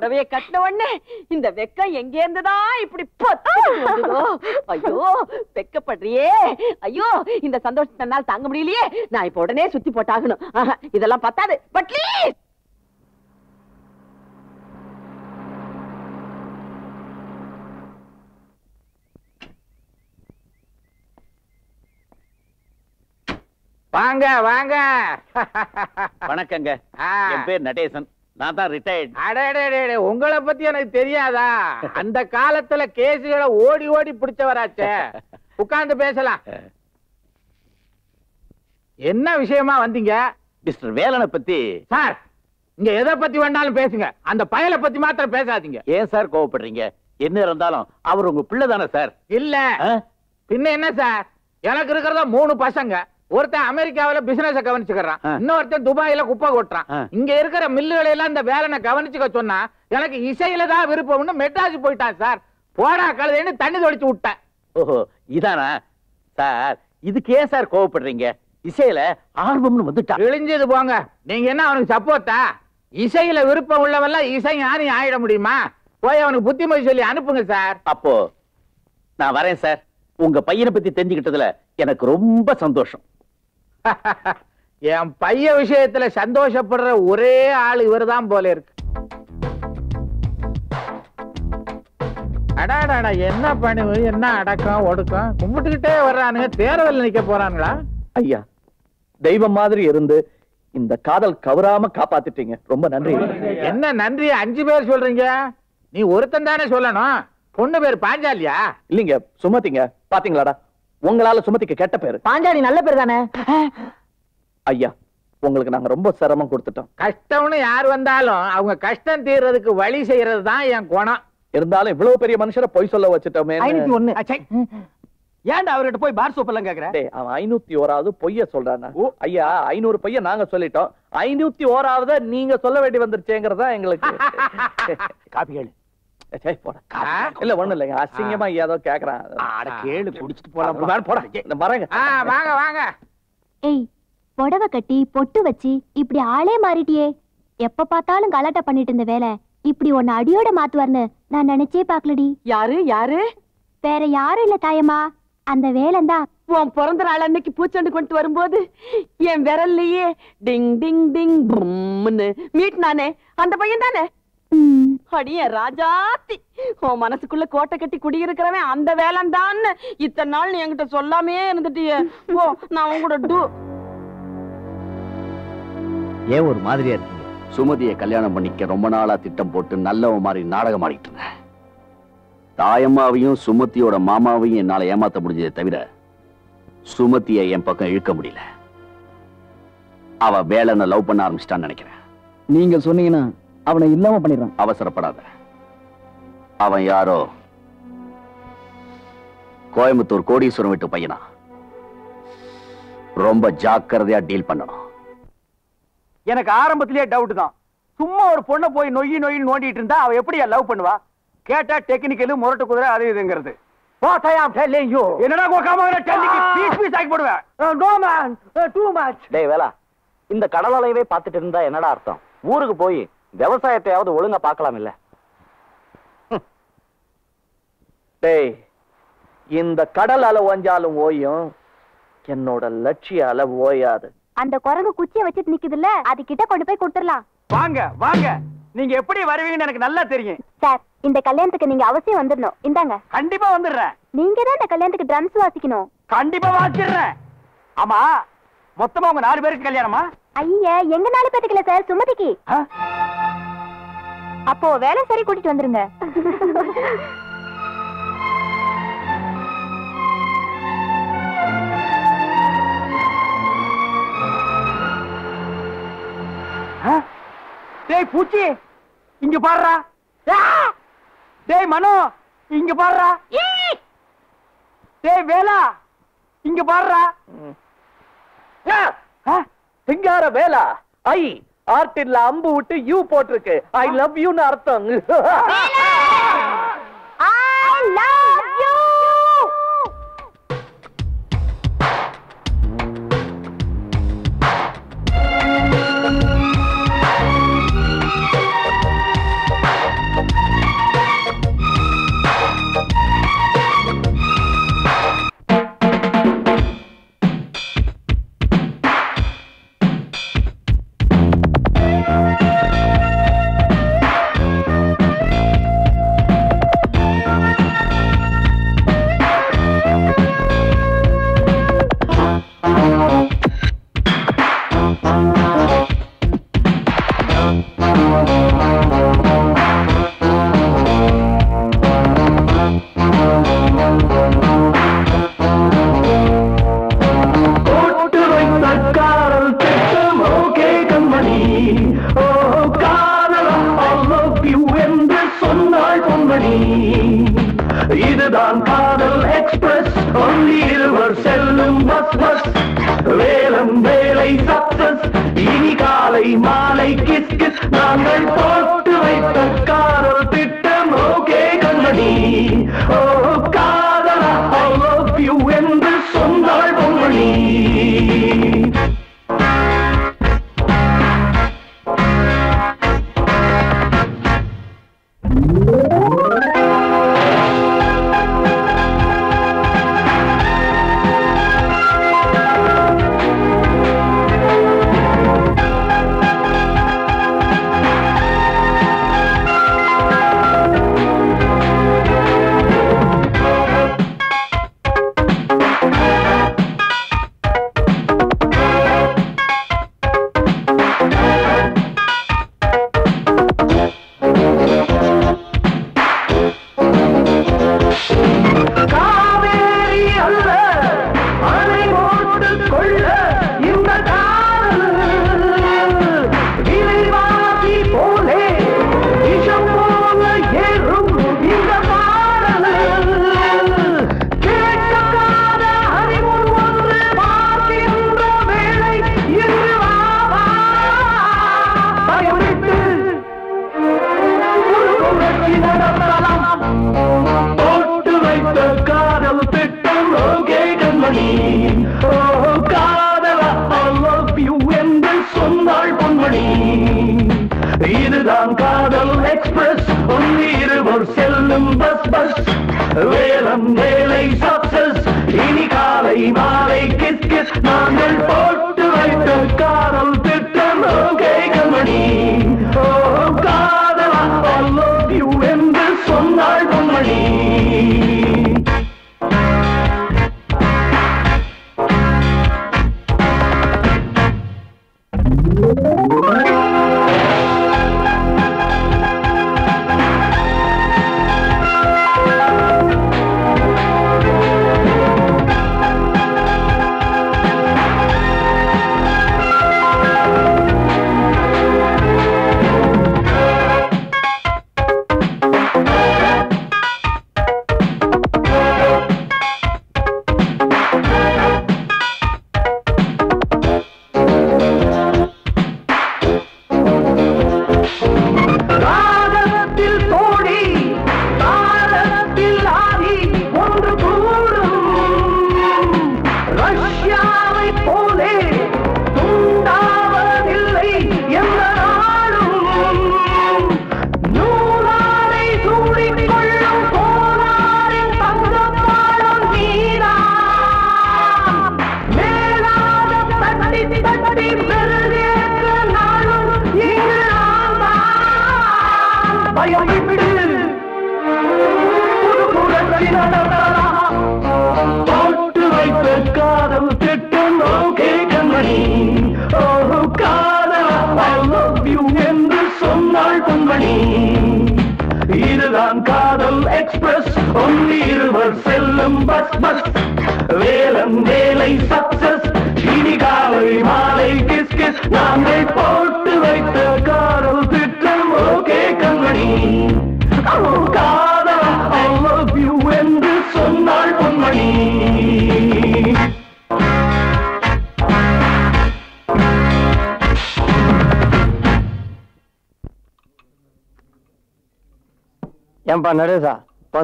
Speaker 14: புடவைய கட்டின உடனே இந்த வெக்கம் எங்க இருந்துதான் இப்படி வந்ததோ? ஐயோ வெக்கப்படுறியே. ஐயோ இந்த சந்தோஷத்தை என்னால் தாங்க முடியலையே. நான் இப்ப உடனே சுத்தி போட்டாகணும். இதெல்லாம் பத்தாது. பட் ப்ளீஸ்
Speaker 17: வாங்க வாங்க. வணக்கங்க. என் பேர் நடேசன். நான் தான் ரிட்டையர்ட்
Speaker 18: அடடே உங்களை பத்தி எனக்கு தெரியாதா? அந்த காலத்துல கேசுகளை ஓடி ஓடி பிடிச்சவராச்சே. உட்கார்ந்து பேசலாம். என்ன விஷயமா வந்தீங்க?
Speaker 17: மிஸ்டர் வேலனை பத்தி
Speaker 18: சார் இங்க எதை பத்தி வேணாலும் பேசுங்க. அந்த பயலை பத்தி மாத்திரம் பேசாதீங்க.
Speaker 17: ஏன் சார் கோவப்படுறீங்க? என்ன இருந்தாலும் அவர் உங்க பிள்ளை தானே சார்?
Speaker 18: இல்ல. பின்ன என்ன சார்? எனக்கு இருக்கிறதா மூணு பசங்க. ஒருத்தன் அமெரிக்காவில பிசினஸ் கவனிச்சுக்கிறான். இன்னொருத்தன் துபாயில குப்பை கொட்டுறான். இங்க இருக்கிற மில்லுகளை எல்லாம் இந்த வேலைனை கவனிச்சுக்க சொன்னா எனக்கு இசையில தான் விருப்பம்னு மெட்ராஸ் போயிட்டான் சார். போடா கழுதைன்னு தண்ணி தொளிச்சு விட்டேன்.
Speaker 17: ஓஹோ இதானா? சார் இதுக்கு ஏன் சார் கோவப்படுறீங்க? இசையில ஆர்வம்னு வந்துட்டா.
Speaker 18: இழிஞ்சது போங்க. நீங்க என்ன அவனுக்கு சப்போர்ட்டா இசையில விருப்பம் உள்ளவெல்லாம் இசை ஞானி ஆயிட முடியுமா? போய் அவனுக்கு புத்திமதி சொல்லி அனுப்புங்க சார்.
Speaker 17: அப்போ நான் வரேன் சார். உங்க பையனை பத்தி தெரிஞ்சுக்கிட்டதுல எனக்கு ரொம்ப சந்தோஷம்.
Speaker 18: என் பைய விஷயத்துல சந்தோஷப்படுற ஒரே ஆள் இவர்தான் போல இருக்கு. அடாடாடா என்ன பணிவு? என்ன அடக்கம் ஒடுக்கம்? கும்பிட்டுக்கிட்டே வர்றானுங்க. தேர்தல் நிக்க போறானுங்களா?
Speaker 3: ஐயா தெய்வம் மாதிரி இருந்து இந்த காதல் கவராம காப்பாத்திட்டீங்க. ரொம்ப நன்றி.
Speaker 18: என்ன நன்றி? அஞ்சு பேர் சொல்றீங்க? நீ ஒருத்தன் தானே சொல்லணும். பொண்ணு பேர் பாஞ்சாலியா?
Speaker 3: இல்லீங்க சுமதிங்க. பாத்தீங்களாடா? உங்களால சுமதிக்கு கெட்ட பேரு.
Speaker 14: பாஞ்சாலி நல்ல பேர் தானே?
Speaker 3: ஐயா உங்களுக்கு நாங்க ரொம்ப சிரமம் கொடுத்துட்டோம்.
Speaker 18: கஷ்டம்னு யார் வந்தாலும் அவங்க கஷ்டம் தீர்றதுக்கு வழி செய்யறது தான் என் குணம்.
Speaker 3: இருந்தாலும் இவ்வளவு பெரிய மனுஷரை பொய் சொல்ல வச்சுட்டோமே
Speaker 4: ஐநூத்தி ஒண்ணு. ஏன்டா அவர்கிட்ட போய் பார் சோப் எல்லாம் கேக்குற?
Speaker 3: டேய், அவன் ஐநூத்தி ஓராவது பொய்ய சொல்றானா? ஐயா ஐநூறு பொய்ய நாங்க சொல்லிட்டோம். ஐநூத்தி ஓராவது நீங்க சொல்ல வேண்டி வந்துருச்சேங்கிறதா எங்களுக்கு.
Speaker 4: காப்பி கேளு.
Speaker 3: இல்ல ஒண்ணு இல்லைங்க. அசிங்கமா ஏதோ கேக்குறான்.
Speaker 4: அட கேளு குடிச்சிட்டு போலாம்.
Speaker 3: போடா போடா. இந்த மரங்க
Speaker 18: ஆ, வாங்க வாங்க.
Speaker 13: ஏய் புடவை கட்டி பொட்டு வச்சு இப்படி ஆளே மாறிட்டியே. எப்ப பார்த்தாலும் கலாட்டா பண்ணிட்டு இருந்த வேலை. இப்படி உன்னை அடியோட மாத்துவார்னு நான் நினைச்சே பாக்கலடி
Speaker 14: யாரு யாரு?
Speaker 13: வேற யாரும் இல்ல தாயம்மா. அந்த வேலைந்தான்.
Speaker 14: உன் பிறந்த நாள் அன்னைக்கு பூச்செண்டு கொண்டு வரும்போது என் விரல்லையே டிங் டிங் டிங் பும்னு மீட்னானே அந்த பையன் தானே அடிய ராஜாத்தி உன் மனசுக்குள்ள கோட்டை கட்டி குடியிருக்கிறவன் அந்த வேலைந்தான்னு இத்தனை நாள் நீ என்கிட்ட சொல்லாமே இருந்துட்டியே. ஓ நான் உன் கூட டூ.
Speaker 16: ஏன் ஒரு மாதிரியா இருக்கீங்க? சுமதியை கல்யாணம் பண்ணிக்க ரொம்ப நாளா திட்டம் போட்டு நல்லவன் மாதிரி நாடகம் ஆடிட்டு இருந்தேன். தாயம்மாவையும் சுமதியோட மாமாவையும் என்னால ஏமாத்த முடிஞ்சதே தவிர சுமதியை என் பக்கம் இழுக்க முடியல. அவ வேலைன்னு லவ் பண்ண ஆரம்பிச்சிட்டான்னு நினைக்கிறேன்.
Speaker 19: நீங்க சொன்னீங்கன்னா அவனை இல்லாம பண்ணிடுறான்.
Speaker 16: அவசரப்படாத. அவன் யாரோ? கோயம்புத்தூர் கோடீஸ்வரம் வீட்டு பையனா? ரொம்ப ஜாக்கிரதையா டீல் பண்ணணும்.
Speaker 4: எனக்கு ஆரம்பத்திலேயே டவுட் தான். சும்மா ஒரு பொண்ணை போய் நொய்யி நொய்யின்னு நோண்டிட்டு இருந்தா அவ எப்படி லவ் பண்ணுவா? கேட்டா டெக்னிக்கலு முரட்டு குதிரை அது இதுங்கிறது. What I am telling you. என்னடா கோக்காம டெல்லிக்கு பீஸ் பீஸ் ஆக்கி போடுவேன். நோ மேன் டூ மச்
Speaker 11: டேய் வேலா இந்த கடல் அலையவே பார்த்துட்டு இருந்தா என்னடா அர்த்தம்? ஊருக்கு போய் விவசாயத்தையாவது ஒழுங்கா பார்க்கலாம் இல்ல
Speaker 3: டேய் இந்த கடல் அலை ஓஞ்சாலும் ஓயும் என்னோட லட்சிய அலை ஓயாது.
Speaker 13: அந்த குரங்கு குச்சியை வச்சுட்டு நிக்குதுல்ல அது கிட்ட கொண்டு போய் கொடுத்துடலாம்.
Speaker 4: வாங்க வாங்க. நீங்க எப்படி வருவீங்கன்னு எனக்கு நல்லா தெரியும்.
Speaker 13: சார் இந்த கல்யாணத்துக்கு நீங்க அவசியம் வந்துடணும். இந்தாங்க.
Speaker 4: கண்டிப்பா வந்துடுறேன்.
Speaker 13: நீங்க தான் இந்த கல்யாணத்துக்கு ட்ரம்ஸ் வாசிக்கணும்.
Speaker 4: கண்டிப்பா வாச்சிடுறேன் ஆமா மொத்தமா உங்க நாலு பேருக்கு கல்யாணமா?
Speaker 13: ஐயா எங்க நாலு பேத்துக்கு இல்ல சார்? சுமதிக்கு. அப்போ வேலை சரி கூட்டிட்டு வந்துருங்க.
Speaker 4: டேய் பூச்சி இங்க பாடுறா டேய் மனோ இங்க பாடுறா ஏய்! வேலா இங்க பாருடா.
Speaker 20: சிங்கார வேலா ஐ. ஆர்டின்ல அம்பு விட்டு யூ போட்டிருக்கு. ஐ லவ் யூன்னு அர்த்தம்.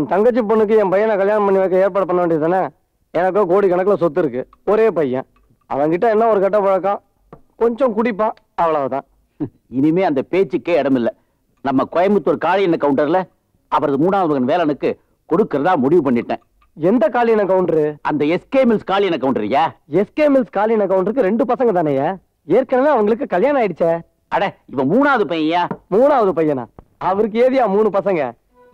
Speaker 21: உன் தங்கச்சி பொண்ணுக்கு என் பையனை கல்யாணம் பண்ணி வைக்க ஏற்பாடு பண்ண வேண்டியது தானே எனக்கோ கோடி கணக்குல சொத்து இருக்கு. ஒரே பையன். அவன்கிட்ட என்ன ஒரு கெட்ட பழக்கம்? கொஞ்சம் குடிப்பான் அவ்வளவுதான்.
Speaker 17: இனிமே அந்த பேச்சுக்கே இடமில்ல. நம்ம கோயம்புத்தூர் காளியண்ண கவுண்டர்ல அவரது மூணாவது மகன் வேலனுக்கு கொடுக்கறதா முடிவு பண்ணிட்டேன்.
Speaker 21: எந்த காலின கவுண்டரு
Speaker 17: அந்த எஸ்கே மில்ஸ் காளியண்ண கவுண்டரியா
Speaker 21: எஸ்கே மில்ஸ் காலின கவுண்டருக்கு ரெண்டு பசங்க தானேயா ஏற்கனவே அவங்களுக்கு கல்யாணம் ஆயிடுச்சே.
Speaker 17: அட இவன் மூணாவது பையன்
Speaker 21: மூணாவது பையனா? அவருக்கு ஏதியா மூணு பசங்க?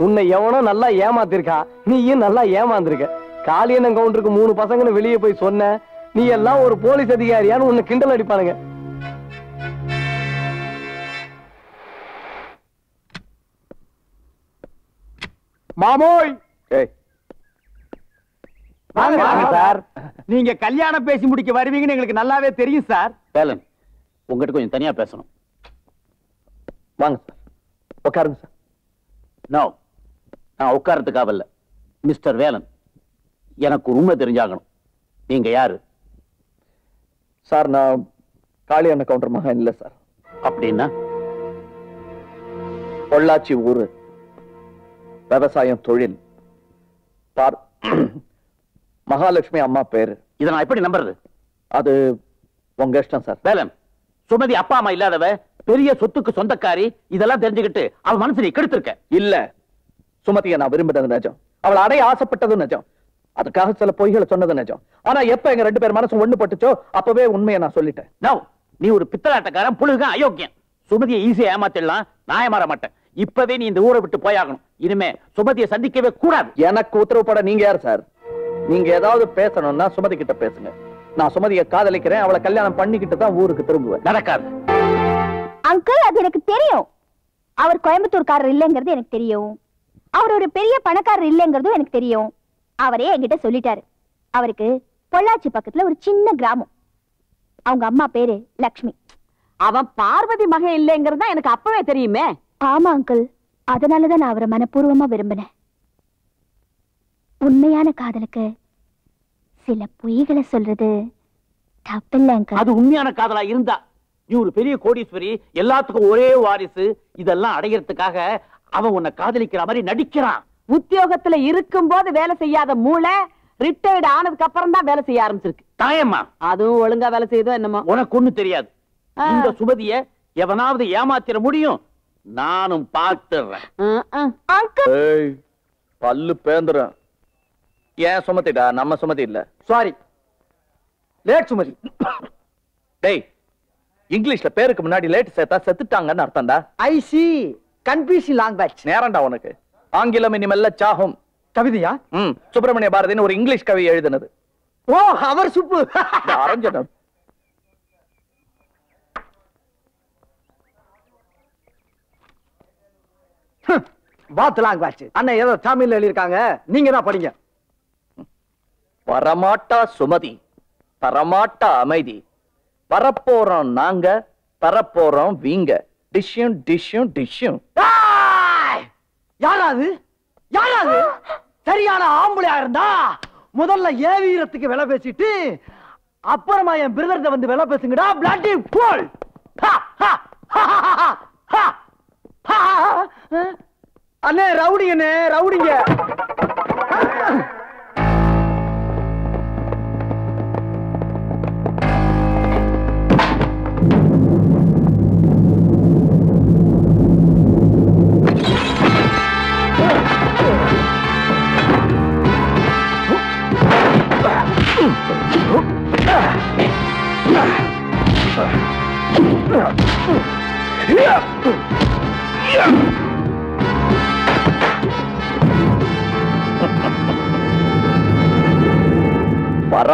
Speaker 21: உன்னை எவனோ நல்லா ஏமாத்திருக்கா நீயும் நல்லா ஏமாந்திருக்க. காளியண்ணன் கவுண்டருக்கு மூணு பசங்கன்னு வெளியே போய் சொன்ன நீ எல்லாம் ஒரு போலீஸ் அதிகாரியான்னு உன்னை கிண்டல் அடிப்பானுங்க.
Speaker 4: மாமோய்! சார். நீங்க கல்யாணம் பேசி முடிக்க வருவீங்கன்னு எங்களுக்கு நல்லாவே தெரியும் சார்.
Speaker 17: வேலன் உங்ககிட்ட கொஞ்சம் தனியா பேசணும்.
Speaker 3: வாங்க சார். உட்காருங்க சார்.
Speaker 17: நோ நான் உட்காரத்துக்காக இல்ல மிஸ்டர் வேலன் எனக்கு உண்மை தெரிஞ்சாகணும். நீங்க யாரு?
Speaker 3: சார் நான் காளி அண்ணன் கவுண்டர் மகன் இல்ல சார்.
Speaker 17: அப்படின்னா?
Speaker 3: பொள்ளாச்சி ஊரு. விவசாயம் தொழில். பார் மகாலட்சுமி அம்மா பேரு.
Speaker 17: இதை நான் எப்படி நம்புறது?
Speaker 3: அது உங்க இஷ்டம் சார்.
Speaker 17: வேலன் சுமதி அப்பா அம்மா இல்லாதவ பெரிய சொத்துக்கு சொந்தக்காரி இதெல்லாம் தெரிஞ்சுக்கிட்டு அவன் மனசு நீ கெடுத்திருக்க.
Speaker 3: இல்ல. சுமதியை நான் விரும்பினது நிஜம். அவளை அடைய ஆசைப்பட்டதும் நிஜம். அதுக்காக சில பொய்களை சொன்னது நிஜம். ஆனா எப்ப எங்க ரெண்டு பேர் மனசும் ஒண்ணு பட்டுச்சோ அப்பவே உண்மையை நான் சொல்லிட்டேன்.
Speaker 17: நோ நீ ஒரு பித்தலாட்டக்காரன் புழுக அயோக்கியம் சுமதியை ஈஸியா ஏமாத்திடலாம் நான் ஏமாற மாட்டேன். இப்பவே நீ இந்த ஊரை விட்டு போயாகணும். இனிமே சுமதியை சந்திக்கவே கூடாது.
Speaker 3: எனக்கு உத்தரவு போட நீங்க யார் சார்? நீங்க ஏதாவது பேசணும்னா சுமதி கிட்ட பேசுங்க. நான் சுமதியை காதலிக்கிறேன் அவளை கல்யாணம் பண்ணிக்கிட்டு தான் ஊருக்கு திரும்புவேன்.
Speaker 17: நடக்காது.
Speaker 13: அங்கிள் அது எனக்கு தெரியும். அவர் கோயம்புத்தூர்காரர் இல்லைங்கிறது எனக்கு தெரியும். அவர் ஒரு பெரிய பணக்காரர் இல்லைங்கிறதும் எனக்கு தெரியும். அவரே என்கிட்ட சொல்லிட்டாரு. அவருக்கு பொள்ளாச்சி பக்கத்துல ஒரு சின்ன கிராமம். அவங்க அம்மா பேரு லக்ஷ்மி.
Speaker 14: அவன் பார்வதி மகன் இல்லைங்கிறது தான் எனக்கு அப்பவே தெரியுமே.
Speaker 13: ஆமா அங்கிள். அதனாலதான் நான் அவரை மனப்பூர்வமா விரும்பினேன். உண்மையான காதலுக்கு சில பொய்களை சொல்றது தப்பில்லை அங்கிள்.
Speaker 17: அது உண்மையான காதலா இருந்தா நீ ஒரு பெரிய கோடீஸ்வரி எல்லாத்துக்கும் ஒரே வாரிசு இதெல்லாம் அடையறதுக்காக அவன் உன்னை காதலிக்கிற மாதிரி நடிக்கிறான்.
Speaker 14: உத்தியோகத்துல இருக்கும் போது வேலை செய்யாத மூளை ரிட்டையர்டு ஆனதுக்கு அப்புறம் தான் வேலை செய்ய ஆரம்பிச்சிருக்கு.
Speaker 17: தாயம்மா.
Speaker 14: அதுவும் ஒழுங்கா வேலை செய்தோ என்னமோ.
Speaker 17: உனக்கு ஒண்ணு தெரியாது. இந்த சுமதிய எவனாவது ஏமாத்திர முடியும்? நானும் பார்த்துறேன்.
Speaker 3: ஏய், பல்லு பேந்துரும் ஏன் சுமதிடா நம்ம சுமதி இல்ல.
Speaker 21: Sorry late Sumathi.
Speaker 3: டேய் இங்கிலீஷ்ல பேருக்கு முன்னாடி லேட் சேர்த்தா செத்துட்டாங்கன்னு அர்த்தம்டா.
Speaker 21: I see confusion language.
Speaker 3: நேரம்டா உனக்கு. ஆங்கிலம் இனிமெல்ல சாகும்.
Speaker 21: கவிதையா?
Speaker 3: ம் சுப்பிரமணிய பாரதின்னு ஒரு இங்கிலீஷ் கவி எழுதினது.
Speaker 21: ஓ அவர் சுப்பு.
Speaker 3: அரஞ்சனம்.
Speaker 21: வாத்து லாங்குவேஜ். அண்ணன் ஏதோ தமிழ்ல எழுதியிருக்காங்க. நீங்க தான் படிங்க.
Speaker 3: வரமாட்டா சுமதி தரமாட்டா அமைதி. வரப்போறோம் நாங்க தரப்போறோம் வீங்க. டிஷ்யும் டிஷ்யும் டிஷ்யும்
Speaker 21: யாராது? யாராது? சரியான ஆம்பளையா இருந்தா முதல்ல ஏவீரத்துக்கு விலை பேசிட்டு அப்புறமா என் பிரதர்கிட்ட வந்து விலை பேசுங்கடா பிளாட்டி போல் அண்ணே ரவுடிங்கண்ணே ரவுடிங்க.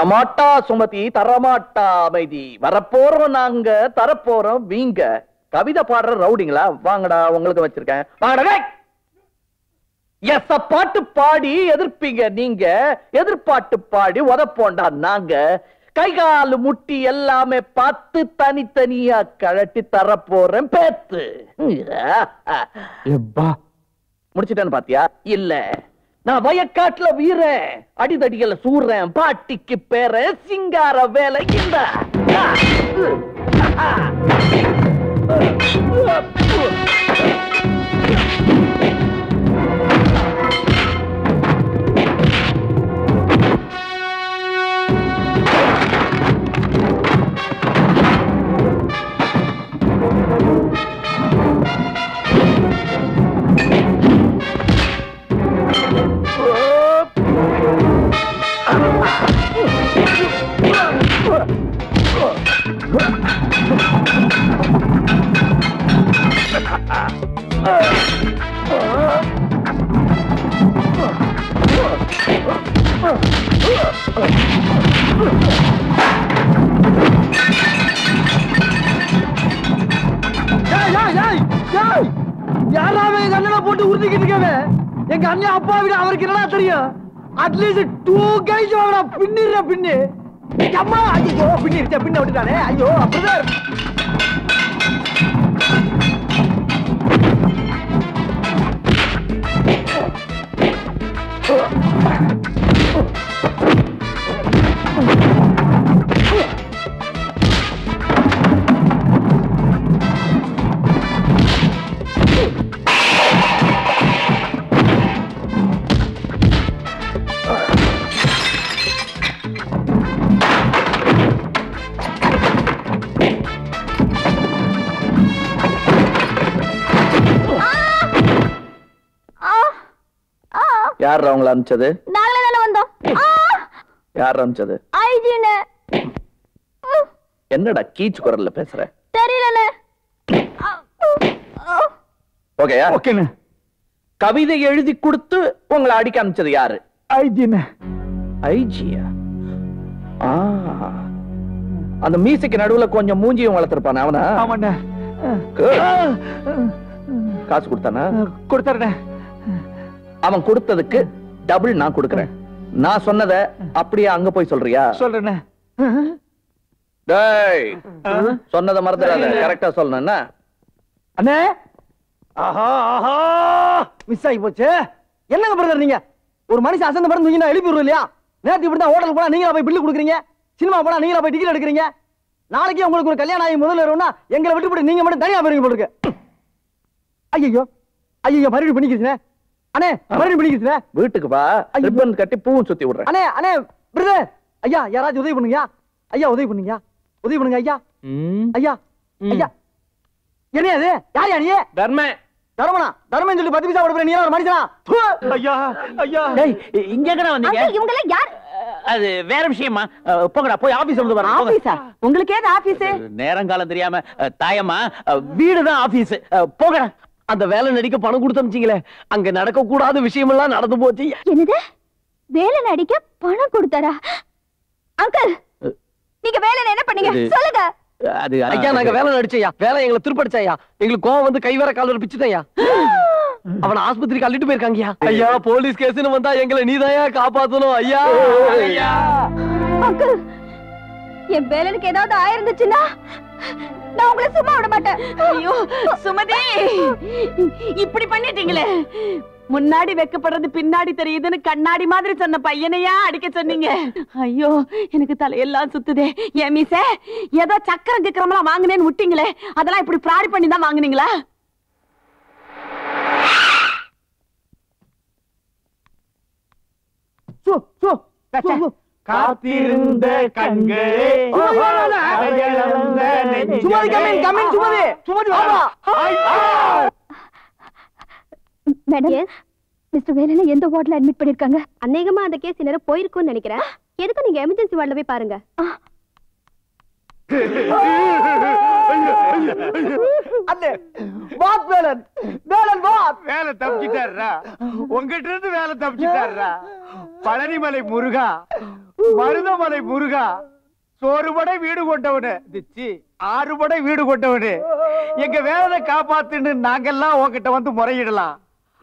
Speaker 3: வரமாட்டா சுமதி தரமாட்டா அமைதி. வரப்போறோம் நாங்க தரப்போறோம் வீங்க. கவிதை பாடுற ரவுடிங்களா? வாங்கடா உங்களுக்கு வச்சிருக்கேன். வாங்கடா. எச பாட்டு பாடி எதிர்ப்பீங்க நீங்க. எதிர்பாட்டு பாடி உதப்போண்டா நாங்க. கை கால் முட்டி எல்லாமே பார்த்து தனித்தனியா கழட்டி தரப்போறேன் பேத்து. முடிச்சிட்டேன்னு பாத்தியா? இல்ல. நான் வயக்காட்டுல வீரன் அடிதடிகளை சூறேன். பாட்டிக்கு பேர சிங்கார வேலை இந்த.
Speaker 21: யாராவது எங்க போட்டு அண்ணன் அப்பா விட அவருக்கு என்னடா தெரியும்? அட்லீஸ்ட் டூ கைஸ் பின்னிடுற பின்னு. அம்மா ஐயோ பின்னிருச்சா பின்ன விட்டுட்டானே. ஐயோ அப்படிதான்
Speaker 3: யார் அவங்கள அனுப்பிச்சது
Speaker 13: நாங்களே தானே வந்தோம்.
Speaker 3: யார் அனுப்பிச்சது
Speaker 13: ஐஜின்னு.
Speaker 3: என்னடா கீச்சு குரல்ல பேசுற?
Speaker 13: தெரியலண்ணே.
Speaker 3: ஓகேயா? ஓகேண்ணே. கவிதை எழுதி கொடுத்து உங்களை அடிக்க அனுப்பிச்சது யாரு?
Speaker 21: ஐஜின்னு
Speaker 3: ஐஜியா? ஆ. அந்த மியூசிக் நடுவுல கொஞ்சம் மூஞ்சியும் வளர்த்திருப்பானே அவனா?
Speaker 21: ஆமாண்ணே.
Speaker 3: காசு கொடுத்தானா?
Speaker 21: கொடுத்தாருண்ணே
Speaker 3: அவன் கொடுத்ததுக்கு டபுள் நான் கொடுக்கறேன். நான் சொன்னத அப்படியே அங்க போய் சொல்றியா?
Speaker 21: சொல்றேண்ணே
Speaker 3: டேய் சொன்னத மறந்துடாத. கரெக்டா சொல்லணும் என்ன?
Speaker 21: அண்ணே. ஆஹா ஆஹா. மிஸ் ஆகி போச்சு. என்னங்க பிரதர் நீங்க? ஒரு மனுஷன் அசந்த பிறந்து தூங்கினா எழுப்பி விடுவோம் இல்லையா? நேற்று இப்படி தான் ஹோட்டல் போனா நீங்களா போய் பில்லு கொடுக்குறீங்க? சினிமா போனா நீங்களா போய் டிக்கெட் எடுக்கிறீங்க? நாளைக்கு உங்களுக்கு ஒரு கல்யாணம் ஆகி முதல்ல வரும்னா எங்களை விட்டு நீங்க மட்டும் தனியா போயிருங்க போல இருக்கு. ஐயோ ஐயோ மறுபடியும் பண்ணிக்கிறீங்க அண்ணே மறுபடியும் பண்ணிக்கிறீங்க
Speaker 3: வீட்டுக்கு வா. ரிப்பன் கட்டி பூவும் சுத்தி விடுறேன்.
Speaker 21: அண்ணே அண்ணே பிரதர் ஐயா யாராச்சும் உதவி பண்ணுங்க ஐயா உதவி பண்ணுங்க உதவி பண்ணுங்க ஐயா. ஐயா ஐயா. என்ன அது யார் யா நீ?
Speaker 17: தர்ம
Speaker 21: தர்மனா? தர்மன் சொல்லி பத்து பைசா கொடுக்குற நீ ஒரு மனுஷனா? ப்பு! ஐயா ஐயா.
Speaker 17: டேய் இங்க எங்கடா வந்தீங்க?
Speaker 13: இவங்க எல்லாம் யார்?
Speaker 17: அது வேற விஷயமா. போங்கடா போய் ஆபீஸ் வந்து வரேன்.
Speaker 14: ஆபீஸா உங்களுக்கு ஏது ஆபீஸ்
Speaker 17: நேரங்காலம் தெரியாம அஹ், தாயம்மா வீடுதான் ஆபீஸ் போங்கடா.
Speaker 21: அந்த வேலை நடிக்க பணம் கொடுத்து அமிச்சிங்களே அங்க நடக்க கூடாத விஷயம் எல்லாம் நடந்து போச்சு.
Speaker 13: என்னது? வேலை நடிக்க பணம் கொடுத்தாரா? அங்கிள் நீங்க வேலை என்ன பண்ணீங்க? சொல்லுங்க.
Speaker 17: அது
Speaker 21: ஐயா நாங்க வேலை நடிச்சையா வேலை எங்களை திருப்படிச்சையா எங்களுக்கு கோவம் வந்து கை வேற கால் வர பிச்சுதையா அவன ஆஸ்பத்திரிக்கு அள்ளிட்டு போயிருக்காங்கயா ஐயா போலீஸ் கேஸ்னு வந்தா எங்களை நீதாயா காப்பாத்தணும் ஐயா. ஐயா
Speaker 13: அங்கிள் என் வேலனுக்கு ஏதாவது ஆயிருந்துச்சுன்னா நான் உங்களை சும்மா விட மாட்டேன்.
Speaker 14: ஐயோ சுமதி. இப்படி பண்ணிட்டீங்களே. முன்னாடி வெக்கப்படுறது பின்னாடி தெரியுதுன்னு கண்ணாடி மாதிரி சொன்ன பையனையா அடிக்க சொன்னீங்க? ஐயோ எனக்கு தலையெல்லாம் சுத்துதே. ஏன் மீச ஏதோ சக்கரம் கிக்கரமெல்லாம் வாங்கினேன்னு விட்டீங்களே. அதெல்லாம் இப்படி ப்ராடி பண்ணி தான் வாங்குனீங்களா?
Speaker 21: So so.
Speaker 4: காத்திருந்த கண்களே.
Speaker 21: Sumathi come in come in Sumathi Sumathi வாமா
Speaker 13: மேடம். மிஸ்டர் வேலனை எந்த வார்ட்ல அட்மிட் பண்ணிருக்காங்க அநேகமா அந்த கேஸ் நேரம் போயிருக்கும்னு நினைக்கிறேன். எதுக்கு நீங்க எமர்ஜென்சி வார்டில் போய் பாருங்க?
Speaker 21: அண்ணே வாத் வேலன். வேலன் வாத்
Speaker 4: வேலை தப்பிச்சிட்டாருடா. உங்ககிட்ட இருந்து வேலை தப்பிச்சிட்டாருடா. பழனிமலை முருகா மருதமலை முருகா சோறுபடை வீடு கொண்டவனு. திச்சி ஆறுபடை வீடு கொண்டவனு. எங்க வேலை காப்பாத்துன்னு நாங்கெல்லாம் உன்கிட்ட வந்து முறையிடலாம்.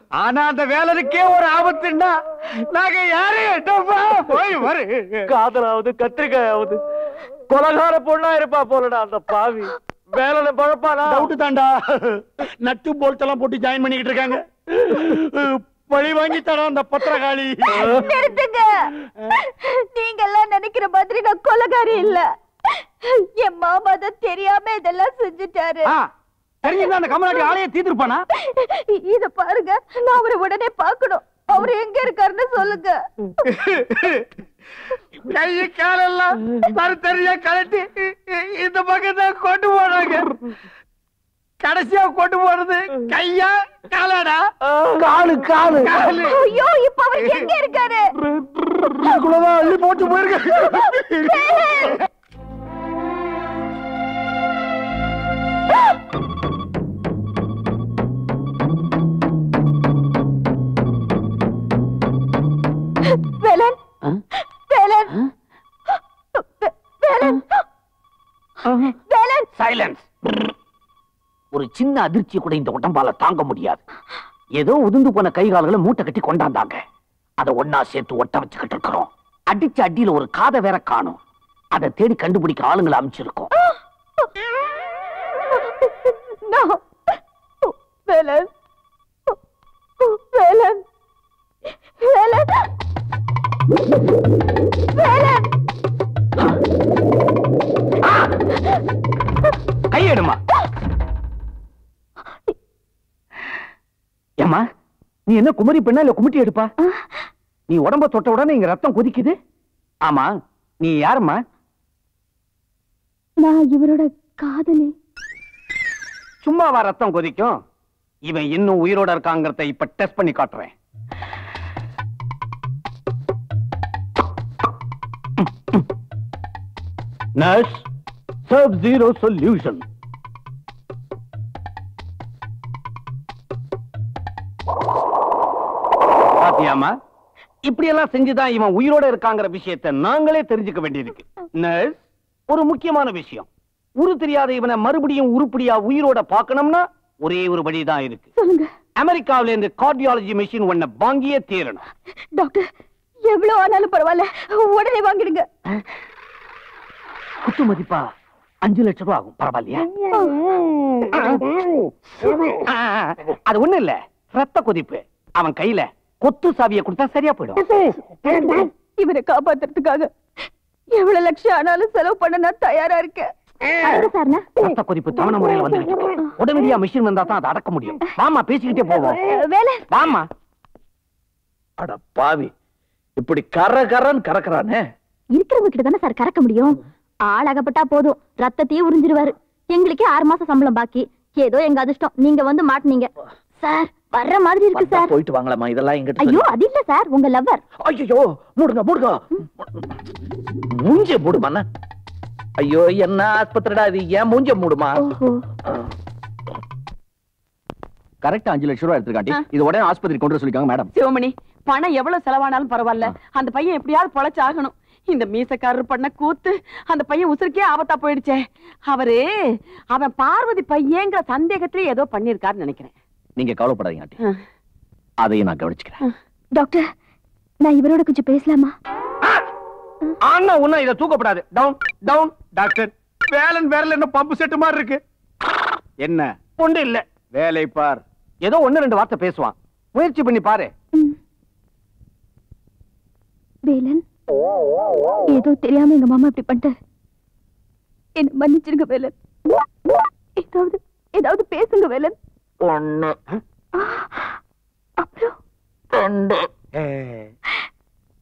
Speaker 4: ஆனா அந்த வேலனுக்கே ஒரு ஆபத்துன்னா நாங்க யாரையும். போய் வரு.
Speaker 21: காதலாவது கத்திரிக்காயாவது. கொலகார பொண்ணா இருப்பா போலடா அந்த பாவி. வேலனை பழப்பானா?
Speaker 4: டவுட் தான்டா. நட்டு போல்ட் எல்லாம் போட்டு ஜாயின் பண்ணிக்கிட்டு இருக்காங்க. பழி வாங்கி தரான் அந்த பத்திரகாளி.
Speaker 13: நிறுத்துங்க. நீங்க எல்லாம் நினைக்கிற மாதிரி நான் கொலகாரி இல்ல. என் மாமா தான் தெரியாம இதெல்லாம் செஞ்சுட்டாரு.
Speaker 4: தெரிஞ்சிருந்தா அந்த கமலாட்டி ஆளைய தீர்த்துருப்பானா?
Speaker 13: இத பாருங்க நான் அவரை உடனே பார்க்கணும். அவர் எங்க இருக்காருன்னு சொல்லுங்க.
Speaker 4: கைய காலெல்லாம் பருத்தறியா கலட்டி இந்த பக்கத்தை கொண்டு போனாங்க. கடைசியா கொண்டு போறது கையா காலடா?
Speaker 21: காலு காலு.
Speaker 4: காலு.
Speaker 13: ஐயோ இப்ப அவர் எங்க இருக்காரு?
Speaker 4: குளவா அள்ளி போட்டு போயிருக்காரு.
Speaker 22: வேலன்
Speaker 6: சைலன்ஸ். ஒரு சின்ன அதிர்ச்சி கூட இந்த உடம்பால தாங்க முடியாது. ஏதோ உதுந்து போன கை கால்களை மூட்டை கட்டி கொண்டாந்தாங்க. அதை ஒன்னா சேர்த்து ஒட்ட வச்சுக்கிட்டு இருக்கிறோம். அடிச்சு அடியில ஒரு காதை வேற காணும். அதை தேடி கண்டுபிடிக்க ஆளுங்களை அமைச்சிருக்கோம்.
Speaker 13: வேலன். வேலன். வேலன்.
Speaker 6: கையெடுமா. ஏமா நீ என்ன குமரி பெண்ணா இல்ல குமிட்டி எடுப்பா? நீ உடம்ப தொட்ட உடனே இங்க ரத்தம் கொதிக்குது? ஆமா நீ யாரும்மா?
Speaker 13: நான் இவரோட காதலி.
Speaker 6: சும்மாவா ரத்தம் கொதிக்கும்? இவன் இன்னும் உயிரோட இருக்காங்கிறத இப்ப டெஸ்ட் பண்ணி காட்டுறேன். நர்ஸ் சர்வ் ஜீரோ சொல்யூஷன் பாத்தியாமா இப்படி எல்லாம் செஞ்சுதான் இவன் உயிரோட இருக்காங்கிற விஷயத்தை நாங்களே தெரிஞ்சுக்க வேண்டியிருக்கு. நர்ஸ் ஒரு முக்கியமான விஷயம். உரு தெரியாத இவனை மறுபடியும் உருப்படியா உயிரோட பார்க்கணும்னா ஒரே ஒரு வழிதான் இருக்கு.
Speaker 13: சொல்லுங்க.
Speaker 6: அமெரிக்காவில இருந்து கார்டியாலஜி மிஷின் ஒன்ன வாங்கியே தீரணும்
Speaker 13: டாக்டர் எவ்வளவு ஆனாலும் பரவாயில்ல. உடனே வாங்கிடுங்க.
Speaker 6: குத்து மதிப்பா அஞ்சு லட்சம் ரூபாய் ஆகும். பரவாயில்லையா? அது ஒண்ணு இல்ல. ரத்த கொதிப்பு. அவன் கையில கொத்து சாவியை கொடுத்தா சரியா போயிடும்.
Speaker 13: இவரை காப்பாத்துறதுக்காக எவ்வளவு லட்சம் ஆனாலும் செலவு பண்ண நான் தயாரா இருக்கேன்.
Speaker 6: ரத்த கொதிப்பு தவணை முறையில் வந்துகிட்டு இருக்கு உடனடியா மிஷின் வந்தா தான் அதை அடக்க முடியும். வாமா பேசிக்கிட்டே போவோம்.
Speaker 13: வேலை.
Speaker 6: வாமா
Speaker 3: அட பாவி. இப்படி கர கரன்னு கறக்குறானே.
Speaker 13: இருக்கிறவங்க கிட்ட தானே சார் கறக்க முடியும்? ஆள் அகப்பட்டா போதும். ரத்தத்தையே உறிஞ்சிருவாரு. எங்களுக்கே ஆறு மாசம் சம்பளம் பாக்கி. ஏதோ எங்க அதிர்ஷ்டம். நீங்க வந்து மாட்டுனீங்க. சார் வர்ற மாதிரி இருக்கு சார்.
Speaker 3: போயிட்டு வாங்கலாமா? இதெல்லாம் எங்கிட்ட
Speaker 13: ஐயோ அது இல்ல சார். உங்க லவ்வர்
Speaker 3: ஐயோ மூடுங்க மூடுங்க. மூஞ்ச மூடுமா ஐயோ என்ன ஆஸ்பத்திரிடா இது? ஏன் மூஞ்ச மூடுமா?
Speaker 16: கரெக்டா அஞ்சு லட்சம் ரூபாய் எடுத்துருக்காண்டி. இது உடனே ஆஸ்பத்திரி கொண்டு வர சொல்லிருக்காங்க மேடம்.
Speaker 14: சிவமணி பணம் எவ்வளவு செலவானாலும் பரவாயில்ல. அந்த பையன் எப்படியாவது பொழைச்சாகணும். இந்த மீசக்காரர் பண்ண கூத்து அந்த பையன் உசுருக்கே ஆபத்தா போயிடுச்சே. அவரு அவன் பார்வதி பையங்கிற சந்தேகத்திலே ஏதோ பண்ணிருக்காருன்னு நினைக்கிறேன்.
Speaker 16: நீங்க கவலைப்படாதீங்க ஆண்டி. அதையும் நான் கவனிச்சுக்கிறேன்.
Speaker 13: டாக்டர் நான் இவரோட கொஞ்சம் பேசலாமா?
Speaker 4: ஆனா உன்ன இத தூக்கப்படாது. Down down doctor. வேலன் வேறல என்ன பம்பு செட்டு மாதிரி இருக்கு. என்ன? ஒண்ணு இல்ல. வேலை பார்.
Speaker 6: ஏதோ ஒண்ணு ரெண்டு வார்த்தை பேசுவான். முயற்சி பண்ணி பாரு.
Speaker 13: வேலன்? ஏதோ தெரியாம எங்க மாமா இப்படி பண்ணிட்டாரு. என்ன மன்னிச்சிருங்க வேலன். ஏதாவது ஏதாவது பேசுங்க வேலன்.
Speaker 3: ஒண்ணு.
Speaker 13: அப்புறம்?
Speaker 3: ரெண்டு.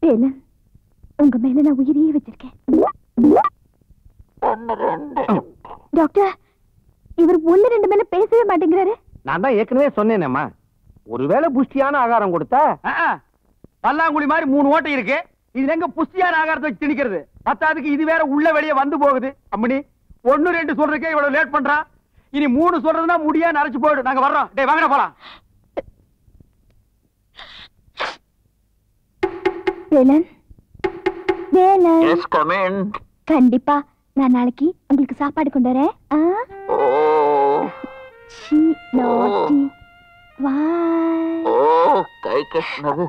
Speaker 13: வேலன் உங்க மேல நான் உயிரையே வச்சிருக்கேன். டாக்டர் இவர் ஒண்ணு ரெண்டு மேல பேசவே மாட்டேங்கிறாரு.
Speaker 6: நான் தான் ஏற்கனவே சொன்னேனேம்மா. ஒருவேளை புஷ்டியான ஆகாரம் கொடுத்தா
Speaker 4: பல்லாங்குழி மாதிரி மூணு ஓட்டை இருக்கு. இதுல எங்க புஷ்டியான ஆகாரத்தை வச்சு திணிக்கிறது? பத்தாவதுக்கு இது வேற உள்ள வெளியே வந்து போகுது. அம்மணி ஒண்ணு ரெண்டு சொல்றதுக்கே இவ்வளவு லேட் பண்றான் இனி மூணு சொல்றதுன்னா முடியா நரைச்சு போயிடும். நாங்க வர்றோம். டேய் வாங்கடா போலாம்.
Speaker 13: வேலன்? வேலன்?
Speaker 3: எஸ் கமின்
Speaker 13: கண்டிப்பா. நான் நாளைக்கு உங்களுக்கு சாப்பாடு கொண்டு வரேன். ஆ?
Speaker 3: ஓ.
Speaker 13: சீ, naughty. Why?
Speaker 3: ஓ கை கஷ்ணது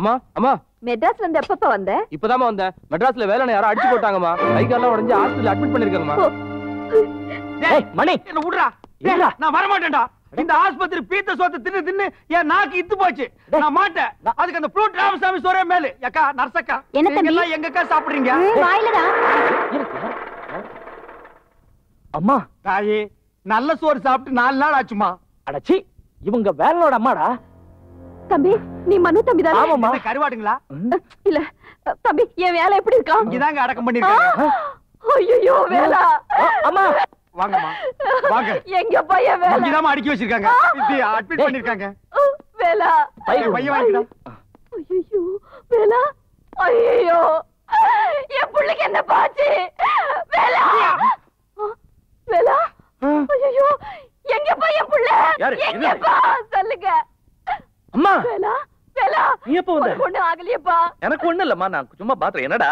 Speaker 23: அம்மா அம்மா.
Speaker 13: மெட்ராஸ்ல இருந்து எப்பப்ப வந்த?
Speaker 23: இப்பதாம்மா வந்தேன் மெட்ராஸ்ல வேலை யாரோ அடிச்சு போட்டாங்கம்மா. கை காலெல்லாம் உடைஞ்சு ஹாஸ்பிடல் அட்மிட் பண்ணிருக்காங்கம்மா.
Speaker 4: டேய் மணி. என்ன விடுறா? நான் வர மாட்டேன்டா இந்த ஆஸ்பத்திரி பீத்த சோத்து தின்னு தின்னு என் நாக்கு இத்து போச்சு. நான் மாட்டேன். அதுக்கு அந்த ஃப்ளூட் ராமசாமி சோரே மேலு. அக்கா நர்சக்கா
Speaker 13: என்ன தம்பி?
Speaker 4: எல்லாம் எங்கக்கா சாப்பிடுறீங்க?
Speaker 13: வாயிலடா.
Speaker 4: அம்மா. தாயே நல்ல சோறு சாப்பிட்டு நாலு நாள் ஆச்சுமா?
Speaker 6: அடச்சி இவங்க வேலனோட அம்மாடா.
Speaker 13: தம்பி நீ மனு தம்பி தானே
Speaker 4: ஆமாமா கருவாடுங்களா?
Speaker 13: இல்ல தம்பி என் வேலை எப்படி இருக்கான்
Speaker 4: இங்கதாங்க அடக்கம் பண்ணிருக்காங்க
Speaker 13: ஐயோ வேலா.
Speaker 4: அம்மா. வாங்கம்மா. வாங்க.
Speaker 13: எங்க பையன் வேலை.
Speaker 4: இங்கதான் அடிக்கி வச்சிருக்காங்க. இது அட்மிட் பண்ணிருக்காங்க
Speaker 13: வேலா.
Speaker 4: பையன் பையன் வாங்கிடா
Speaker 13: ஐயோ வேலா. ஐயோ என் புள்ளைக்கு என்ன பாச்சு? வேலா. வேலா. ஐயோ எங்க பையன் புள்ள?
Speaker 6: யாரு?
Speaker 13: எங்கப்பா சொல்லுங்க.
Speaker 6: அம்மா!
Speaker 13: வேலா வேலா!
Speaker 3: நீ எப்ப வந்த?
Speaker 5: உனக்கு ஒண்ணும் ஆகலையேப்பா.
Speaker 3: எனக்கு ஒண்ணு இல்லம்மா நான் சும்மா பாத்துறேன். என்னடா?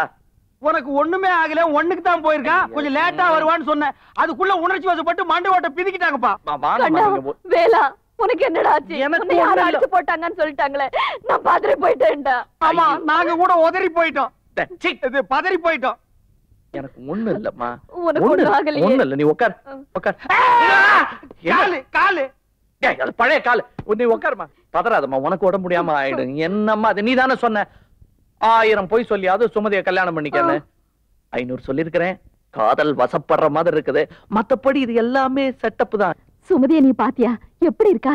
Speaker 4: உனக்கு ஒண்ணுமே ஆகல ஒண்ணுக்கு தான் போயிருக்கான். கொஞ்சம் லேட்டா வருவான்னு சொன்னேன். அதுக்குள்ள உணர்ச்சி வசப்பட்டு மண்டை ஓட்ட பிதிக்கிட்டாங்கப்பா.
Speaker 5: வேலா உனக்கு என்னடா ஆச்சு?
Speaker 4: எனக்கு
Speaker 5: யாரும். அடிச்சு போட்டாங்கன்னு சொல்லிட்டாங்களே. நான் பாத்துட்டு போயிட்டேன்டா.
Speaker 4: ஆமா நாங்க கூட உதறி போயிட்டோம். இது பதறி போயிட்டோம்.
Speaker 3: எனக்கு ஒண்ணு இல்லம்மா.
Speaker 5: உனக்கு
Speaker 3: ஒண்ணு
Speaker 5: ஆகலையே.
Speaker 3: ஒண்ணு இல்ல நீ உட்கார் உட்கார்
Speaker 4: காலு காலு.
Speaker 3: பழைய கால். நீ உட்காருமா பதறாதம்மா உனக்கு உடம்பு முடியாம ஆயிடும் என்னம்மா அது? நீ தானே சொன்ன. ஆயிரம் போய் சொல்லி அது சுமதிய கல்யாணம் பண்ணிக்கன்னு. ஐநூறு சொல்லிருக்கிறேன் காதல் வசப்படுற மாதிரி இருக்குது. மத்தபடி இது எல்லாமே செட்டப் தான்.
Speaker 5: சுமதிய நீ பாத்தியா? எப்படி இருக்கா.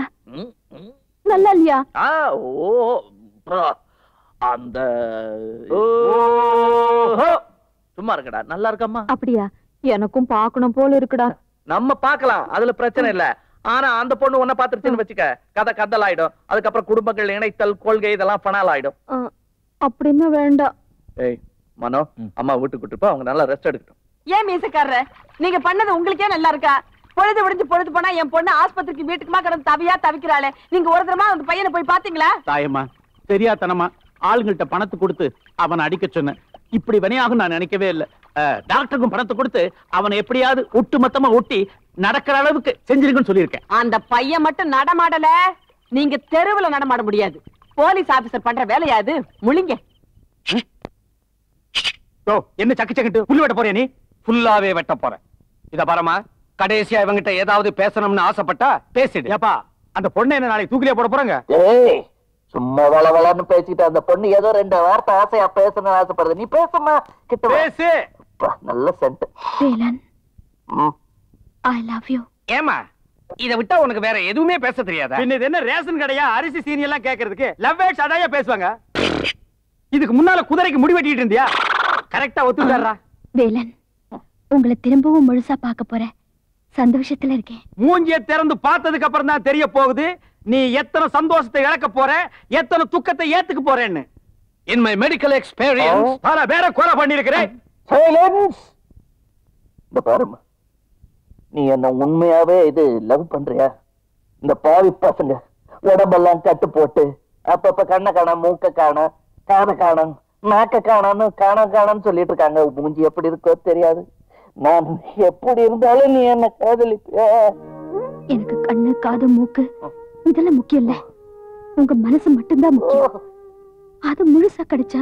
Speaker 5: நல்லா இல்லையா?
Speaker 3: ஆ ஓ ப்ரோ. அந்த சும்மா இருக்கடா. நல்லா இருக்கம்மா.
Speaker 5: அப்படியா? எனக்கும் பார்க்கணும் போல இருக்குடா.
Speaker 3: நம்ம பார்க்கலாம். அதுல பிரச்சனை இல்ல. ஆனா அந்த பொண்ணு உன்ன பாத்துருச்சுன்னு வச்சுக்க கதை கதல் ஆயிடும் அதுக்கப்புறம் குடும்பங்கள் இணைத்தல் கொள்கை இதெல்லாம் பணால் ஆயிடும்.
Speaker 5: அப்படின்னா வேண்டாம்.
Speaker 3: ஏய் மனோ அம்மா வீட்டுக்கு கூட்டு அவங்க நல்லா ரெஸ்ட் எடுக்கட்டும்.
Speaker 14: ஏன் மீசக்காரர? நீங்க பண்ணது உங்களுக்கே நல்லா இருக்கா? பொழுது விடிஞ்சு பொழுது போனா என் பொண்ணு ஆஸ்பத்திரிக்கு வீட்டுக்குமா கிடந்து தவியா தவிக்கிறாளே. நீங்க ஒரு தரமா அந்த பையனை போய் பாத்தீங்களா
Speaker 4: தாயம்மா தெரியாதனமா ஆளுங்கள்ட்ட பணத்தை கொடுத்து அவனை அடிக்க சொன்னேன். இப்படி வினையாகும் நான் நினைக்கவே இல்ல. டாக்டருக்கும் பணத்தை கொடுத்து அவனை எப்படியாவது ஒட்டு மொத்தமா ஒட்டி நடக்கிற அளவுக்கு செஞ்சிருக்குன்னு சொல்லியிருக்கேன்.
Speaker 14: அந்த பையன் மட்டும் நடமாடல. நீங்க தெருவுல நடமாட முடியாது. போலீஸ் ஆபீசர் பண்ற வேலையா அது? முழிங்க.
Speaker 4: ஓ என்ன சக்கு சக்கிட்டு புல்லு வெட்ட போறியா நீ? ஃபுல்லாவே வெட்ட போறேன். இத பாரமா கடைசியா இவங்கிட்ட ஏதாவது பேசணும்னு ஆசைப்பட்டா பேசிடு. ஏப்பா அந்த பொண்ணை என்ன நாளைக்கு தூக்கிலே போட போறாங்க?
Speaker 17: ஏய் சும்மா வள வளன்னு பேசிட்டு அந்த பொண்ணு ஏதோ ரெண்டு வார்த்தை ஆசையா பேசணும்னு ஆசைப்படுது. நீ பேசுமா கிட்ட.
Speaker 4: பேசு.
Speaker 17: நல்ல scent
Speaker 13: Velan I love you
Speaker 21: ஏமா இத விட்டா உனக்கு வேற எதுவுமே பேச தெரியாதா?
Speaker 4: பின்ன இது என்ன ரேஷன் கடையா அரிசி சீனி எல்லாம் கேக்குறதுக்கு? லவ் வேட்ஸ் அதாயா பேசுவாங்க? இதுக்கு முன்னால குதிரைக்கு முடி வெட்டிட்டு இருந்தியா? கரெக்டா ஒத்துக்காரா
Speaker 13: வேலன் உங்களை திரும்பவும் முழுசா பார்க்க போறேன். சந்தோஷத்துல இருக்கேன்
Speaker 4: மூஞ்சிய திறந்து பார்த்ததுக்கு அப்புறம் தான் தெரிய போகுது நீ எத்தனை சந்தோஷத்தை இழக்க போற எத்தனை துக்கத்தை ஏத்துக்க போறேன்னு.
Speaker 21: இன் மை மெடிக்கல் எக்ஸ்பீரியன்ஸ்
Speaker 4: பல பேரை கொலை பண்ணிருக்கிறேன்
Speaker 17: பாருமா நீ என்ன உண்மையாவே இது லவ் பண்றியா? இந்த பாவி பசங்க உடம்பெல்லாம் கட்டு போட்டு அப்பப்ப கண்ணை காண மூக்க காண காதை காணம் நாக்க காணான்னு காணம் காணன்னு சொல்லிட்டு இருக்காங்க. மூஞ்சி எப்படி இருக்கோ தெரியாது. நான் எப்படி இருந்தாலும் நீ என்ன காதலிப்பியா?
Speaker 13: எனக்கு கண்ணு காது மூக்கு இதெல்லாம் முக்கியம் இல்ல உங்க மனசு மட்டும்தான் முக்கியம். அது முழுசா கிடைச்சா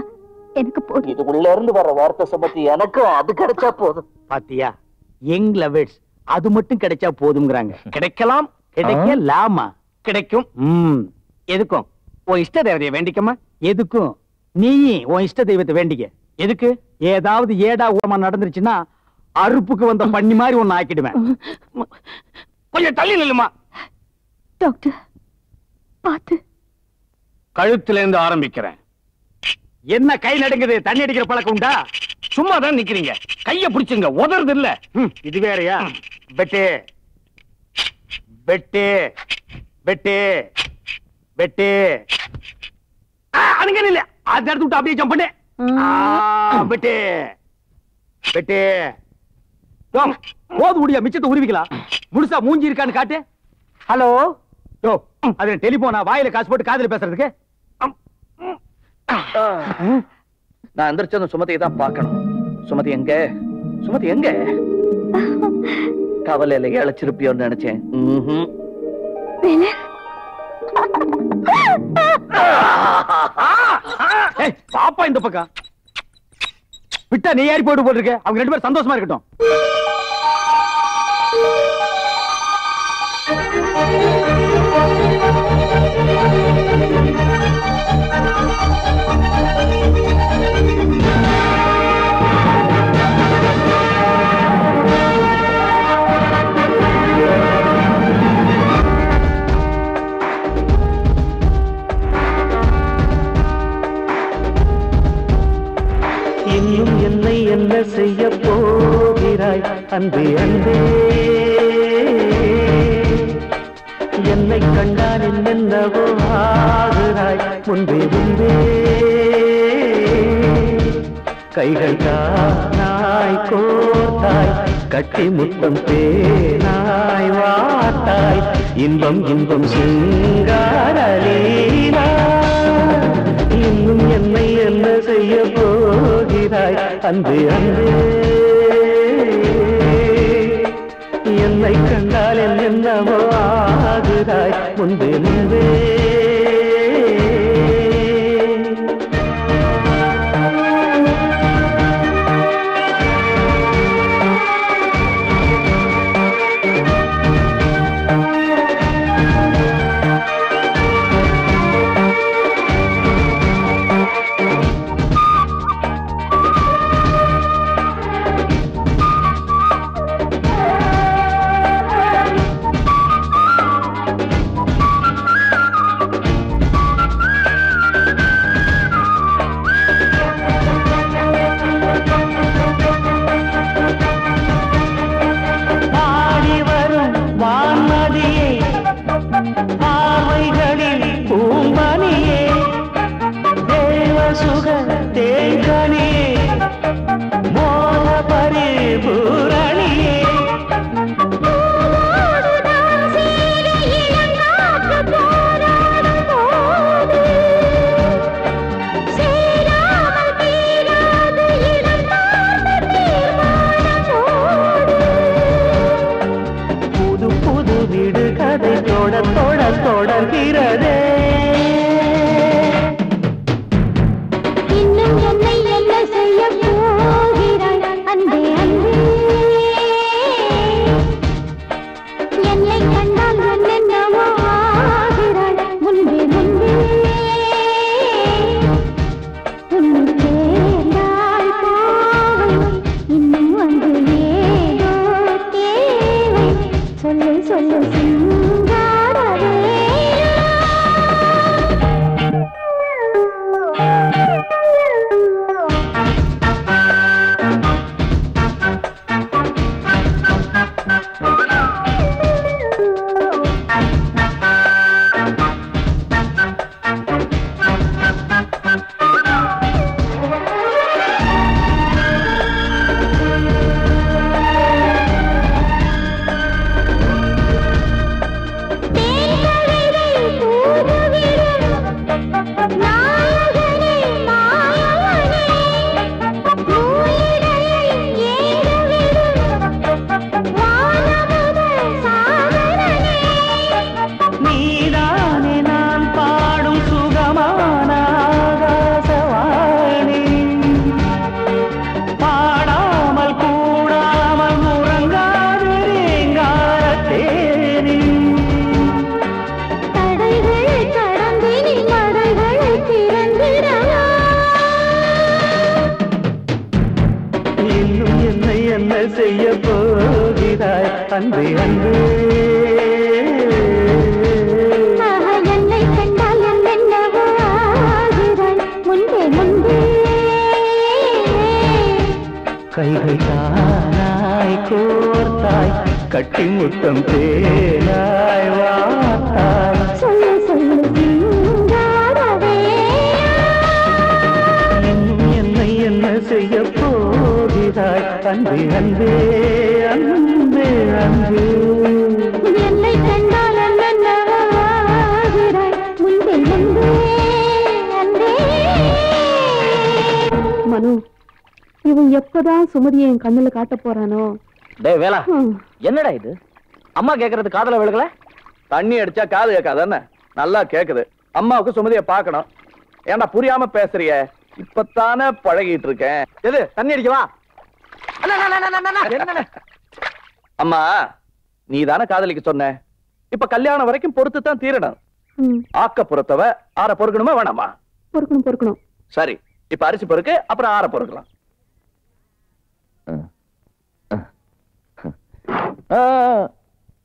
Speaker 13: எனக்கு போதும்.
Speaker 17: இது உள்ள இருந்து வர வார்த்தை சுமத்தி எனக்கும் அது கிடைச்சா போதும்.
Speaker 4: பாத்தியா யங் லவர்ஸ் அது மட்டும் கிடைச்சா போதுங்கிறாங்க கிடைக்கலாம் கிடைக்கலாமா? கிடைக்கும். ம். எதுக்கும்? உன் இஷ்ட தேவதையை வேண்டிக்கமா எதுக்கும்? நீ உன் இஷ்ட தெய்வத்தை வேண்டிக்க. எதுக்கு? ஏதாவது ஏடா ஊரமா நடந்துருச்சுன்னா அறுப்புக்கு வந்த பண்ணி மாதிரி ஒன்னு ஆக்கிடுவேன். கொஞ்சம் தள்ளி நில்லுமா.
Speaker 13: டாக்டர் பாத்து
Speaker 4: கழுத்துல இருந்து ஆரம்பிக்கிறேன். என்ன கை நடுங்குது தண்ணி அடிக்கிற பழக்கம் உண்டா? சும்மா தான் நிக்கிறீங்க. கைய பிடிச்சுங்க உதறது இல்ல இது வேறயா? வெட்டு வெட்டு வெட்டு ஆ, அங்க இல்ல அந்த இடத்து விட்டு அப்படியே ஜம்ப் பண்ணு. வெட்டு யோ, போது முடியா மிச்சத்தை உருவிக்கலாம். முழுசா மூஞ்சி இருக்கான்னு காட்டு. ஹலோ? யோ அது டெலிபோனா வாயில காசு போட்டு காதுல பேசுறதுக்கு?
Speaker 3: நான் எந்திரிச்சதும் சுமதியை தான் பார்க்கணும். சுமதி எங்க? சுமதி எங்க? கவலையில இழைச்சிருப்பியோன்னு நினைச்சேன்.
Speaker 4: பாப்பா இந்த பக்கம். விட்டா நீ ஏறி போட்டு போட்டிருக்க. அவங்க ரெண்டு பேரும் சந்தோஷமா இருக்கட்டும்.
Speaker 8: இன்னும் என்ன செய்ய போகிறாய்? அன்பே அன்பே. என்னை கண்டால் என்னென்னவோ ஆகிறாய்? முன்பே முன்பே. கைகள் தானாய் கோத்தாய் கட்டி முத்தம் தேனாய் வாத்தாய் இன்பம் இன்பம்
Speaker 24: சிங்காரலீனா.
Speaker 25: இன்னும் என்னை என்ன செய்ய சிங்காரலீலா அன்பு அன்பு. என்னை கண்டால் என்னென்னவோ ஆகுதாய் முன்பு முன்பே.
Speaker 3: என்னடா இது? அம்மா கேக்குறது காதுல விழுகல? தண்ணி அடிச்சா காது கேட்காதானே நல்லா கேக்குது. அம்மாவுக்கு சுமதிய பார்க்கணும். ஏன்டா புரியாம பேசுறிய? இப்பத்தானே பழகிட்டு இருக்கேன்.
Speaker 4: எது தண்ணி அடிக்கவா?
Speaker 3: அம்மா நீ தானே காதலிக்க சொன்ன? இப்ப கல்யாணம் வரைக்கும் பொறுத்து தான் தீரணும் ஆக்க பொறுத்தவ ஆற பொறுக்கணுமா வேணாமா?
Speaker 5: பொறுக்கணும் பொறுக்கணும்.
Speaker 3: சரி இப்ப அரிசி பொறுக்கு அப்புறம் ஆற பொறுக்கலாம்.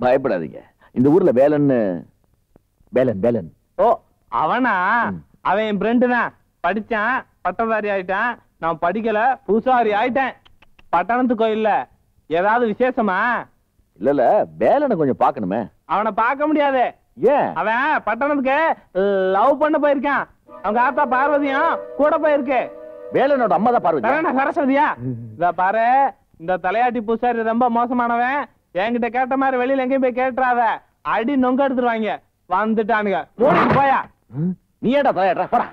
Speaker 16: பயப்படாதீங்க. இந்த ஊர்ல வேலன்னு வேலன் வேலன்.
Speaker 26: ஓ அவனா? அவன் என் ஃப்ரெண்டு தான் படிச்சான் பட்டதாரி ஆயிட்டான். நான் படிக்கல பூசாரி ஆயிட்டேன். பட்டணத்து கோயில்ல. ஏதாவது விசேஷமா?
Speaker 16: இல்ல இல்ல. வேலனை கொஞ்சம் பார்க்கணுமே.
Speaker 26: அவனை பார்க்க முடியாது.
Speaker 16: ஏன்?
Speaker 26: அவன் பட்டணத்துக்கு லவ் பண்ண போயிருக்கான். அவங்க ஆத்தா பார்வதியும் கூட போயிருக்கு.
Speaker 16: வேலனோட அம்மா தான் பார்வதி.
Speaker 26: சரஸ்வதியா? இத பாரு. இந்த தலையாட்டி பூசாரி ரொம்ப மோசமானவன். என்கிட்ட கேட்ட மாதிரி வெளியில எங்கேயும் போய் கேட்டுறாத. அடி நொங்க எடுத்துருவாங்க. வந்துட்டானுங்க. போயா.
Speaker 16: நீ ஏடா தலையாடுற போடா.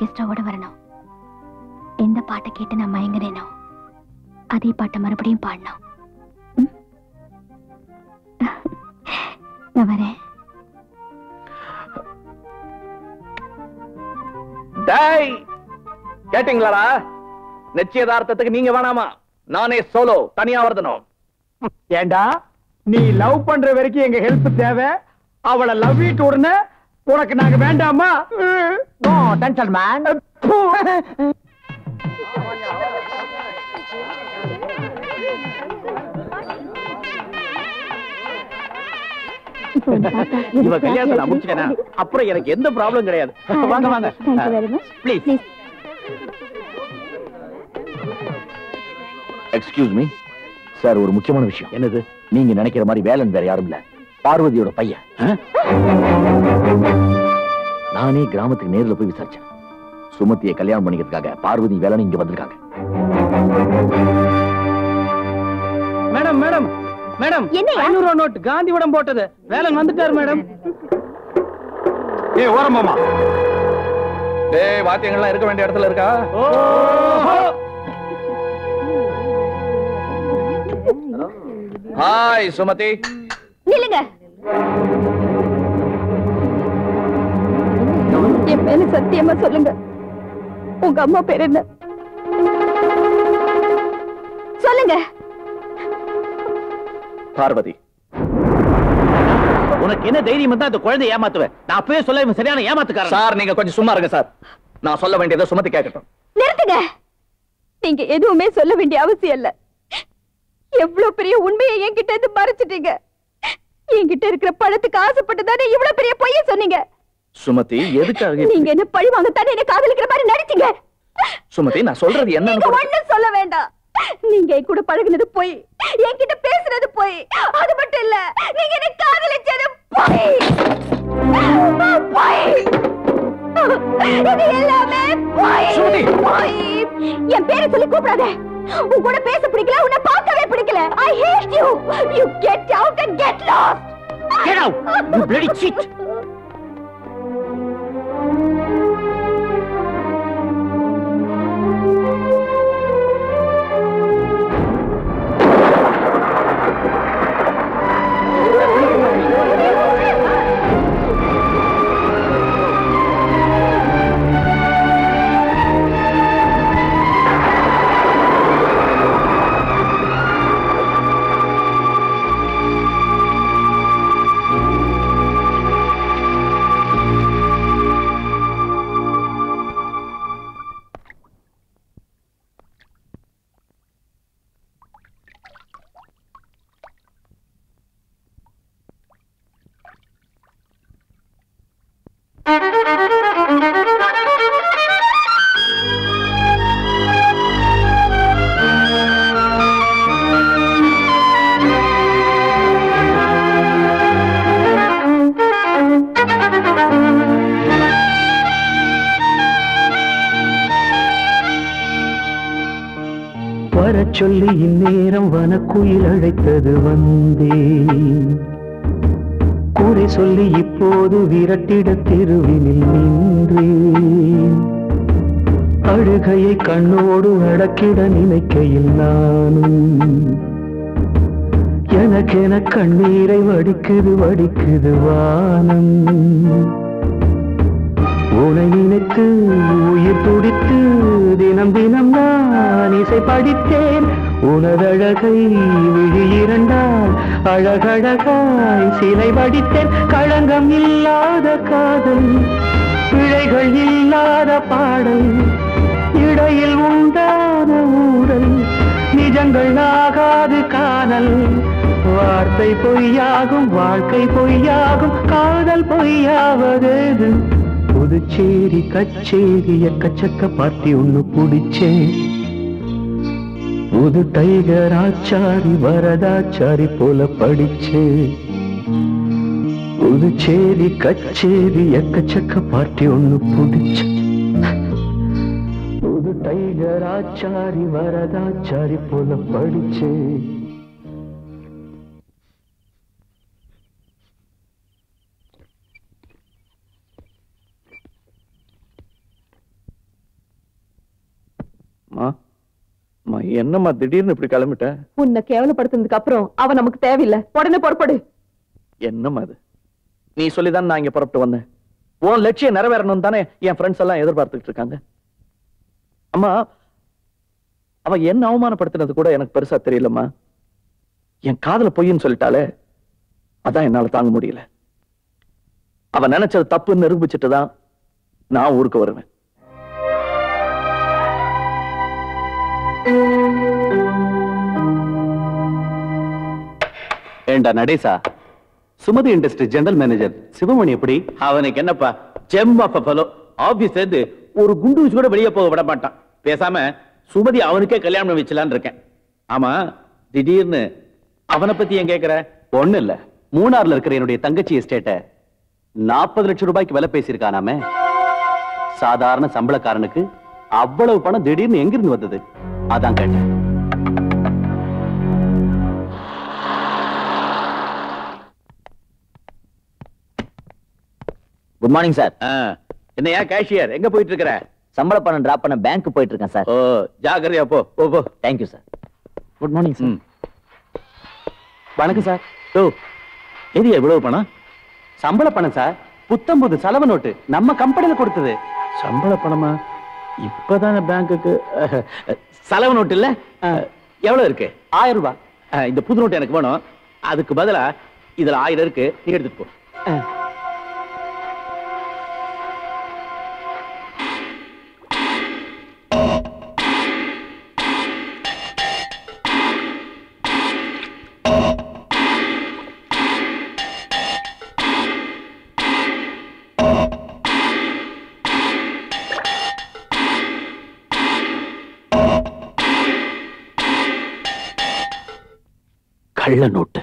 Speaker 27: ஆர்கெஸ்ட்ராவோட வரணும். எந்த பாட்டை கேட்டு நான் மயங்குறேனோ அதே பாட்டை மறுபடியும் பாடணும். ம்? நான் வரேன்.
Speaker 3: டேய் கேட்டீங்களாடா? நிச்சயதார்த்தத்துக்கு நீங்க வேணாமா? நானே சோலோ தனியா வருதணும்
Speaker 4: ஏண்டா நீ லவ் பண்ற வரைக்கும் எங்க ஹெல்ப் தேவை? அவளை லவ் இட் உடனே உனக்கு நாங்க வேண்டாமா? நோ டென்ஷன் மேன்
Speaker 3: இவ முடிச்சிட்டேனா அப்புறம் எனக்கு எந்த ப்ராப்ளம் கிடையாது. வாங்க வாங்க. ப்ளீஸ்
Speaker 16: எக்ஸ்கியூஸ் மீ சார் ஒரு முக்கியமான விஷயம். என்னது? நீங்க நினைக்கிற மாதிரி வேலன் வேற யாரும் இல்ல. பார்வதியோட பையன்? நானே கிராமத்துக்கு நேர்ல போய் விசாரிச்சேன். சுமதியை கல்யாணம் பண்ணிக்கிறதுக்காக பார்வதி வேலன் இங்க வந்திருக்காங்க.
Speaker 4: மேடம் மேடம் மேடம் ஐநூறு ரூபா நோட் காந்திவடம் போட்டது. வேலன் வந்துட்டாரு மேடம்.
Speaker 3: ஏ ஓரமாமா டேய் வாத்தியங்கள்லாம் இருக்க வேண்டிய இடத்துல இருக்கா? ஹாய் சுமதி.
Speaker 13: நில்லுங்க. என் மேல சத்தியமா சொல்லுங்க. உங்க அம்மா பேர் என்ன? சொல்லுங்க.
Speaker 3: பார்வதி.
Speaker 17: உனக்கு என்ன தைரியம் இருந்தா அந்த குழந்தை ஏமாத்துவேன் நான் அப்பவே சொல்ல இவன் சரியான ஏமாத்துக்காரன்.
Speaker 3: சார் நீங்க கொஞ்சம் சும்மா இருங்க சார். நான் சொல்ல வேண்டியதை சுமதி கேட்கட்டும்.
Speaker 13: நிறுத்துங்க. நீங்க எதுவுமே சொல்ல வேண்டிய அவசியம் இல்ல. எவ்வளவு பெரிய உண்மையை என்கிட்ட இருந்து மறைச்சிட்டீங்க. என்கிட்ட இருக்கிற பணத்துக்கு ஆசைப்பட்டு தானே இவ்வளவு பெரிய பொய்ய சொன்னீங்க.
Speaker 3: சுமதி எதுக்காக
Speaker 13: நீங்க என்ன பழி வாங்க தானே என்ன காதலிக்கிற மாதிரி நடிச்சீங்க?
Speaker 3: சுமதி நான் சொல்றது கூட-
Speaker 13: ஒண்ணும் சொல்ல வேண்டாம். நீங்க என் கூட பழகுனது போய். என்கிட்ட பேசுனது போய். அது மட்டும் இல்ல நீங்க என்ன காதலிச்சது போய். போய். இது எல்லாமே போய். போய். என் பேரை சொல்லி கூப்பிடாத. உன் கூட பேச பிடிக்கல உன்னை பார்க்கவே பிடிக்கல. I hate you you get out and get lost
Speaker 17: Get out, you bloody Thank
Speaker 8: you. சொல்லி இந்நேரம் வனக்குயில் அழைத்தது வந்தேன் குறை சொல்லி இப்போது விரட்டிட தெருவினில் நின்றேன் அழுகையை கண்ணோடு அடக்கிட நினைக்கையில் நானும். எனக்கென கண்ணீரை வடிக்குது வடிக்குது வானம். உனை நினைத்து உயிர் துடித்து தினம் தினம் நான் இசை படித்தேன். உனதழகை விழி இரண்டால் அழகழகாய் சிலை படித்தேன் களங்கம் இல்லாத காதல் பிழைகள் இல்லாத பாடல் இடையில் உண்டான ஊடல் நிஜங்கள் ஆகாது காதல் வார்த்தை பொய்யாகும் வாழ்க்கை பொய்யாகும் காதல் பொய்யாவதேது? புதுச்சேரி கச்சேரி எக்கச்சக்க பார்ட்டி ஒண்ணு புடிச்சேன் புது டைகர் ஆச்சாரி வரதாச்சாரி போல படிச்சே. புதுச்சேரி கச்சேரி எக்கச்சக்க பார்ட்டி ஒண்ணு புடிச்சு. புது டைகர் ஆச்சாரி வரதாச்சாரி போல படிச்சே.
Speaker 3: என்னம்மா திடீர்னு இப்படி கிளம்பிட்ட?
Speaker 14: உன்னை கேவலப்படுத்தினதுக்கு அப்புறம் அவ நமக்கு தேவையில்லை. உடனே புறப்படு.
Speaker 3: என்னம்மா அது? நீ சொல்லிதான் நான் இங்க புறப்பட்டு வந்தேன். உன் லட்சியம் நிறைவேறணும் தானே என் ஃப்ரெண்ட்ஸ் எல்லாம் எதிர்பார்த்துட்டு இருக்காங்க. அம்மா அவ என்ன அவமானப்படுத்தினது கூட எனக்கு பெருசா தெரியலம்மா. என் காதுல பொய்ன்னு சொல்லிட்டாலே அதான் என்னால தாங்க முடியல. அவ நினைச்சது தப்புன்னு நிரூபிச்சுட்டு தான் நான் ஊருக்கு வருவேன்.
Speaker 16: ஏண்டா நடேசா. Sumathi industry general manager Sivamani எப்படி?
Speaker 17: அவனுக்கு என்னப்பா? ஜெம் ஆபீஸ் சேர்ந்து ஒரு குண்டு வச்சு கூட வெளியே போக விட மாட்டான். பேசாம சுமதி அவனுக்கே கல்யாணம் வச்சலான்னு இருக்கேன். ஆமா திடீர்னு அவனை பத்தி ஏன் கேக்குற?
Speaker 16: ஒண்ணு இல்ல. மூணார்ல இருக்கிற என்னுடைய தங்கச்சி எஸ்டேட்ட நாற்பது லட்சம் ரூபாய்க்கு விலை பேசியிருக்கானாமே. சாதாரண சம்பளக்காரனுக்கு அவ்வளவு பணம் திடீர்னு எங்கிருந்து வந்தது? அதான் கேட்டேன்.
Speaker 11: குட் மார்னிங் சார்
Speaker 17: என்னையா கேஷியர் எங்க போயிட்டு இருக்கிற
Speaker 11: சம்பள பணம் டிராப் பண்ண பேங்க் போயிட்டு இருக்கேன் சார்
Speaker 17: ஓ ஜாக்கிரதையா போ போ போ.
Speaker 11: Thank you sir good morning sir
Speaker 16: வணக்கம் சார்
Speaker 17: ஓ எது எவ்வளவு பணம்?
Speaker 16: சம்பள பணம் சார் புத்தம்புது செலவு நோட்டு நம்ம கம்பெனில கொடுத்தது.
Speaker 17: சம்பள பணமா? இப்பதானே பேங்க்குக்கு செலவு நோட்டு இல்ல? எவ்வளவு இருக்கு?
Speaker 16: ஆயிரம் ரூபாய்.
Speaker 17: இந்த புது நோட்டு எனக்கு வேணும். அதுக்கு பதிலா இதுல ஆயிரம் இருக்கு. நீ எடுத்துட்டு போ.
Speaker 16: கள்ள நோட்டு.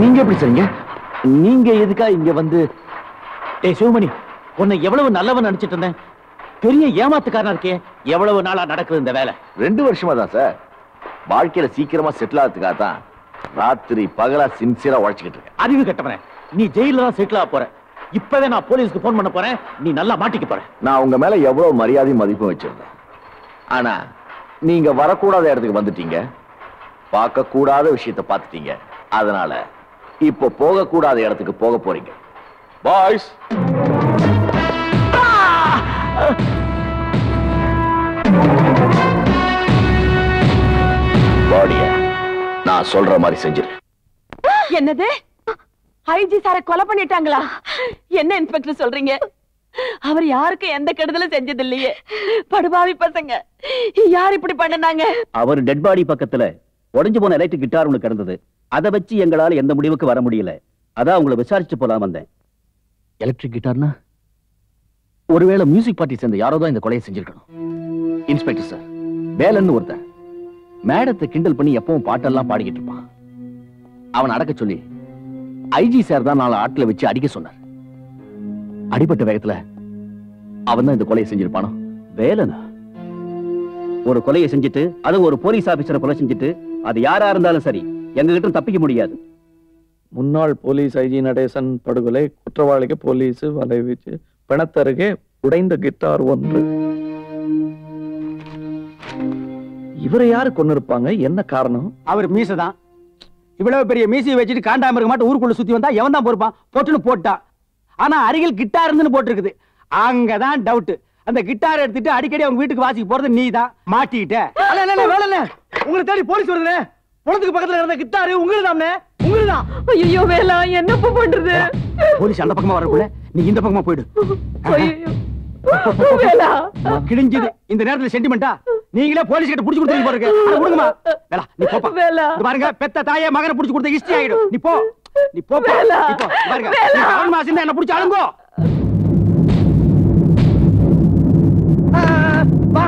Speaker 17: நீங்க எப்படி சரிங்க? நீங்க எதுக்கா இங்க வந்து ஏய் சிவமணி உன்னை எவ்வளவு நல்லவன் நினைச்சிட்டு இருந்தேன். பெரிய ஏமாத்துக்காரனா இருக்கே எவ்வளவு நாளா நடக்குது இந்த வேலை.
Speaker 3: ரெண்டு வருஷமா தான் சார். வாழ்க்கையில சீக்கிரமா செட்டில் ஆகிறதுக்காக தான் ராத்திரி பகலா சின்சியரா உழைச்சிக்கிட்டு இருக்கேன்.
Speaker 17: அறிவு கட்டவனே நீ ஜெயில தான் செட்டில் ஆக போற. இப்பவே நான் போலீஸ்க்கு போன் பண்ண போறேன் நீ நல்லா மாட்டிக்க போற.
Speaker 3: நான் உங்க மேல எவ்வளவு மரியாதையும் மதிப்பும் வச்சிருந்தேன். ஆனா நீங்க வரக்கூடாத இடத்துக்கு வந்துட்டீங்க. பார்க்க கூடாத விஷயத்தை பார்த்துட்டீங்க. அதனால இப்போ போகக்கூடாத இடத்துக்கு போக போறீங்க. பாய்ஸ் பாடிய நான் சொல்ற மாதிரி செஞ்சிரு.
Speaker 14: என்னது? ஐஜி சார கொலை பண்ணிட்டாங்களா? என்ன இன்ஸ்பெக்டர் சொல்றீங்க? அவர் யாருக்கும் எந்த கெடுதலும் செஞ்சது இல்லையே படுபாவி பசங்க. யார் இப்படி பண்ணுனாங்க?
Speaker 16: அவர் டெட் பாடி பக்கத்துல உடைஞ்சு போன எலக்ட்ரிக் கிட்டார் ஒன்று கிடந்தது. அதை வச்சு எங்களால எந்த முடிவுக்கு வர முடியல. அதான் உங்களை விசாரிச்சு போலாம் வந்தேன். எலக்ட்ரிக் கிட்டார்னா ஒருவேளை மியூசிக் பார்ட்டி சேர்ந்த யாரோ தான் இந்த கொலையை செஞ்சிருக்கணும்? இன்ஸ்பெக்டர் சார் வேலன்னு ஒருத்தன். மேடத்தை கிண்டல் பண்ணி எப்பவும் பாட்டெல்லாம் பாடிக்கிட்டு இருப்பான். அவன் அடக்க சொல்லி ஐஜி சார் தான் நாலு ஆட்டில் வச்சு அடிக்க சொன்னார். அடிபட்ட வேகத்துல அவன் தான் இந்த கொலையை செஞ்சிருப்பானோ? வேலனா? ஒரு கொலையை செஞ்சுட்டு அது ஒரு போலீஸ் ஆபீசரை கொலை செஞ்சுட்டு அது யாரா இருந்தாலும் சரி எங்ககிட்ட தப்பிக்க முடியாது.
Speaker 3: முன்னாள் போலீஸ் ஐஜி நடேசன் படுகொலை குற்றவாளிக்கு போலீஸ் வலை வீச்சு பிணத்தருகே உடைந்த கிட்டார் ஒன்று. இவரை யாரு கொண்டு இருப்பாங்க என்ன காரணம்?
Speaker 4: அவர் மீசதான். இவ்வளவு பெரிய மீசையை வச்சுட்டு காண்டாம இருக்க மாட்டோம் ஊருக்குள்ள சுத்தி வந்தா எவன் தான் பொறுப்பான்? போட்டுன்னு போட்டா. ஆனா அருகில் கிட்டார் இருந்துன்னு போட்டிருக்குது. அங்கதான் டவுட் அந்த கிட்டார் எடுத்துட்டு அடிக்கடி அவங்க வீட்டுக்கு வாசிக்கு போறது நீ தான் மாட்டிக்கிட்ட வேலை உங்களை தேடி போலீஸ் வருதுனே குளத்துக்கு பக்கத்துல இருந்த கிட்டாரு உங்களுக்கு தான்
Speaker 14: ஐயோ வேலா என்னப்பா பண்றது?
Speaker 4: போலீஸ் அந்த பக்கமா வரக்குள்ள நீ இந்த பக்கமா போயிடு. கிழிஞ்சது இந்த நேரத்துல சென்டிமெண்டா நீங்களே போலீஸ் கிட்ட புடிச்சு கொடுத்தீங்க போறீங்க அட விடுங்கம்மா வேலா நீ போப்பா.
Speaker 14: வேலா.
Speaker 4: இங்க பாருங்க பெத்த தாயே மகனை புடிச்சு கொடுத்த ஹிஸ்டரி ஆயிடும். நீ போ. நீ
Speaker 14: வேலா.
Speaker 4: போ. பாருங்க.
Speaker 14: வேலா.
Speaker 4: நீ கவனமா இருந்தா என்ன புடிச்சு அழுங்கோ.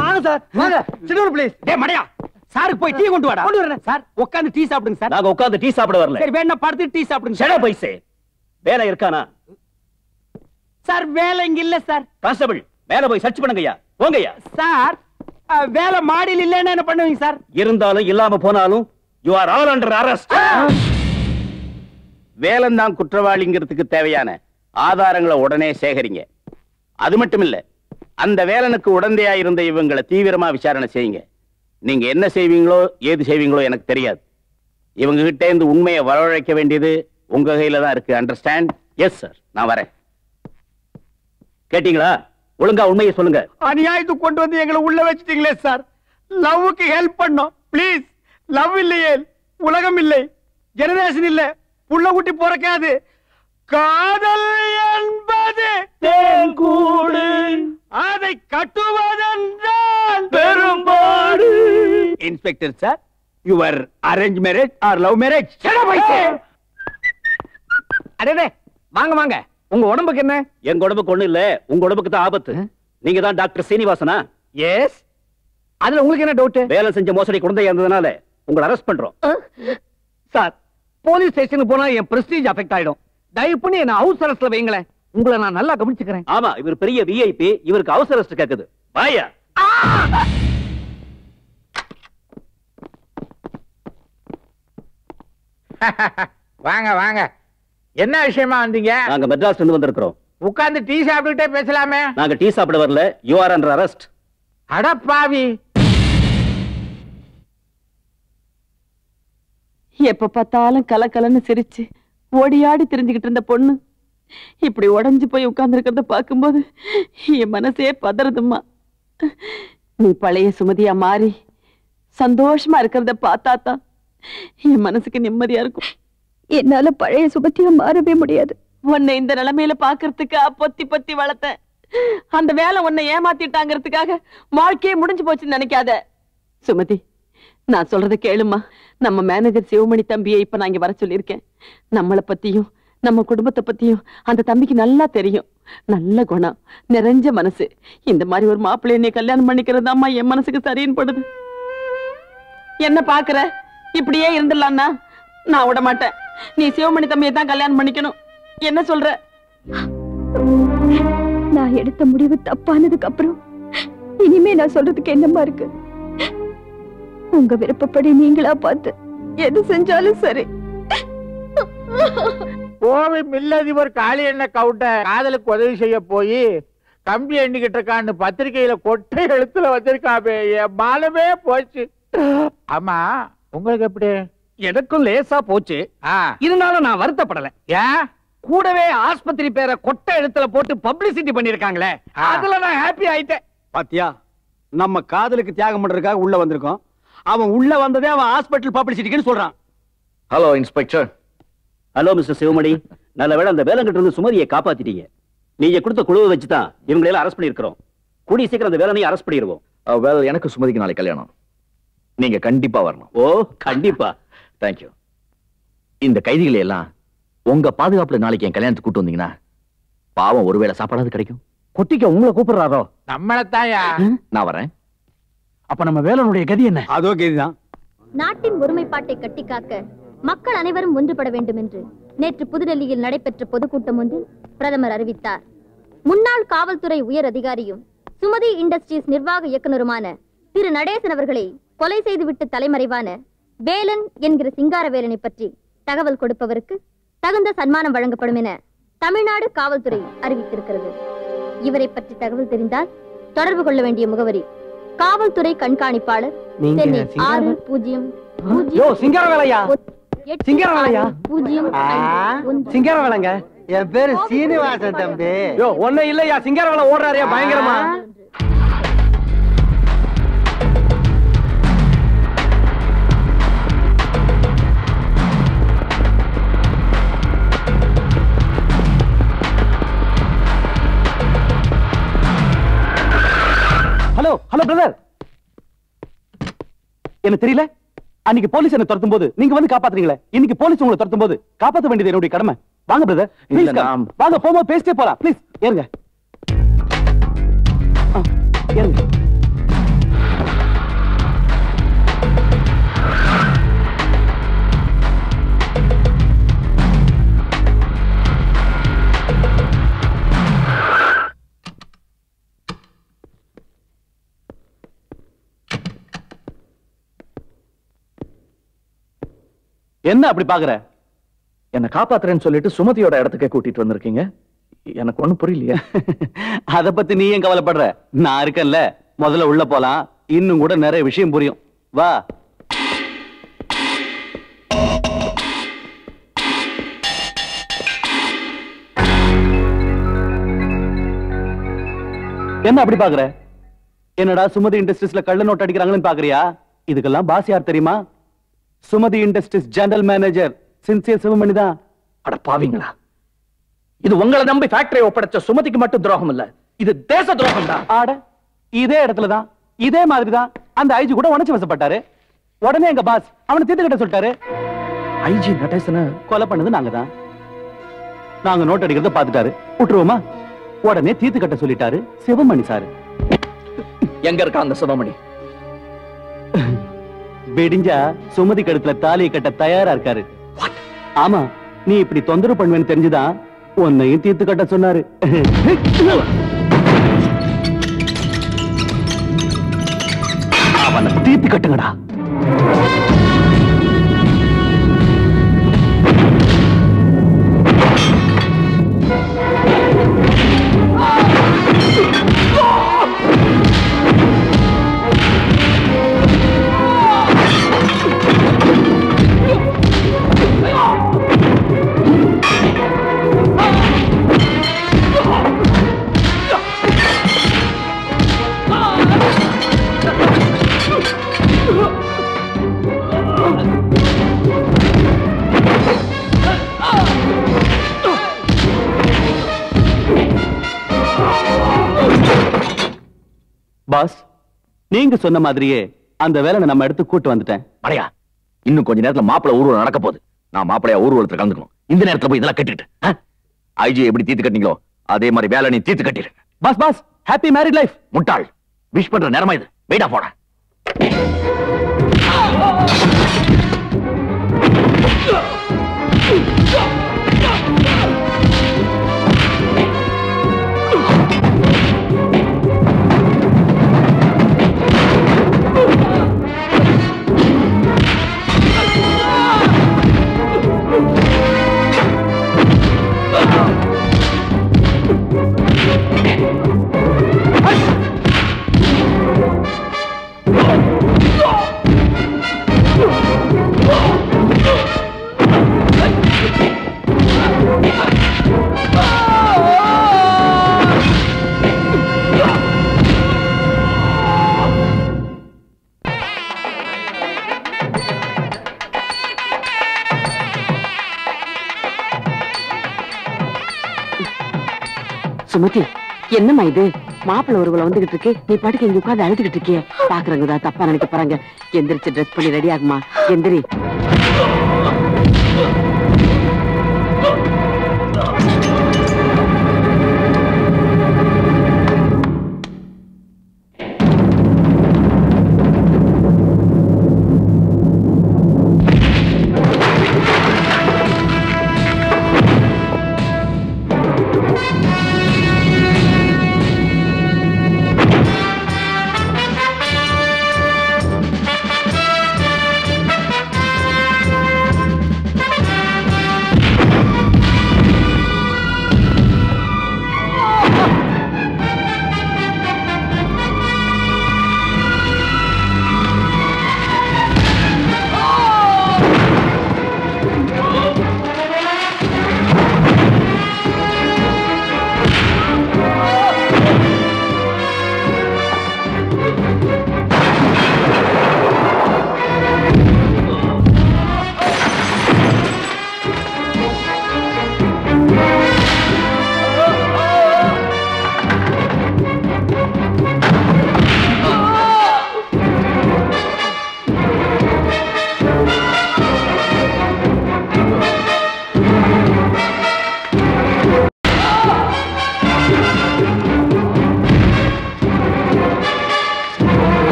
Speaker 23: வாங்க சார். வாங்க சின்னூர் ப்ளீஸ்
Speaker 4: டேய் மடையா. சாருக்கு போய் டீ கொண்டு வாடா. கொண்டு வரேன் சார். உட்கார்ந்து டீ சாப்பிடுங்க சார்.
Speaker 17: நாங்க உட்கார்ந்து டீ சாப்பிட வரல.
Speaker 4: சரி வேணா படுத்து டீ சாப்பிடுங்க
Speaker 17: செட பைசே வேலை இருக்கானா?
Speaker 4: சார் வேலை இங்க இல்ல சார்.
Speaker 17: கான்ஸ்டபிள் மேல போய் சர்ச் பண்ணுங்கய்யா. போங்கய்யா.
Speaker 4: சார் வேலை மாடியில் இல்லைன்னா என்ன பண்ணுவீங்க சார்?
Speaker 17: இருந்தாலும் இல்லாம போனாலும் you are all under arrest Velan தான் குற்றவாளிங்கிறதுக்கு தேவையான ஆதாரங்களை உடனே சேகரிங்க. அது மட்டும் இல்ல அந்த வேலனுக்கு உடந்தையா இருந்த இவங்களை தீவிரமா விசாரணை செய்யுங்க. நீங்க என்ன செய்வீங்களோ ஏது செய்வீங்களோ எனக்கு தெரியாது. இவங்க கிட்ட இருந்து உண்மையை வரவழைக்க வேண்டியது உங்க கையில தான் இருக்கு. அண்டர்ஸ்டாண்ட் எஸ் சார் நான் வரேன். கேட்டீங்களா? ஒழுங்கா உண்மையை சொல்லுங்க.
Speaker 4: அநியாயத்துக்கு கொண்டு வந்து எங்களை உள்ள வச்சிட்டீங்களே சார் லவ்வுக்கு ஹெல்ப் பண்ணோம். ப்ளீஸ் லவ் இல்லையே. உலகம் இல்லை. ஜெனரேஷன் இல்ல. புள்ள குட்டி பிறக்காது. காதல் என்பது தேன்கூடு அதை கட்டுவதென்றால் பெரும்பாடு inspector sir your arrange marriage or love marriage.
Speaker 23: அடே வாங்க வாங்க. உங்க உடம்புக்கு என்ன?
Speaker 17: எங்க உடம்புக்கு ஒண்ணு இல்ல. உங்க உடம்புக்கு தான் ஆபத்து. நீங்க தான் டாக்டர் சீனிவாசனா?
Speaker 23: எஸ் அதுல உங்களுக்கு என்ன டவுட்
Speaker 17: வேலை செஞ்ச மோசடி குழந்தையா இருந்ததுனால உங்களை அரெஸ்ட் பண்றோம்.
Speaker 23: சார் போலீஸ் ஸ்டேஷனுக்கு போனா என் பிரஸ்டீஜ் அஃபெக்ட் ஆயிடும். தயவு பண்ணி என்ன ஹவுஸ் அரெஸ்ட்ல வைங்களேன். உங்களை நான் நல்லா கவனிச்சுக்கிறேன்.
Speaker 17: ஆமா இவர் பெரிய விஐபி இவருக்கு அவசர arrest கேக்குது. வாயா.
Speaker 18: வாங்க வாங்க. என்ன விஷயமா வந்தீங்க?
Speaker 17: நாங்க மெட்ராஸ்ல இருந்து வந்திருக்கிறோம்.
Speaker 18: உட்கார்ந்து டீ சாப்பிட்டுக்கிட்டே பேசலாமே.
Speaker 17: நாங்க டீ சாப்பிட வரல. யூ ஆர் அண்டர் அரெஸ்ட்
Speaker 18: அட பாவி.
Speaker 14: எப்ப பார்த்தாலும் கலக்கலன்னு சிரிச்சு ஓடி ஆடி திரிஞ்சுக்கிட்டு இருந்த பொண்ணு. இப்படி உடைஞ்சு போய் உட்கார்ந்துருக்கிறத பார்க்கும்போது என் மனசே பதறதும்மா. நீ பழைய சுமதியா மாறி சந்தோஷமா இருக்கிறத பார்த்தா தான் என் மனசுக்கு நிம்மதியா இருக்கும்.
Speaker 13: என்னால பழைய சுபத்தியா மாறவே முடியாது.
Speaker 14: உன்னை இந்த நிலைமையில பாக்குறதுக்கு பொத்தி பொத்தி வளர்த்தேன். அந்த வேலை உன்னை ஏமாத்திட்டாங்கிறதுக்காக வாழ்க்கையே முடிஞ்சு போச்சுன்னு நினைக்காத. சுமதி நான் சொல்றத கேளுமா நம்ம மேனேஜர் சிவமணி தம்பியை இப்ப நான் இங்க வர சொல்லியிருக்கேன். நம்மளை பத்தியும் நம்ம குடும்பத்தை பத்தியும் அந்த தம்பிக்கு நல்லா தெரியும். நல்ல குணம் நிறைஞ்ச மனசு. இந்த மாதிரி ஒரு மாப்பிள்ளை என்னை கல்யாணம் பண்ணிக்கிறதாம்மா என் மனசுக்கு சரின்னு படுது. என்ன பாக்குற? இப்படியே இருந்துடலாம்னா நான் விட மாட்டேன். நீ சிவமணி தம்பியை தான் கல்யாணம் பண்ணிக்கணும். என்ன சொல்ற?
Speaker 13: நான் எடுத்த முடிவு தப்பானதுக்கு அப்புறம் இனிமே நான் சொல்றதுக்கு என்னமா இருக்கு? உங்க விருப்பப்படி நீங்களா பார்த்து எது செஞ்சாலும் சரி.
Speaker 18: கோவை மில்லதிபர் காளி எண்ணெய் கவுட்ட காதலுக்கு உதவி செய்ய போய் கம்பி எண்ணிக்கிட்டு இருக்கான்னு பத்திரிக்கையில கொட்டை எழுத்துல வச்சிருக்காபே என் மானமே போச்சு. ஆமா உங்களுக்கு எப்படி?
Speaker 23: எனக்கும் லேசா போச்சு. இருந்தாலும் நான் வருத்தப்படல.
Speaker 18: ஏன்
Speaker 23: கூடவே ஆஸ்பத்திரி பேரை கொட்டை எழுத்துல போட்டு பப்ளிசிட்டி பண்ணிருக்காங்களே அதுல நான் ஹாப்பி ஆயிட்டேன்.
Speaker 4: பாத்தியா நம்ம காதலுக்கு தியாகம் பண்றதுக்காக உள்ள வந்திருக்கோம். அவன் உள்ள வந்ததே அவன் ஹாஸ்பிட்டல் பப்ளிசிட்டிக்குன்னு சொல்றான்.
Speaker 17: Hello inspector hello mister Sivamani நல்ல வேளை அந்த வேலைங்கிட்ட இருந்து சுமதியை காப்பாத்திட்டீங்க. நீங்க கொடுத்த குழுவை வச்சு தான் இவங்களை எல்லாம் அரெஸ்ட் பண்ணிருக்கிறோம் கூடிய சீக்கிரம் அந்த வேலையை அரெஸ்ட் பண்ணிடுவோம்.
Speaker 16: வெல் எனக்கு சுமதிக்கு நாளைக்கு கல்யாணம். நீங்க கண்டிப்பா வரணும்.
Speaker 17: ஓ கண்டிப்பா.
Speaker 16: தேங்க்யூ இந்த கைதிகளை எல்லாம் உங்க பாதுகாப்புல நாளைக்கு என் கல்யாணத்துக்கு கூட்டு வந்தீங்கன்னா பாவம் ஒருவேளை சாப்பாடாவது கிடைக்கும்.
Speaker 23: கொட்டிக்க உங்களை கூப்பிடுறாரோ?
Speaker 18: நம்மளத்தாயா?
Speaker 16: நான் வரேன்.
Speaker 4: அப்ப நம்ம வேலனுடைய கதி என்ன? அதோ கதிதான்.
Speaker 28: நாட்டின் ஒருமைப்பாட்டை கட்டிக்காக்க மக்கள் அனைவரும் ஒன்றுபட வேண்டும் என்று நேற்று புதுடெல்லியில் நடைபெற்ற பொதுக்கூட்டம் ஒன்றில் பிரதமர் அறிவித்தார். முன்னாள் காவல்துறை உயர் அதிகாரியும் சுமதி இண்டஸ்ட்ரீஸ் நிர்வாக இயக்குனருமான திரு நடேசன் அவர்களை கொலை செய்துவிட்டு தலைமறைவான வேலன் என்கிற சிங்காரவேலனை பற்றி தகவல் கொடுப்பவருக்கு தகுந்த சன்மானம் வழங்கப்படும் என தமிழ்நாடு காவல்துறை அறிவித்திருக்கிறது. இவரை பற்றி தகவல் தெரிந்தால் தொடர்பு கொள்ள வேண்டிய முகவரி காவல்துறை கண்காணிப்பாளர்
Speaker 23: நீங்க
Speaker 28: சென்னை
Speaker 23: சிங்கார-
Speaker 28: ஆறு பூஜ்ஜியம்
Speaker 23: யோ சிங்காரவேலையா
Speaker 28: எட்டு
Speaker 23: சிங்காரவேலையா
Speaker 28: ஆறு பூஜ்ஜியம் ஐந்து ஒன்று.
Speaker 23: சிங்காரவேலைங்க
Speaker 6: என் பேரு சீனிவாசன் தம்பி.
Speaker 23: யோ ஒன்னும் இல்லையா? சிங்காரவேலை ஓடுறாரியா? பயங்கரமா?
Speaker 17: ஹலோ பிரதர் எனக்கு தெரியல? அன்னைக்கு போலீஸ் என்ன துரத்தும் போது நீங்க வந்து காப்பாத்துறீங்களே? இன்னைக்கு போலீஸ் உங்களை துரத்தும் போது காப்பாற்ற வேண்டியது என்னுடைய கடமை. வாங்க பிரதர்
Speaker 3: ப்ளீஸ்
Speaker 17: வாங்க போகும்போது பேசிட்டே போலாம். ப்ளீஸ் ஏறுங்க. ஏறுங்க. என்ன அப்படி பாக்குற
Speaker 3: என்ன காப்பாத்துறேன்னு சொல்லிட்டு சுமதியோட இடத்துக்கு கூட்டிட்டு வந்திருக்கீங்க. எனக்கு ஒண்ணும் புரியலையா.
Speaker 17: அத பத்தி நீ ஏன் கவலைப்படுற? நான் இருக்கேன்ல. முதல்ல உள்ள போலாம். இன்னும் கூட நிறைய விஷயம் புரியும். வா. என்ன அப்படி பாக்குற என்னடா சுமதி இண்டஸ்ட்ரீஸ்ல கள்ள நோட்டு அடிக்கிறாங்கன்னு பாக்குறியா இதுக்கெல்லாம் பாஸ் யார் தெரியுமா? Sumathi industries general manager sincere Sivamani தான்
Speaker 3: அட பாவிங்களா. இது உங்களை நம்பி ஃபேக்டரி ஒப்படைச்ச சுமதிக்கு மட்டும் துரோகம் இல்ல. இது தேச துரோகம் தான்
Speaker 17: ஆட இதே இடத்துல தான் இதே மாதிரி தான் அந்த ஐஜி கூட உணர்ச்சி வசப்பட்டாரு. உடனே எங்க பாஸ் அவனை தீர்த்து கட்ட சொல்லிட்டாரு.
Speaker 3: ஐஜி நடேசன
Speaker 17: கொலை பண்ணது நாங்க தான். நாங்க நோட் அடிக்கிறத பாத்துட்டாரு விட்டுருவோமா? உடனே தீர்த்து கட்ட சொல்லிட்டாரு சிவமணி சாரு.
Speaker 3: எங்க இருக்கா அந்த சிவமணி?
Speaker 17: வெடிஞ்சா சுமதி கழுத்துல தாலியை கட்ட தயாரா இருக்காரு. ஆமா நீ இப்படி தொந்தரவு பண்ணுவேன்னு தெரிஞ்சுதான் உன்னையும் தீர்த்து கட்ட சொன்னாரு. அவனை தீர்த்து கட்டுங்கடா. நீங்க சொன்ன மாதிரியே அந்த வேலை நம்ம எடுத்து கூட்டு வந்துட்டேன்.
Speaker 16: மடையா இன்னும் கொஞ்ச நேரத்துல மாப்பிளை ஊர்வலம் நடக்க போகுது. நான் மாப்பிளையா ஊர்வலத்துல கலந்துக்கணும். இந்த நேரத்துல போய் இதெல்லாம் கட்டிட்டு ஐஜி எப்படி தீர்த்து கட்டினீங்களோ அதே மாதிரி வேலை நீ தீர்த்து கட்டிடு
Speaker 17: boss boss happy married life
Speaker 16: முட்டாள் விஷ் பண்ற நேரமா இது? வெயிட்டா போட.
Speaker 14: சுமதி என்னம்மா இது? மாப்பிள்ளை ஒருவளை வந்துகிட்டு இருக்கு. நீ பாட்டுக்கு இங்க உட்கார்ந்து அழுதுகிட்டு இருக்கிய. பாக்குறவங்க தான் தப்பா நினைக்க போறாங்க. எந்திரிச்சு ட்ரெஸ் பண்ணி ரெடி ஆகுமா? எந்திரி.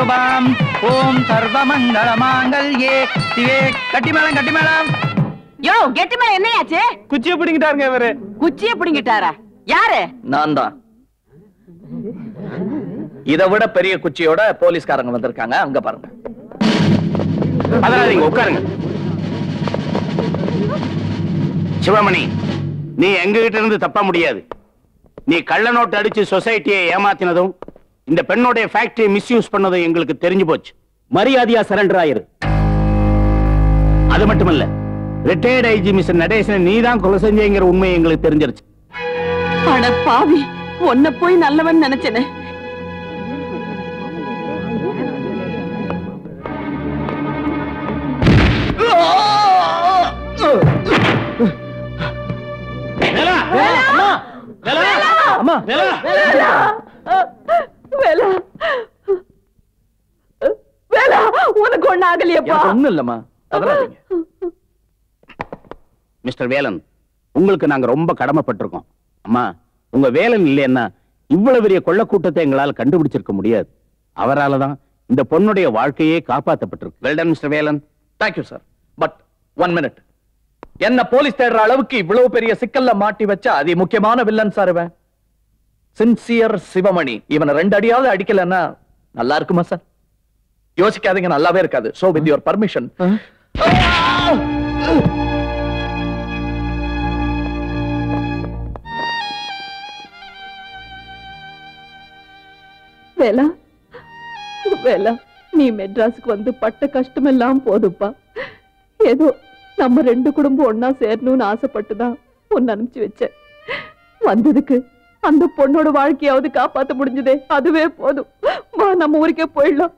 Speaker 23: கிருபாம் ஓம் சர்வ மங்கள மாங்கல்யே சிவே கட்டிமேளம் கட்டிமேளம்.
Speaker 14: யோ கெட்டிமேளம் என்னையாச்சு?
Speaker 4: குச்சியை பிடிங்கிட்டாருங்க இவரு.
Speaker 14: குச்சியை பிடிங்கிட்டாரா? யாரு?
Speaker 3: நான் தான். இதை விட பெரிய குச்சியோட போலீஸ்காரங்க வந்திருக்காங்க. அங்க பாருங்க.
Speaker 15: அதனால நீங்க உட்காருங்க. சிவமணி நீ எங்க கிட்ட இருந்து தப்ப முடியாது. நீ கள்ள நோட்டு அடிச்சு சொசைட்டியை ஏமாத்தினதும் இந்த பெண்ணோட ஃபேக்டரியை மிஸ்யூஸ் பண்ணதும் எங்களுக்கு தெரிஞ்சு போச்சு. மரியாதையா சரண்டர் ஆயிரு. அது மட்டுமல்ல ரிட்டையர்ட் ஐஜி மிஸ்டர் நடேசன் நீ தான் கொலை செஞ்சேங்கிற உண்மை எங்களுக்கு தெரிஞ்சிருச்சு.
Speaker 14: அட பாவி உன்னை போய் நல்லவன் நினைச்சேனே.
Speaker 4: அம்மா
Speaker 14: வேலா. வேலா உனக்கு ஒண்ணு ஆகலையப்பா.
Speaker 3: ஒண்ணும் இல்லம்மா. அதராதீங்க
Speaker 15: மிஸ்டர் வேலன் உங்களுக்கு நாங்க ரொம்ப கடமைப்பட்டிருக்கோம். அம்மா உங்க வேலன் இல்லைன்னா இவ்வளவு பெரிய கொள்ள கூட்டத்தை எங்களால் கண்டுபிடிச்சிருக்க முடியாது. அவரால தான் இந்த பொண்ணுடைய வாழ்க்கையே காப்பாற்றப்பட்டிருக்கு well done mister Velan.
Speaker 3: Thank you sir but one minute என்ன போலீஸ் தேடுற அளவுக்கு இவ்வளவு பெரிய சிக்கல்ல மாட்டி வச்ச அதி முக்கியமான வில்லன் சார் இவன். சின்சியர் சிவமணி இவனை ரெண்டு அடியாவது அடிக்கலன்னா நல்லா இருக்குமா சார் யோசிக்காதீங்க நல்லாவே இருக்காது. சோ வித் யுவர் பர்மிஷன்
Speaker 5: வேலா வேலா நீ மெட்ராஸுக்கு வந்து பட்ட கஷ்டமெல்லாம் போதுப்பா. ஏதோ நம்ம ரெண்டு குடும்பம் ஒன்னா சேரணும்னு ஆசைப்பட்டுதான் உன்னை அனுப்பிச்சு வச்சேன். வந்ததுக்கு அந்த பொண்ணோட வாழ்க்கையாவது காப்பாத்த முடிஞ்சதே. அதுவே போதும். வா நம்ம ஊருக்கே போயிடலாம்.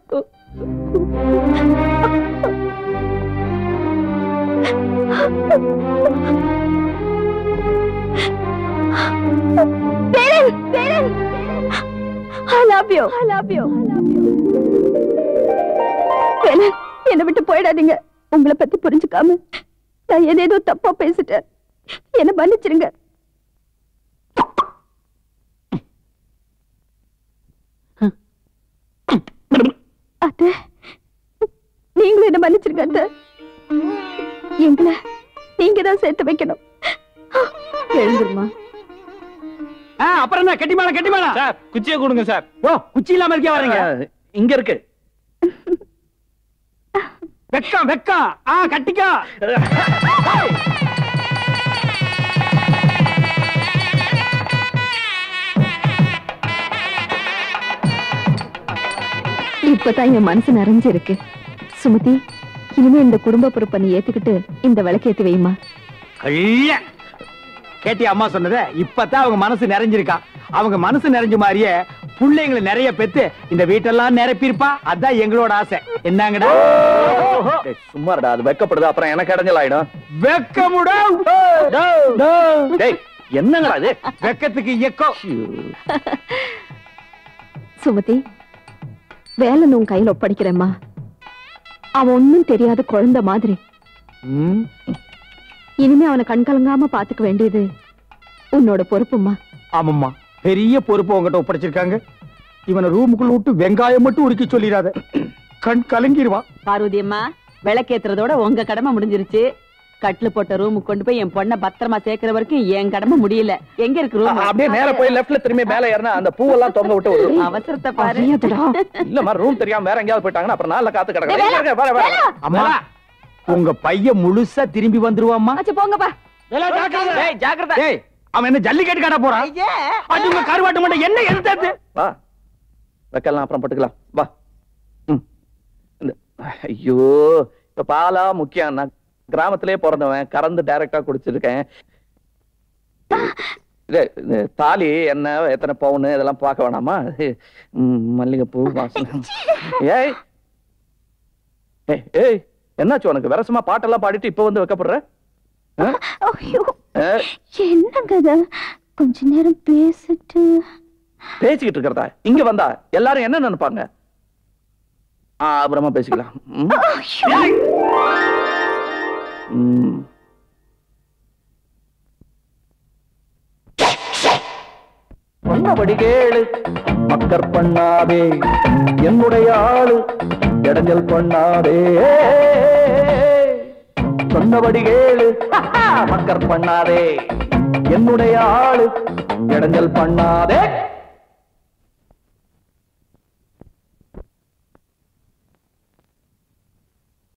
Speaker 13: பேரன் பேரன். யூ பேரன் என்னை விட்டு போயிடாதீங்க. உங்களை பத்தி புரிஞ்சுக்காம நான் ஏதேதோ தப்பா பேசிட்டேன். என்ன மன்னிச்சிருங்க. அத்தை நீங்களும் என்ன மன்னிச்சிருங்க அத்தை. எங்களை நீங்க தான் சேர்த்து வைக்கணும். எழுந்துருமா?
Speaker 4: ஆ, அப்புறம் என்ன? கெட்டி மேளம் கெட்டி சார் குச்சியை கொடுங்க சார். ஓ குச்சி இல்லாம இருக்கே வர்றீங்க
Speaker 3: இங்க இருக்கு.
Speaker 4: வெக்கம் வெக்கம். ஆ கட்டிக்கோ.
Speaker 5: இப்பதான் என் மனசு நிறைஞ்சிருக்கு. சுமதி இனிமே இந்த குடும்ப பொறுப்பை நீ ஏத்துக்கிட்டு இந்த விளக்கேத்தி வைமா
Speaker 4: கள்ள கேட்டி அம்மா சொன்னத? இப்பதான் அவங்க மனசு நிறைஞ்சிருக்கா. அவங்க மனசு நிறைஞ்ச மாதிரியே பிள்ளைங்களை நிறைய பெத்து இந்த வீட்டெல்லாம் நிரப்பியிருப்பா. அதான் எங்களோட ஆசை. என்னங்கடா?
Speaker 3: டேய், சும்மா இருடா அது வெக்கப்படுது. அப்புறம் எனக்கு இடைஞ்சல் ஆயிடும்.
Speaker 4: வெக்கமுடா?
Speaker 3: டேய் என்னங்கடா இது?
Speaker 4: வெக்கத்துக்கு எக்கோ
Speaker 5: சுமதி வேலை உன் கையில ஒப்படைக்கிறேம்மா. அவன் ஒண்ணும் தெரியாத குழந்தை மாதிரி. இனிமே அவனை கண்கலங்காம பாத்துக்க வேண்டியது உன்னோட பொறுப்புமா
Speaker 4: ஆமாம்மா. பெரிய பொறுப்பு உங்ககிட்ட ஒப்படைச்சிருக்காங்க. இவனை ரூமுக்குள்ள விட்டு வெங்காயம் மட்டும் உருக்கி சொல்லிடாத. கண் கலங்கிருவான்
Speaker 14: பார்வதி அம்மா விளக்கேத்துறதோட உங்க கடமை முடிஞ்சிருச்சு. கட்லு போட்ட ரூமுக்கு கொண்டு போய் என் பொண்ணை பத்திரமா சேர்க்கிற வரைக்கும் என் கடமை முடியல. எங்க இருக்கு ரூம்
Speaker 3: அப்படியே நேரா போய் லெஃப்ட்ல திரும்பி மேல ஏறினா அந்த பூவெல்லாம் தொங்க விட்டு ஒரு
Speaker 14: அவசரத்தை பாரு.
Speaker 3: இல்லம்மா ரூம் தெரியாம வேற எங்கேயாவது போயிட்டாங்கன்னா அப்புறம் நாள்ல காத்து
Speaker 13: டேய், வேலா,
Speaker 3: கிடக்கு வர வர.
Speaker 4: அம்மா உங்க பையன் முழுசா திரும்பி வந்துருவாம்மா.
Speaker 13: போங்கப்பா.
Speaker 4: டேய், டேய், அவன் என்ன ஜல்லிக்கட்டு காட்ட போறான்? அது உங்க கருவாட்டு மட்டும் என்ன எதிர்த்தாது
Speaker 3: வா. வைக்கலாம் அப்புறம் பட்டுக்கலாம். வா. ஐயோ இப்ப பாலா முக்கியம் கிராமத்திலே பிறந்தவன் கறந்து டைரக்டா குடிச்சிருக்கேன். தாலி என்ன எத்தனை பவுன் இதெல்லாம் பார்க்க வேணாமா? மல்லிகைப்பூ வாசனை. ஏய்! ஏய் என்னாச்சு உனக்கு? விரசமா பாட்டெல்லாம் பாடிட்டு இப்ப வந்து வைக்கப்படுற?
Speaker 13: என்னங்க கொஞ்ச நேரம் பேசிட்டு.
Speaker 3: பேசிக்கிட்டு இருக்கிறதா? இங்க வந்தா எல்லாரும் என்ன நினைப்பாங்க? அப்புறமா பேசிக்கலாம். பண்ணபடி கேளு மக்கர் பண்ணாதே என்னுடைய ஆளு இடைஞ்சல் பண்ணாதே. சொன்னபடி கேளு மக்கர் பண்ணாதே என்னுடைய ஆளு இடைஞ்சல் பண்ணாதே.